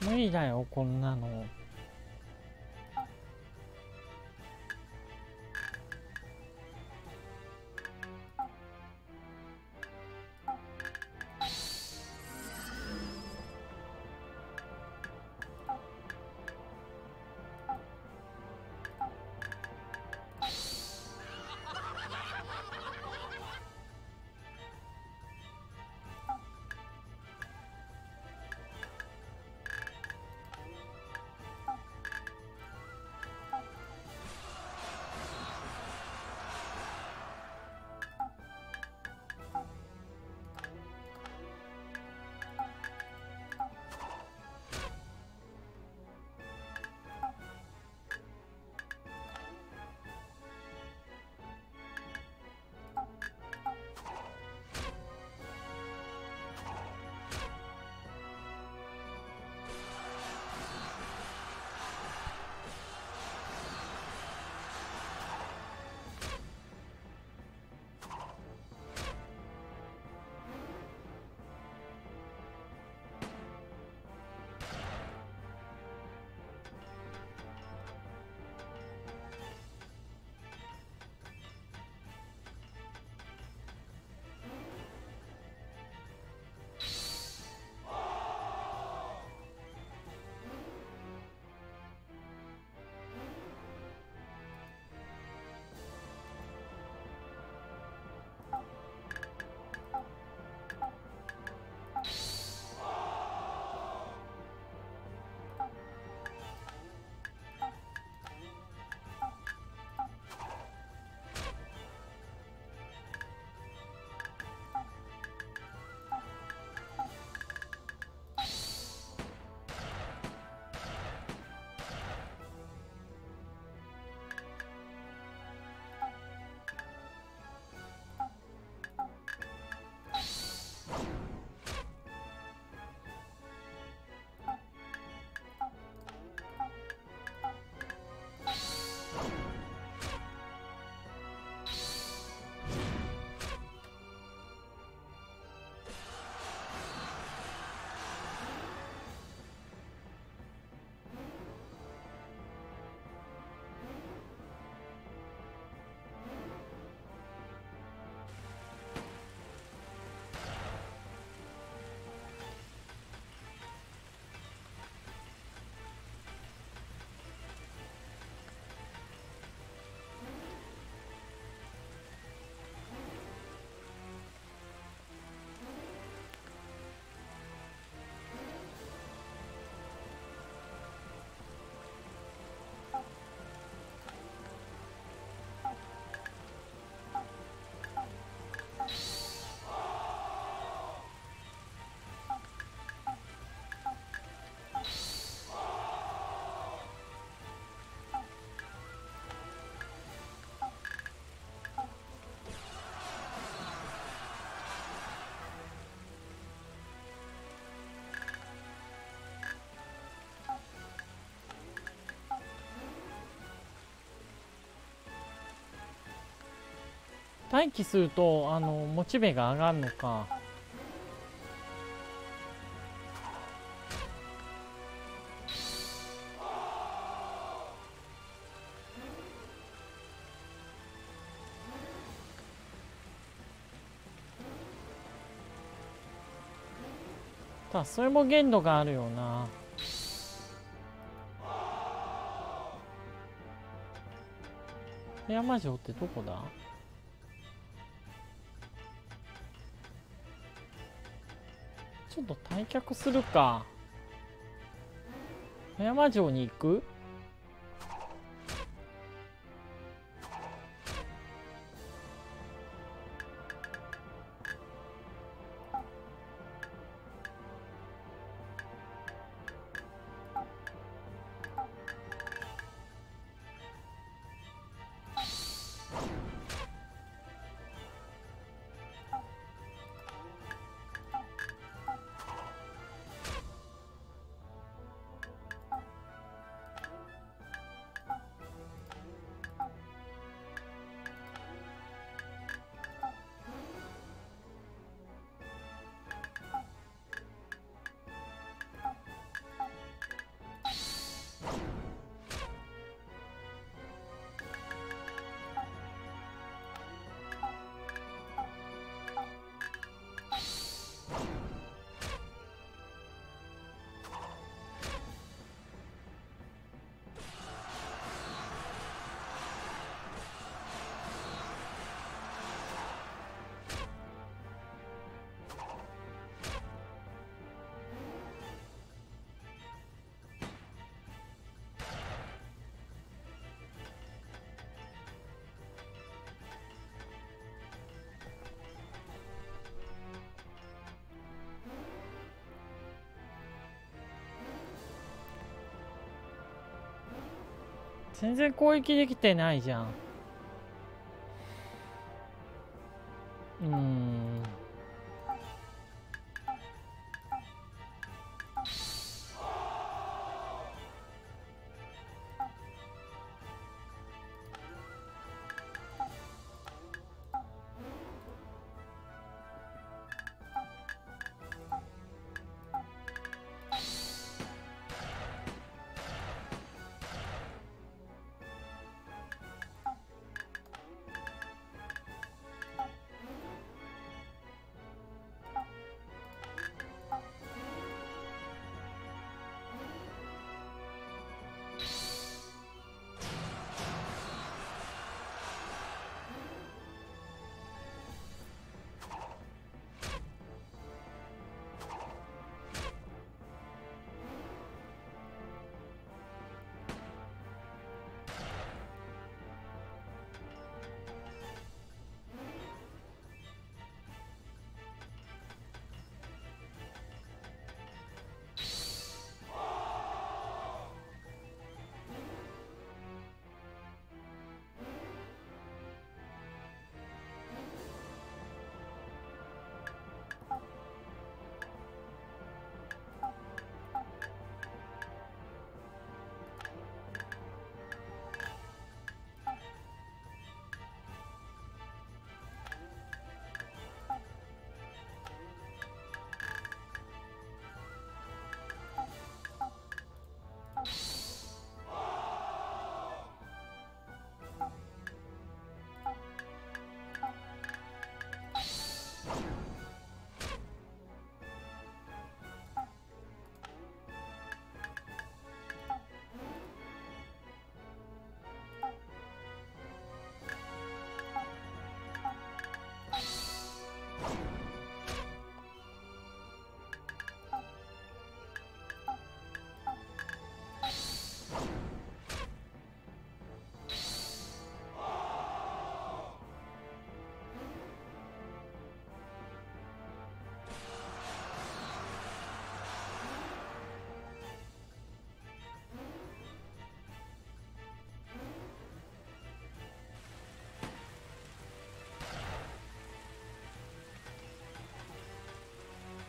無理だよこんなの。待機するとあのモチベが上がるのか。ただそれも限度があるよな。山城ってどこだ？退却するか。富山城に行く？全然攻撃できてないじゃん。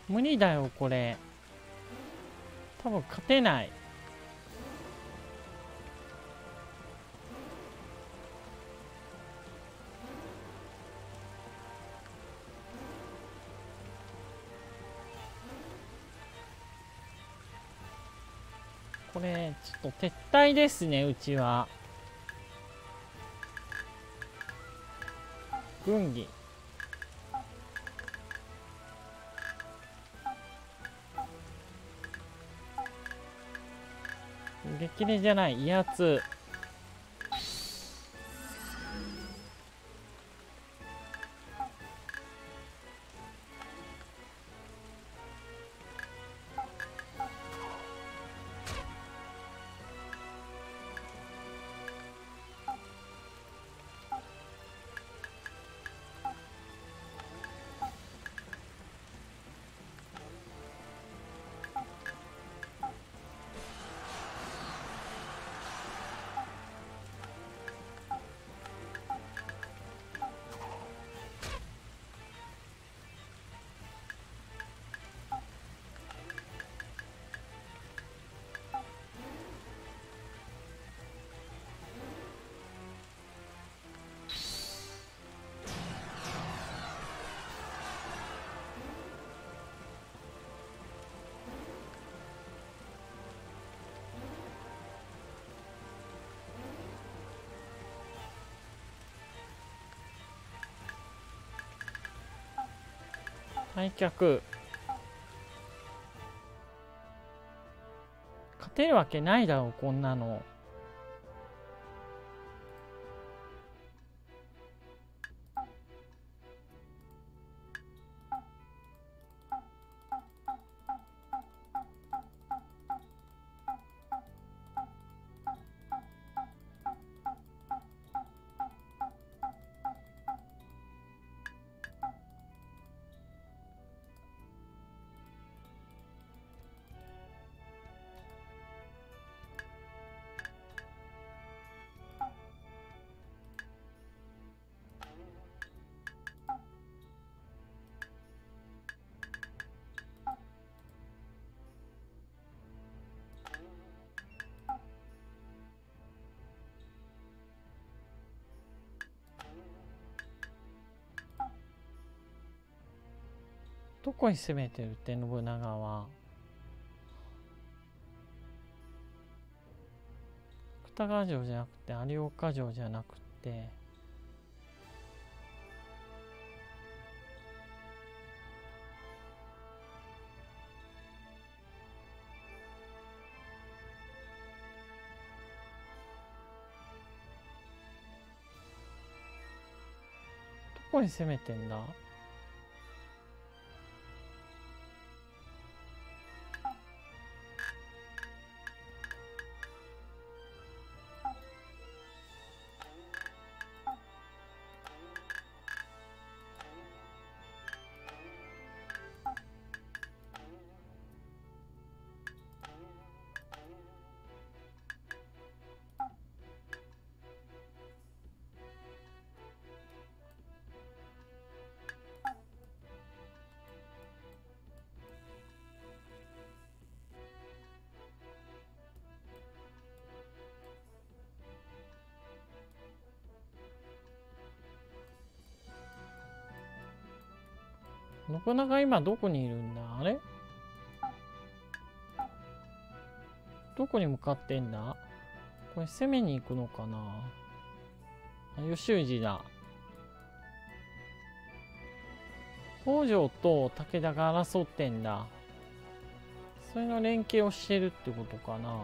無理だよこれ。多分勝てない。これちょっと撤退ですねうちは。軍議激励じゃない威圧退却勝てるわけないだろうこんなの。どこに攻めてるって信長は。芥川城じゃなくて有岡城じゃなくて。どこに攻めてんだ？信長今どこにいるんだ？あれ？どこに向かってんだ？これ攻めに行くのかな？あ吉氏だ。北条と武田が争ってんだ。それの連携をしてるってことかな？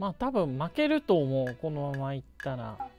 まあ多分負けると思うこのままいったら。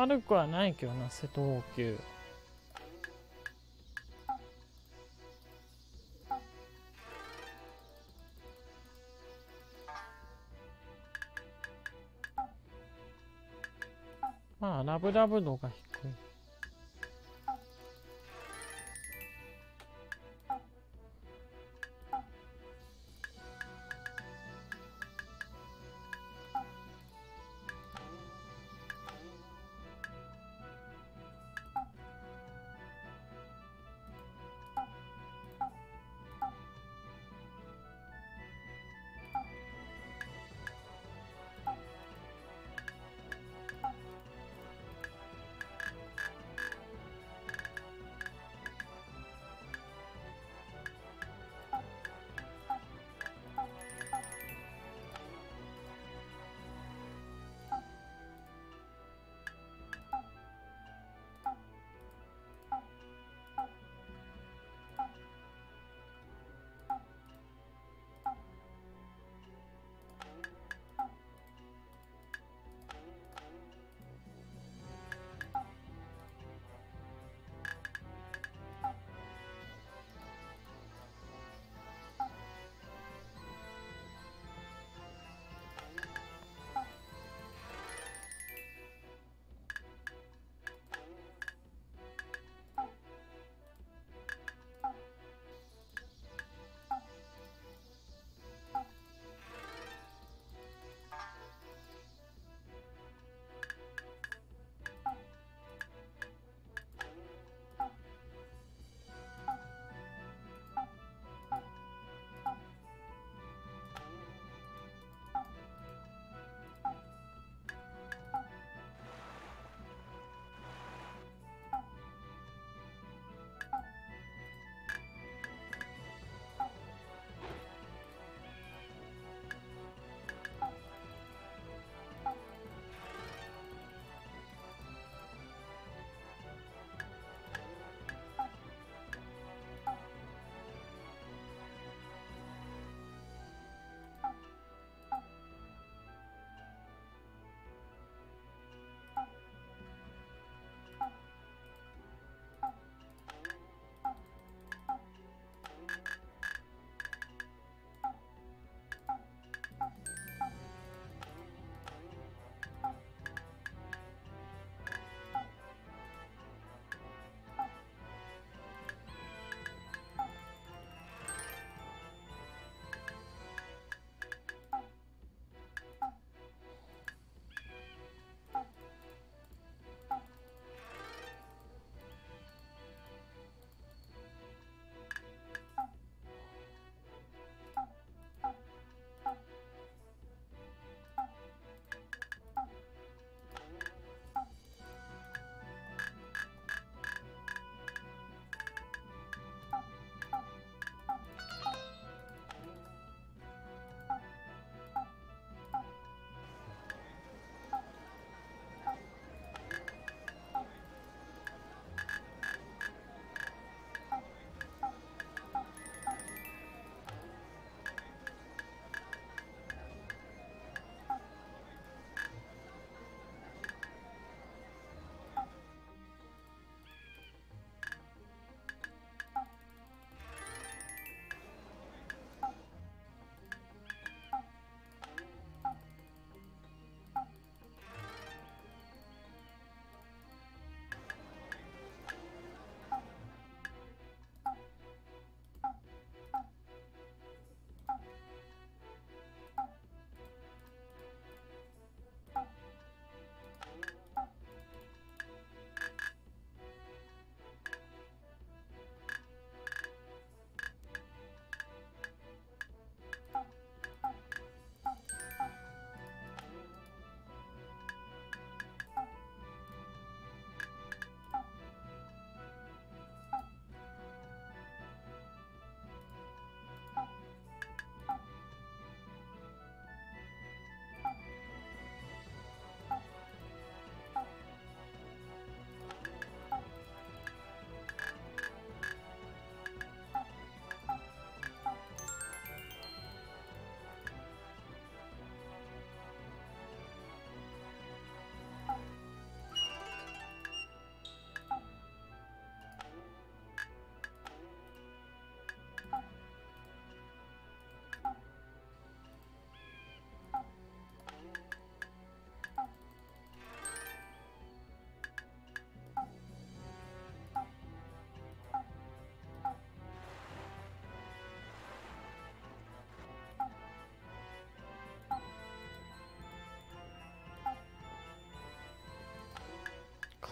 悪くはないけどな瀬戸王宮。まあラブラブ度が低い。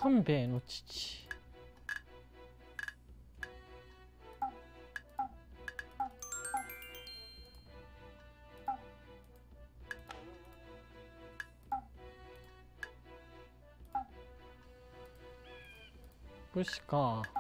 官兵衛の父。武士か。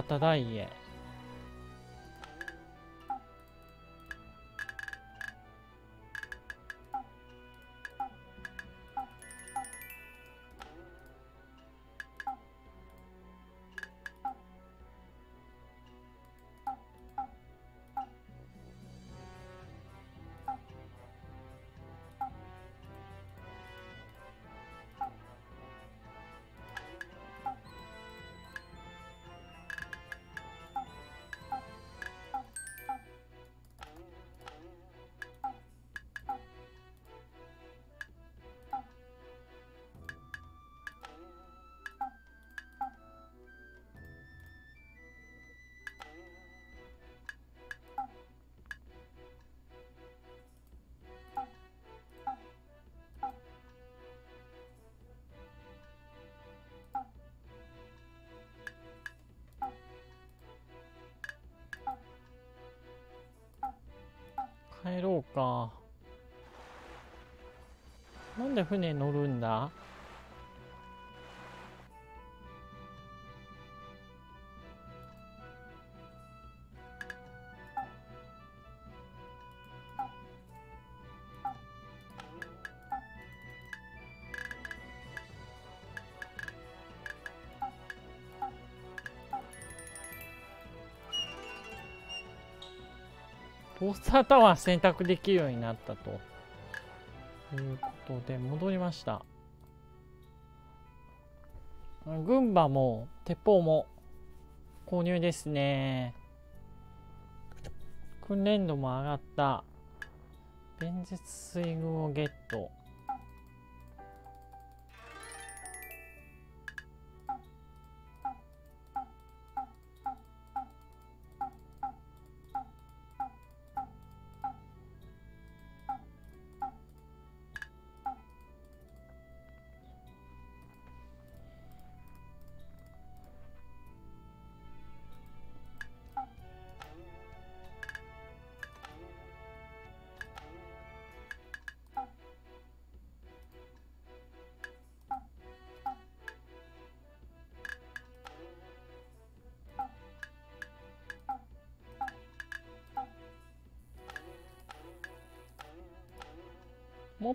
北忠家。帰ろうか。なんで船乗るんだ？トースタータワー選択できるようになったと。いうことで戻りました。群馬も鉄砲も購入ですね。訓練度も上がった。弁舌水軍をゲット。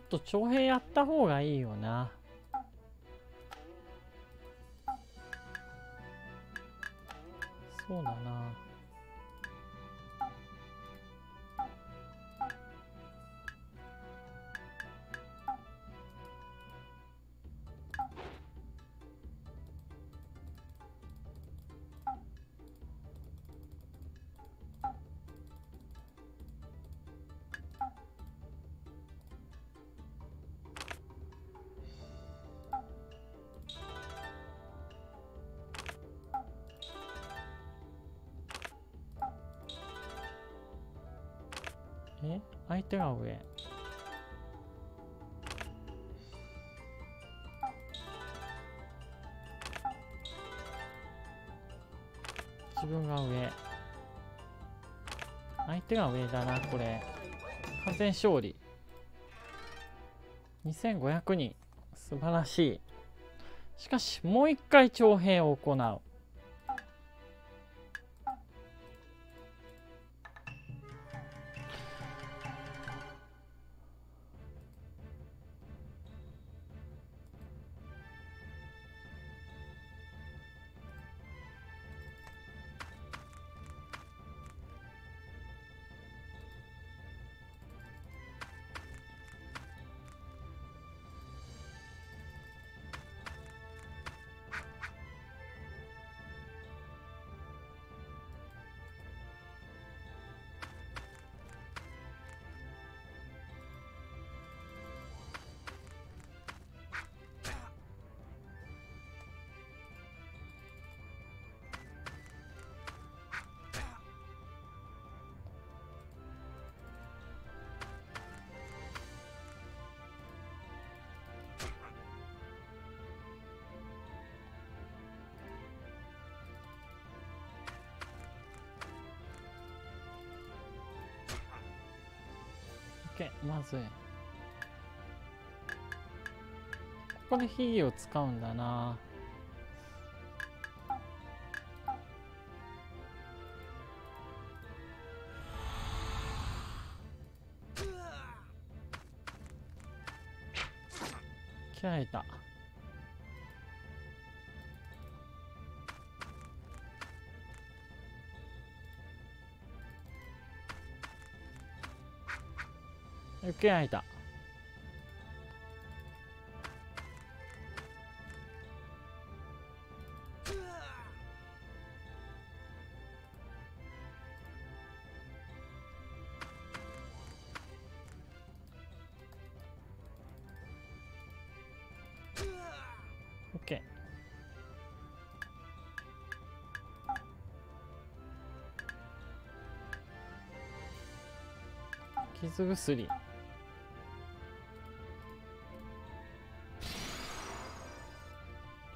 と徴兵やった方がいいよな。相手が上。自分が上。相手が上だなこれ。完全勝利。2500人。素晴らしい。しかしもう一回徴兵を行う。ずいここでヒゲを使うんだな。切られた。受けられた。オッケー。傷薬。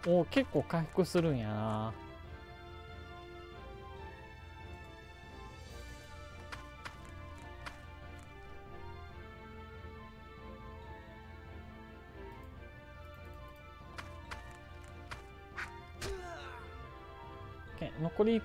お結構回復するんやな。残り1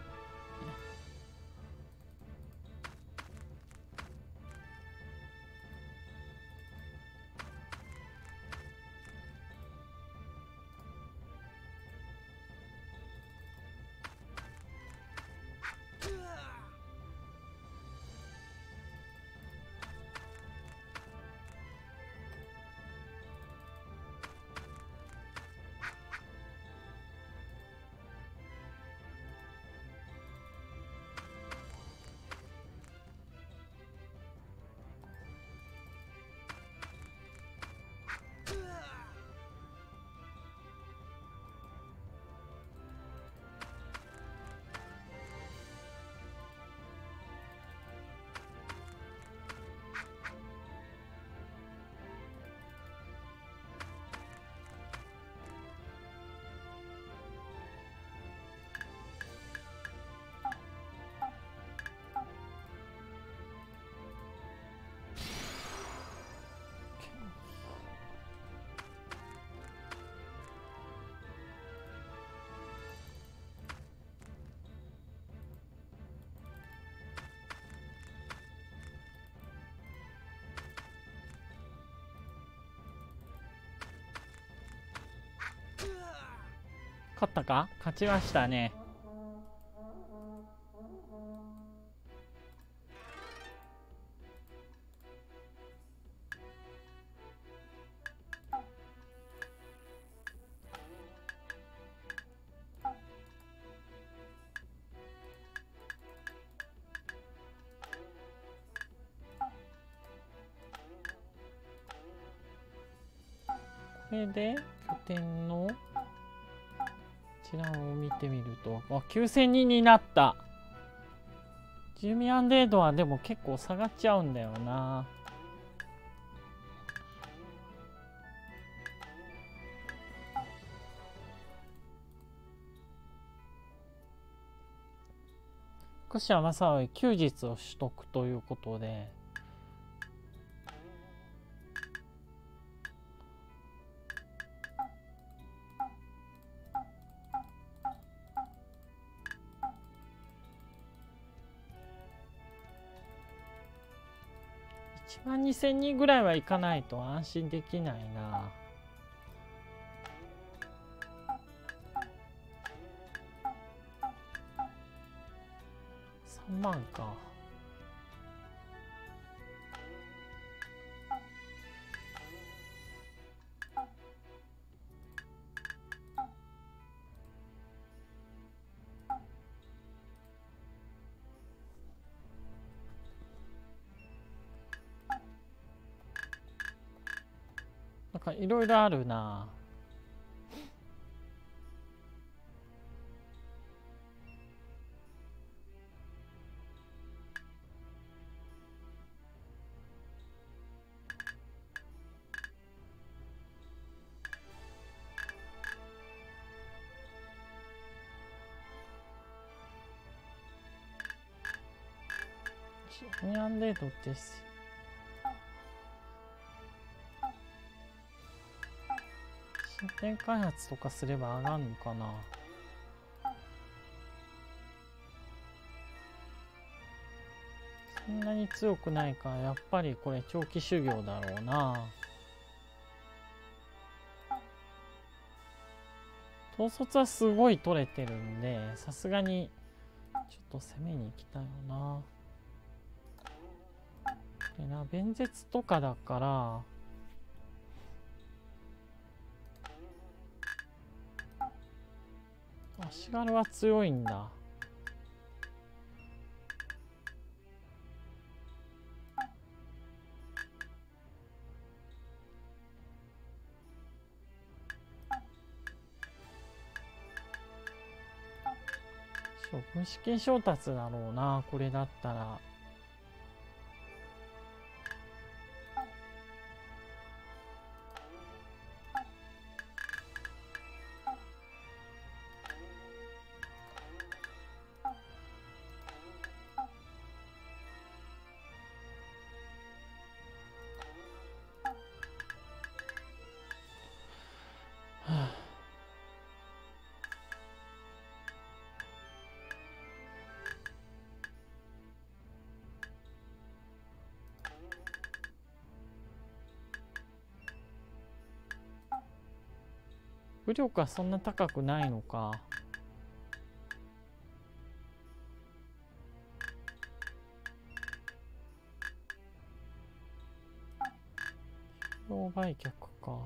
ったか？勝ちましたね。これで拠点のちらを見てみるとあ9000人になった。住民アンデードはでも結構下がっちゃうんだよな。福島正則休日を取得ということで2000人ぐらいはいかないと安心できないな。3万か。いろいろあるな。ニャンデートです。試験開発とかすれば上がるのかな。そんなに強くないからやっぱりこれ長期修行だろうな。統率はすごい取れてるんでさすがにちょっと攻めに行きたいよな。でな弁舌とかだから足軽は強いんだ軍資金調達だろうなこれだったら。力はそんな高くないのか。兵売却か。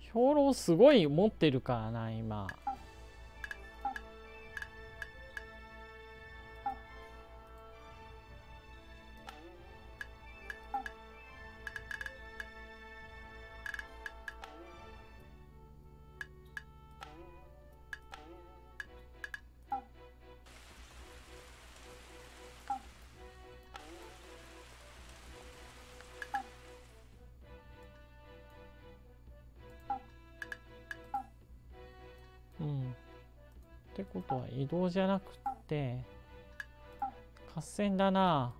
兵糧すごい持ってるからな、今。移動じゃなくって合戦だな。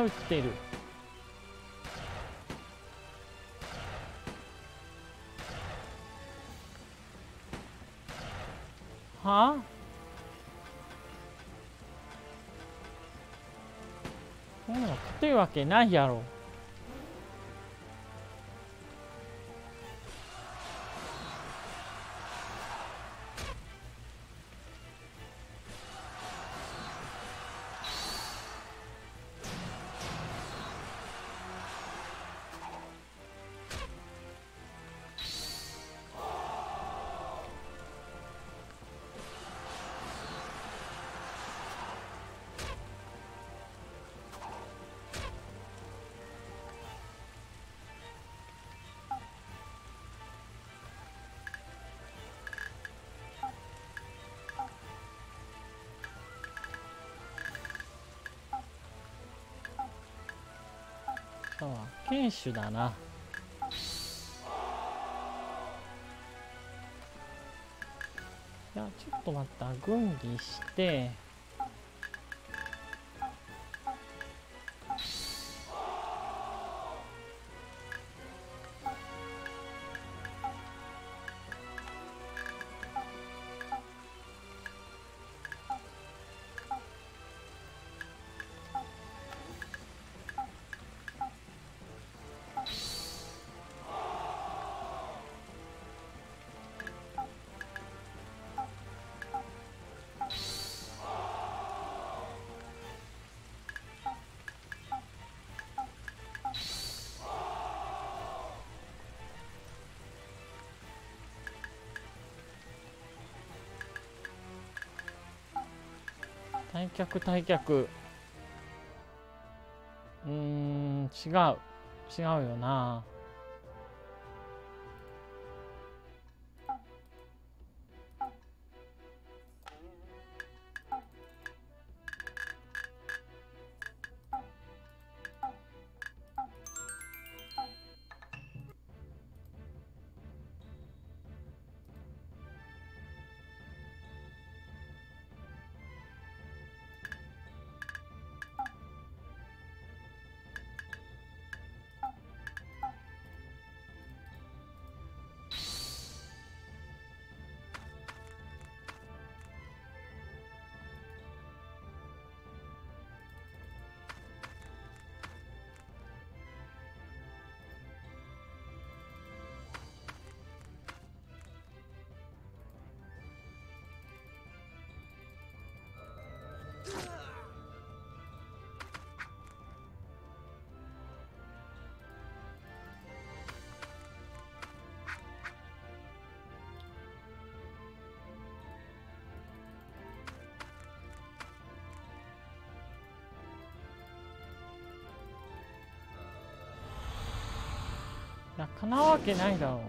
打ってる。はあ？こんなの勝てるわけないやろ。かは剣手だな。やちょっと待った。軍議して。退却退却うーん違う。違うよな。なわけないだろ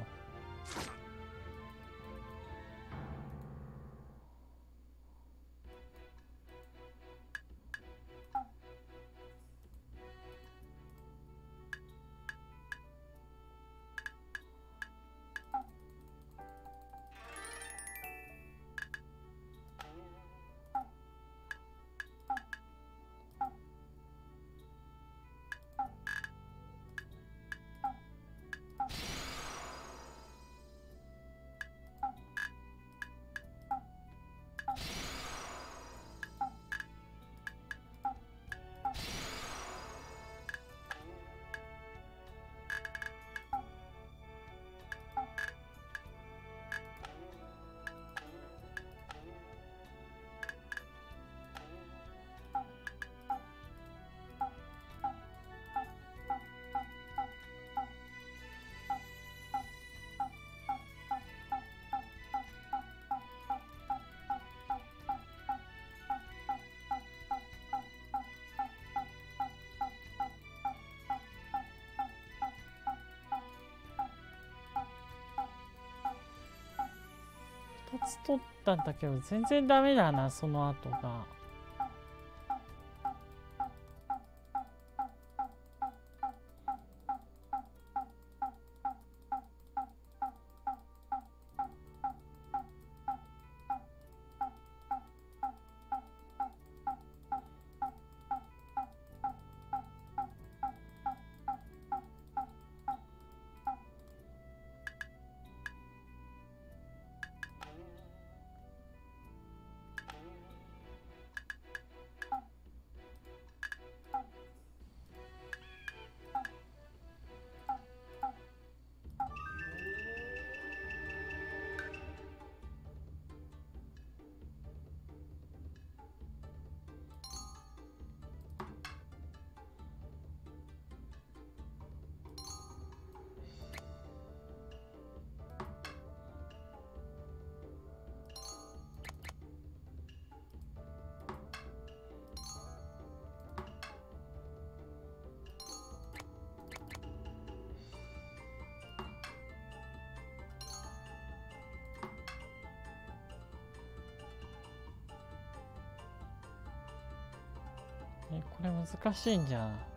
つ取ったんだけど全然ダメだなその後が。えこれ難しいんじゃん。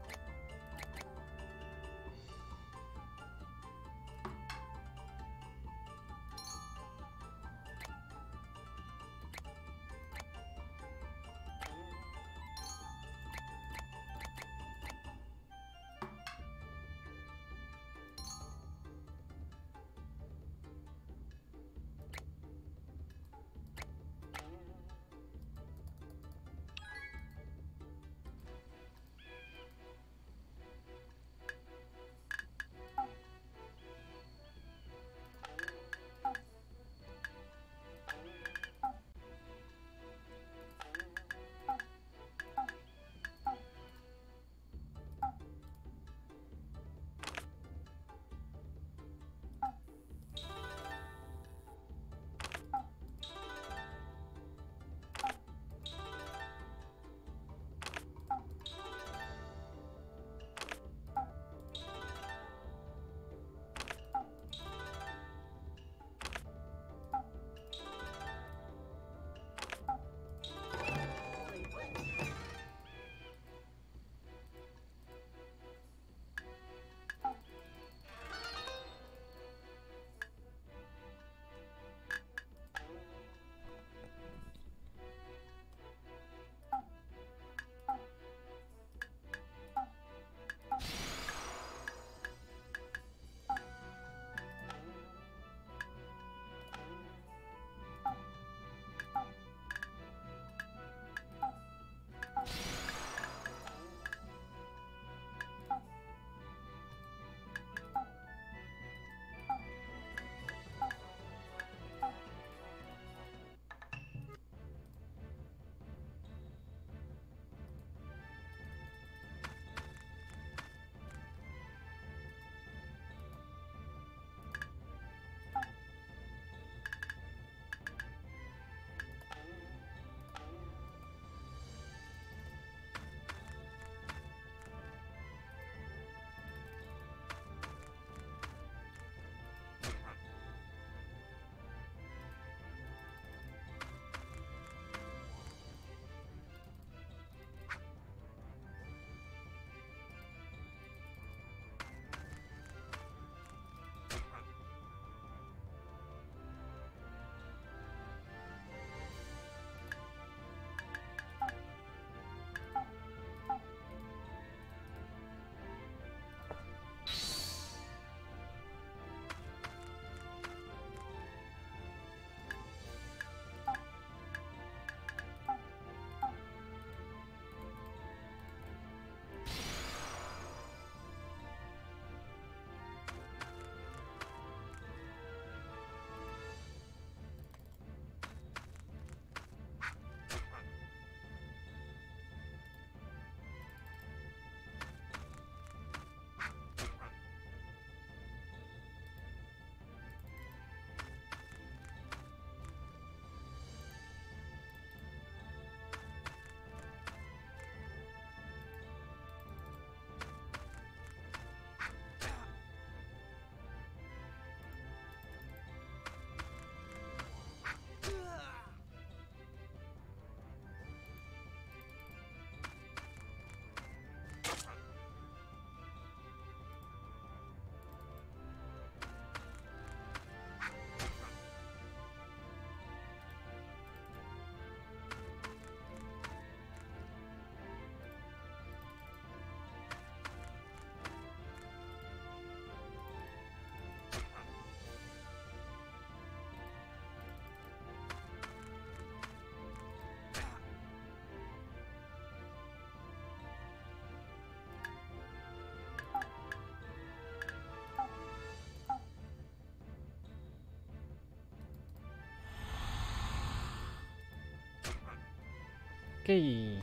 OK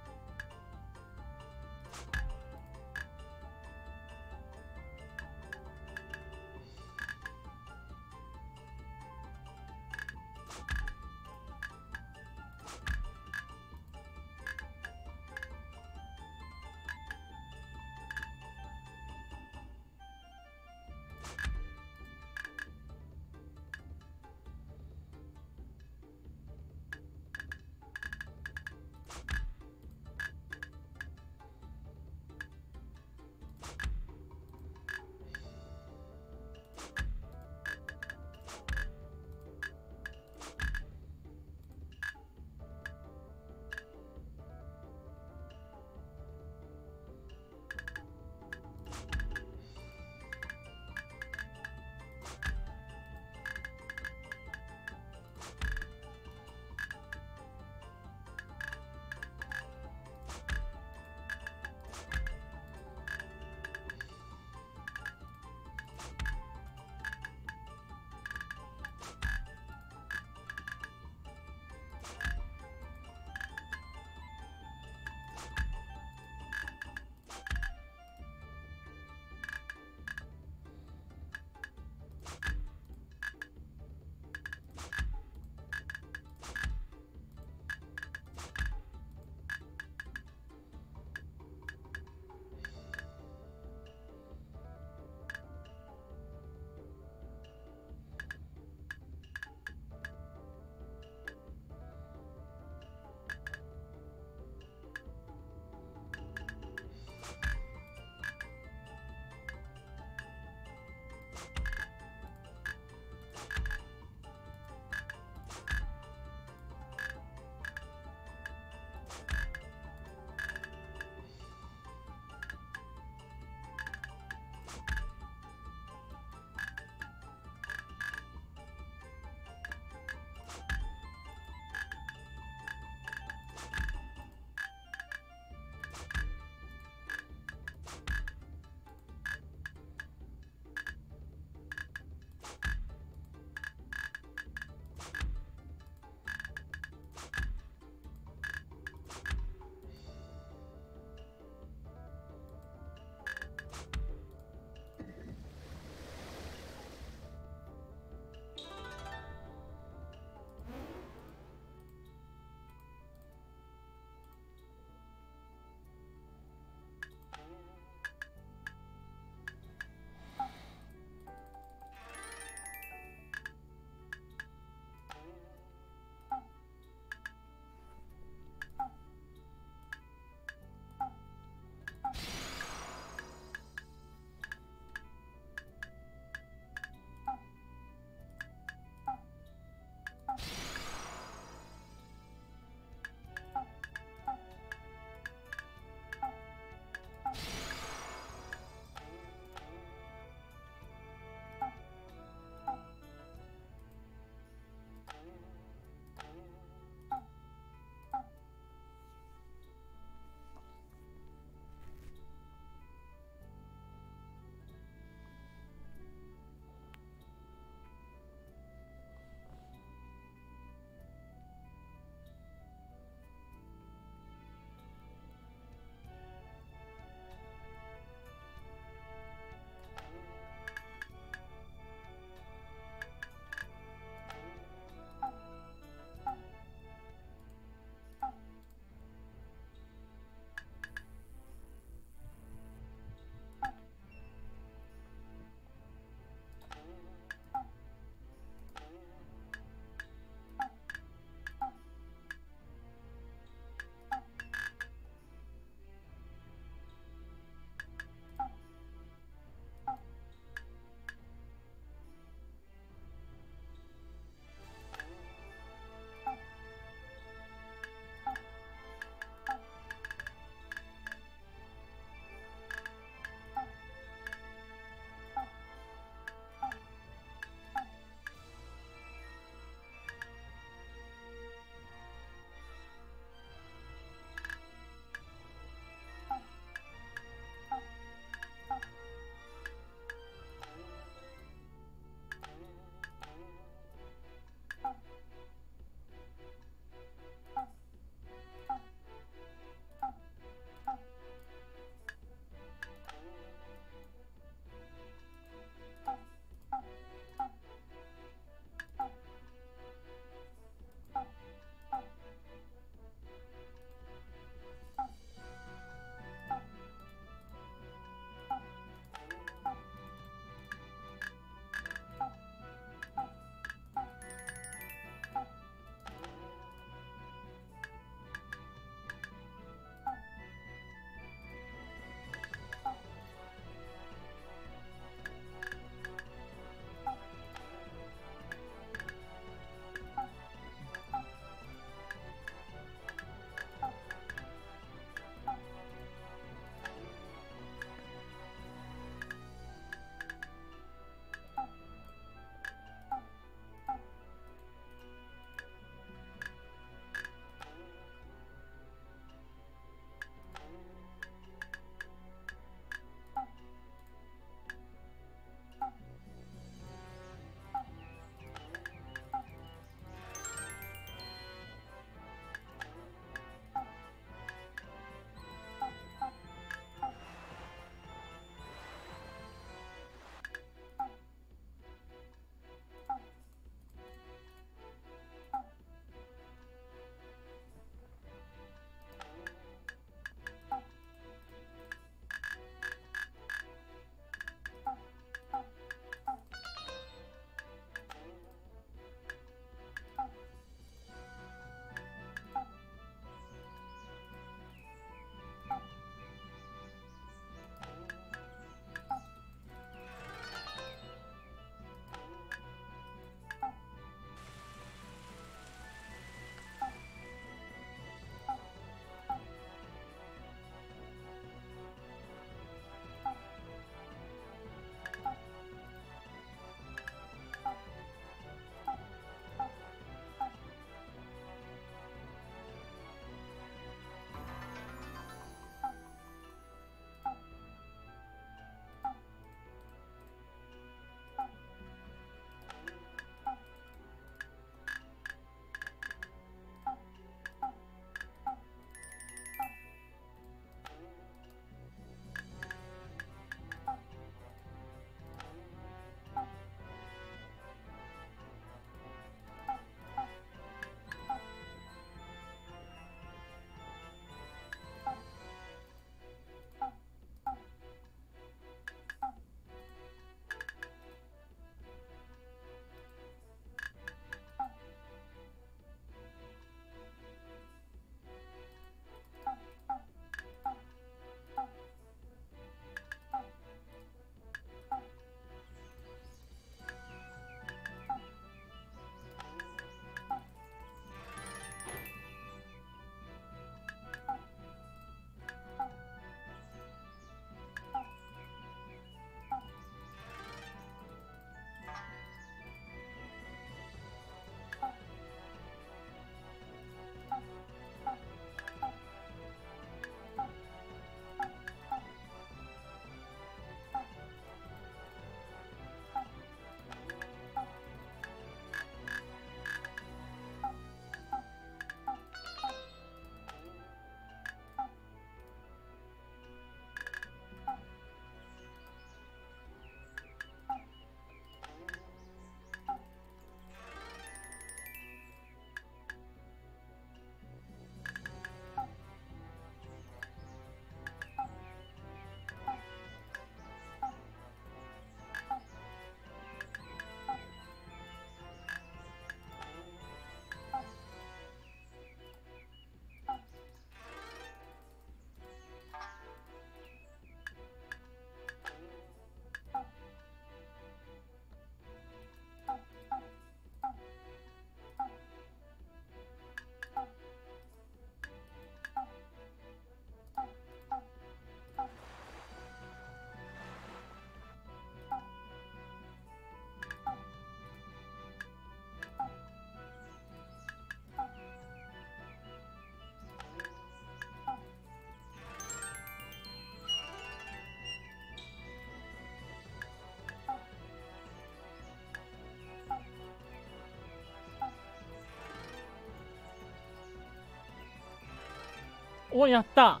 おやった。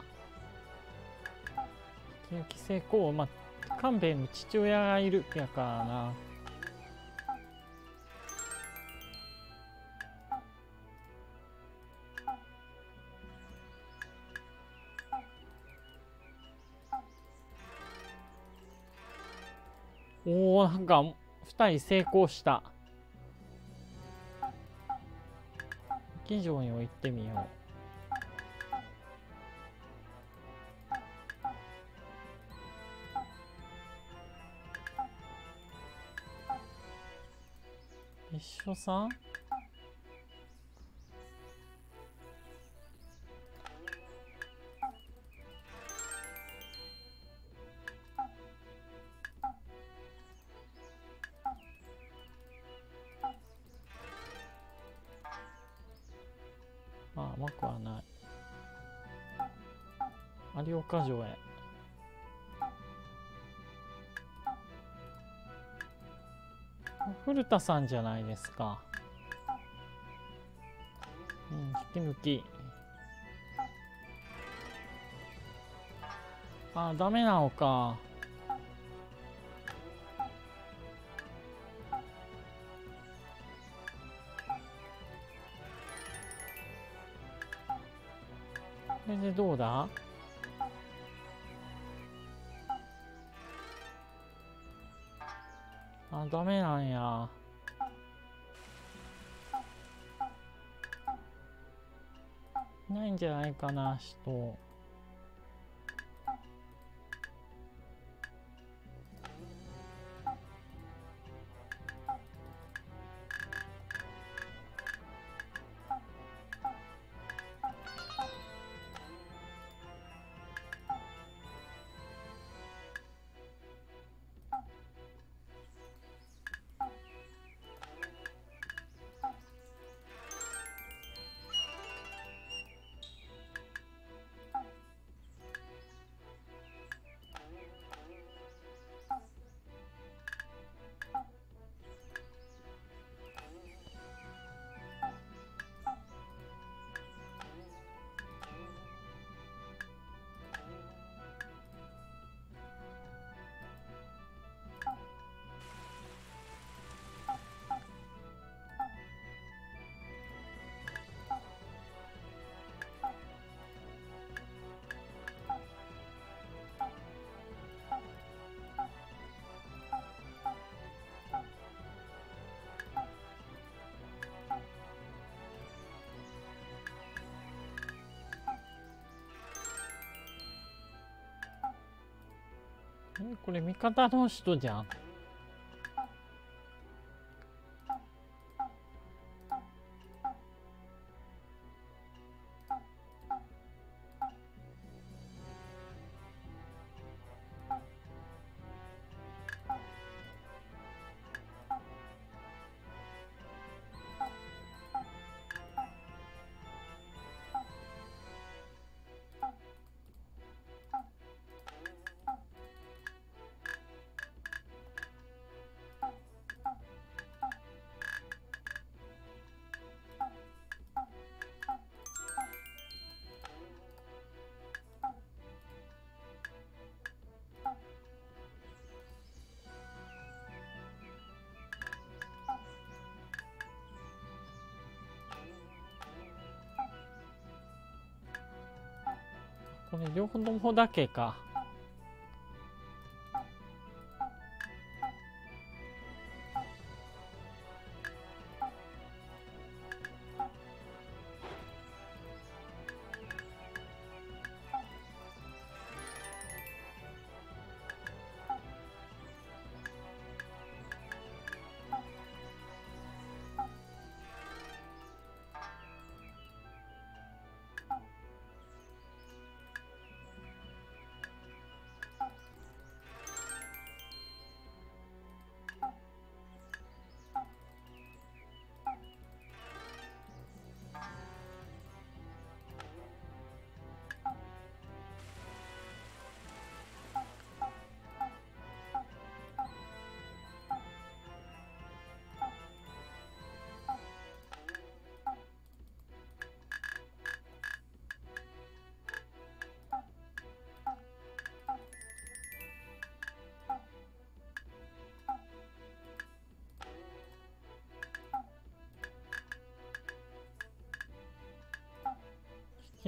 引き成功。まあ勘弁の父親がいるやからな。おおなんか2人成功した。劇場に行ってみよう。さん。あ甘くはない。有岡城へ。古田さんじゃないですか。うん引き抜き。あダメなのか。これでどうだ？ダメなんや。ないんじゃないかな、人。これ味方の人じゃん。これ両方ともだけか。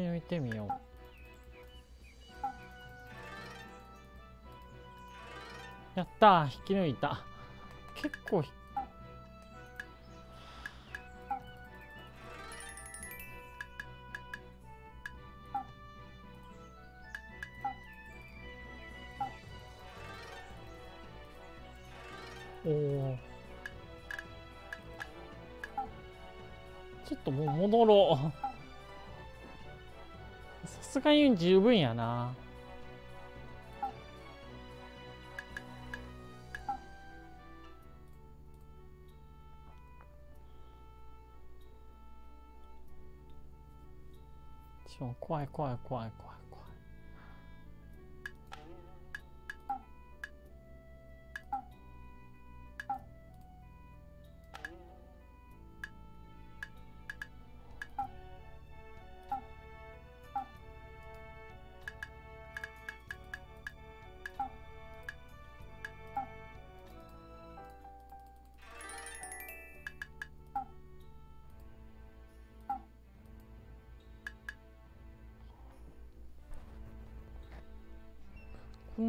き抜いてみよう。やった引き抜いた。結構引さすがに十分やな。怖い怖い怖い怖い。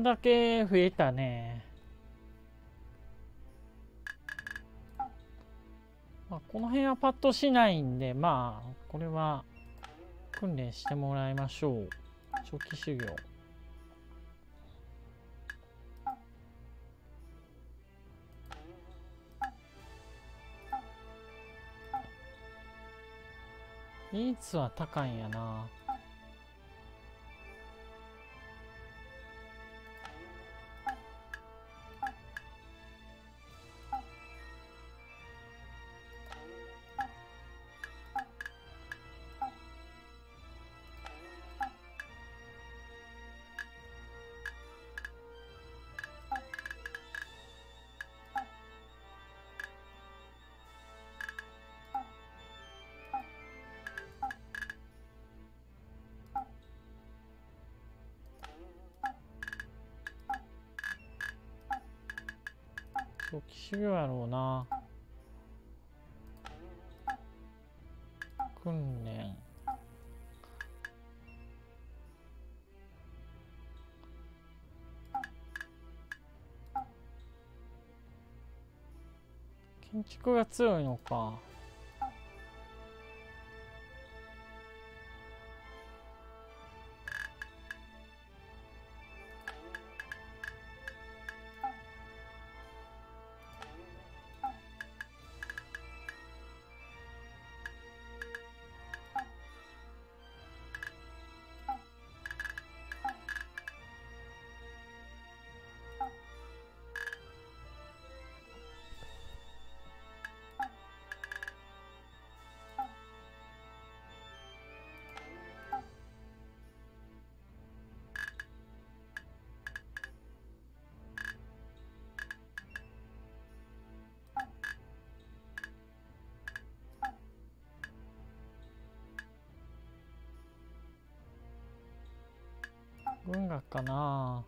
だけ増えたね。まあ、この辺はパッとしないんで、まあ、これは訓練してもらいましょう。初期修行。技術は高いんやな。修行やろうな。訓練。建築が強いのか。学かな。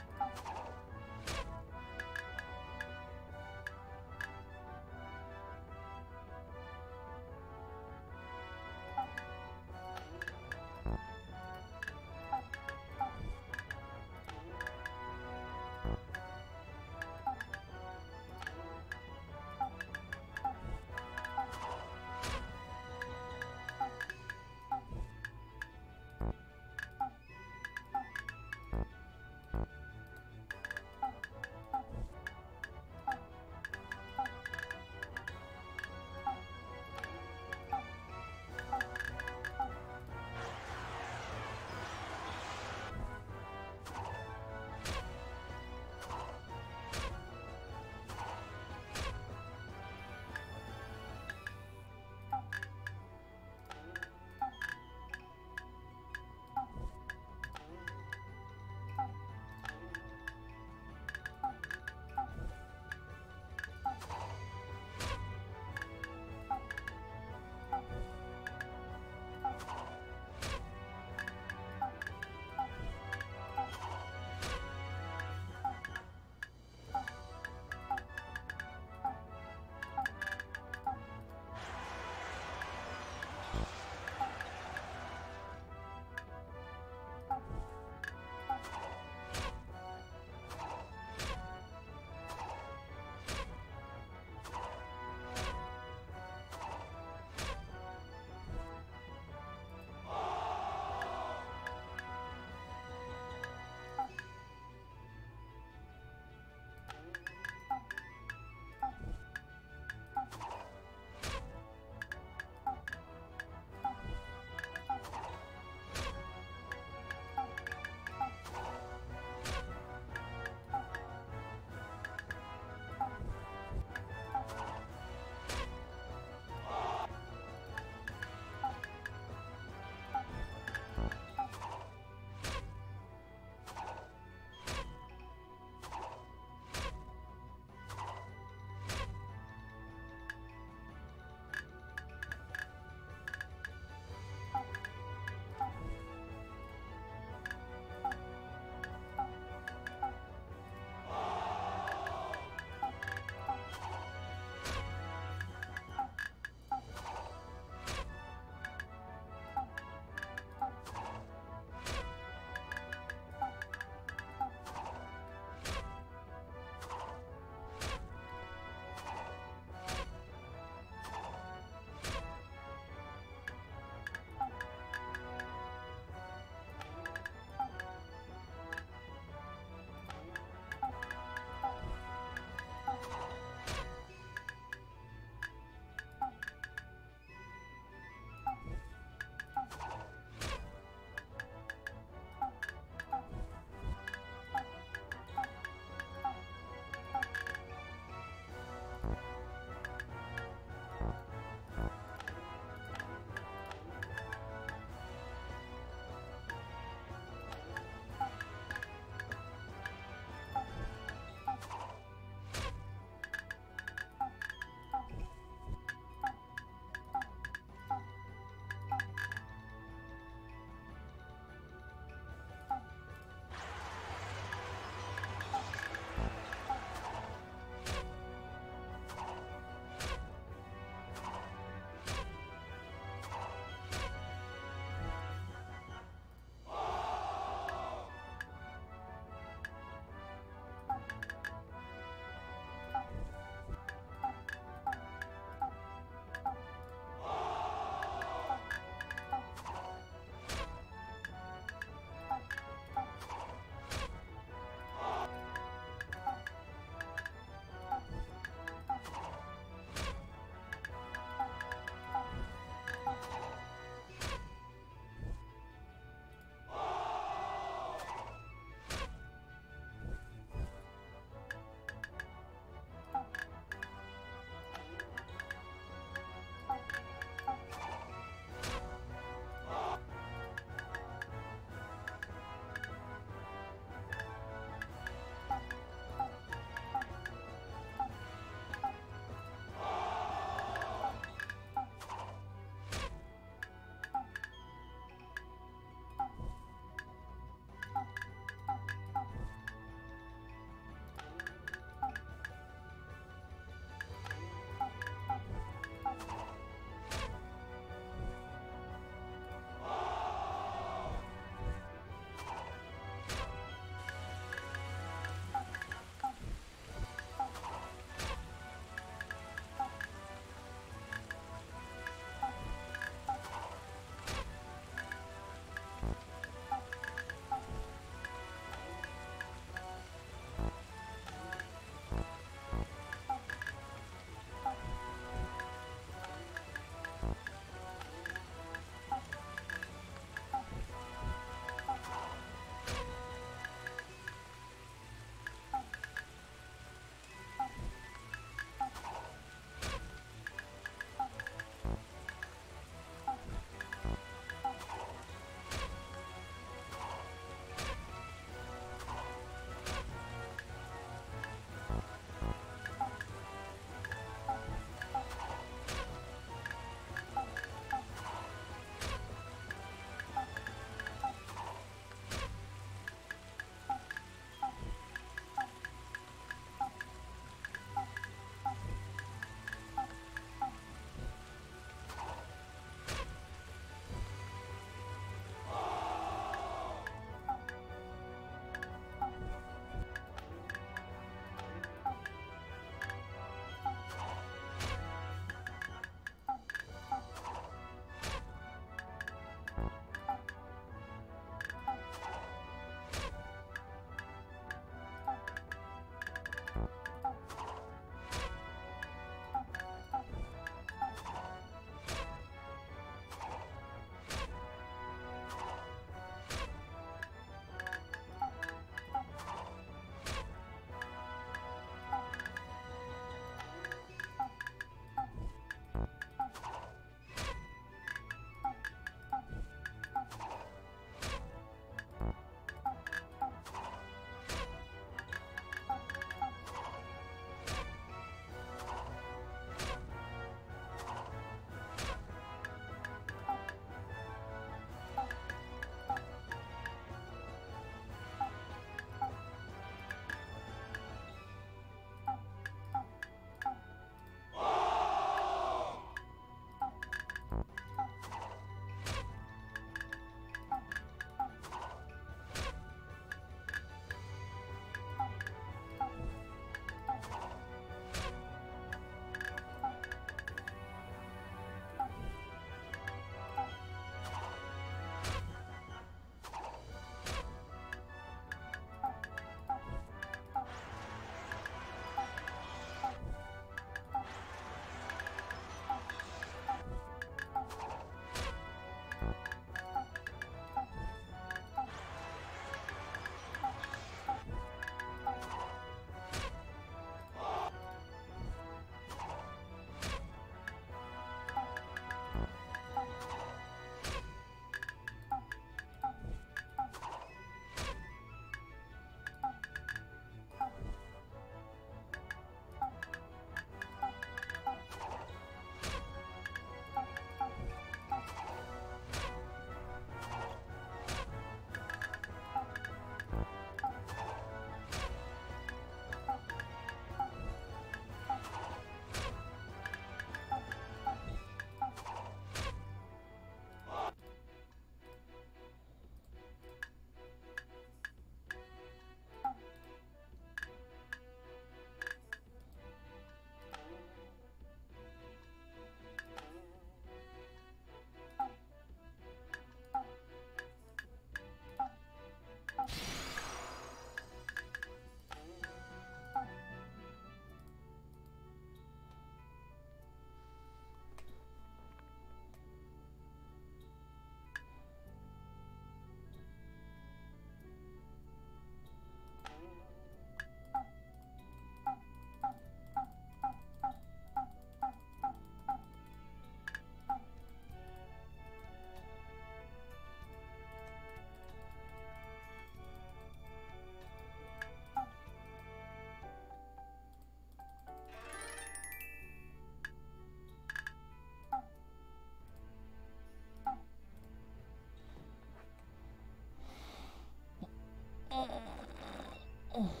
Oh.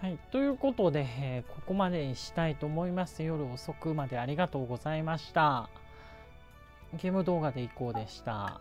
はい、ということで、えー、ここまでにしたいと思います。夜遅くまでありがとうございました。ゲーム動画でいこうでした。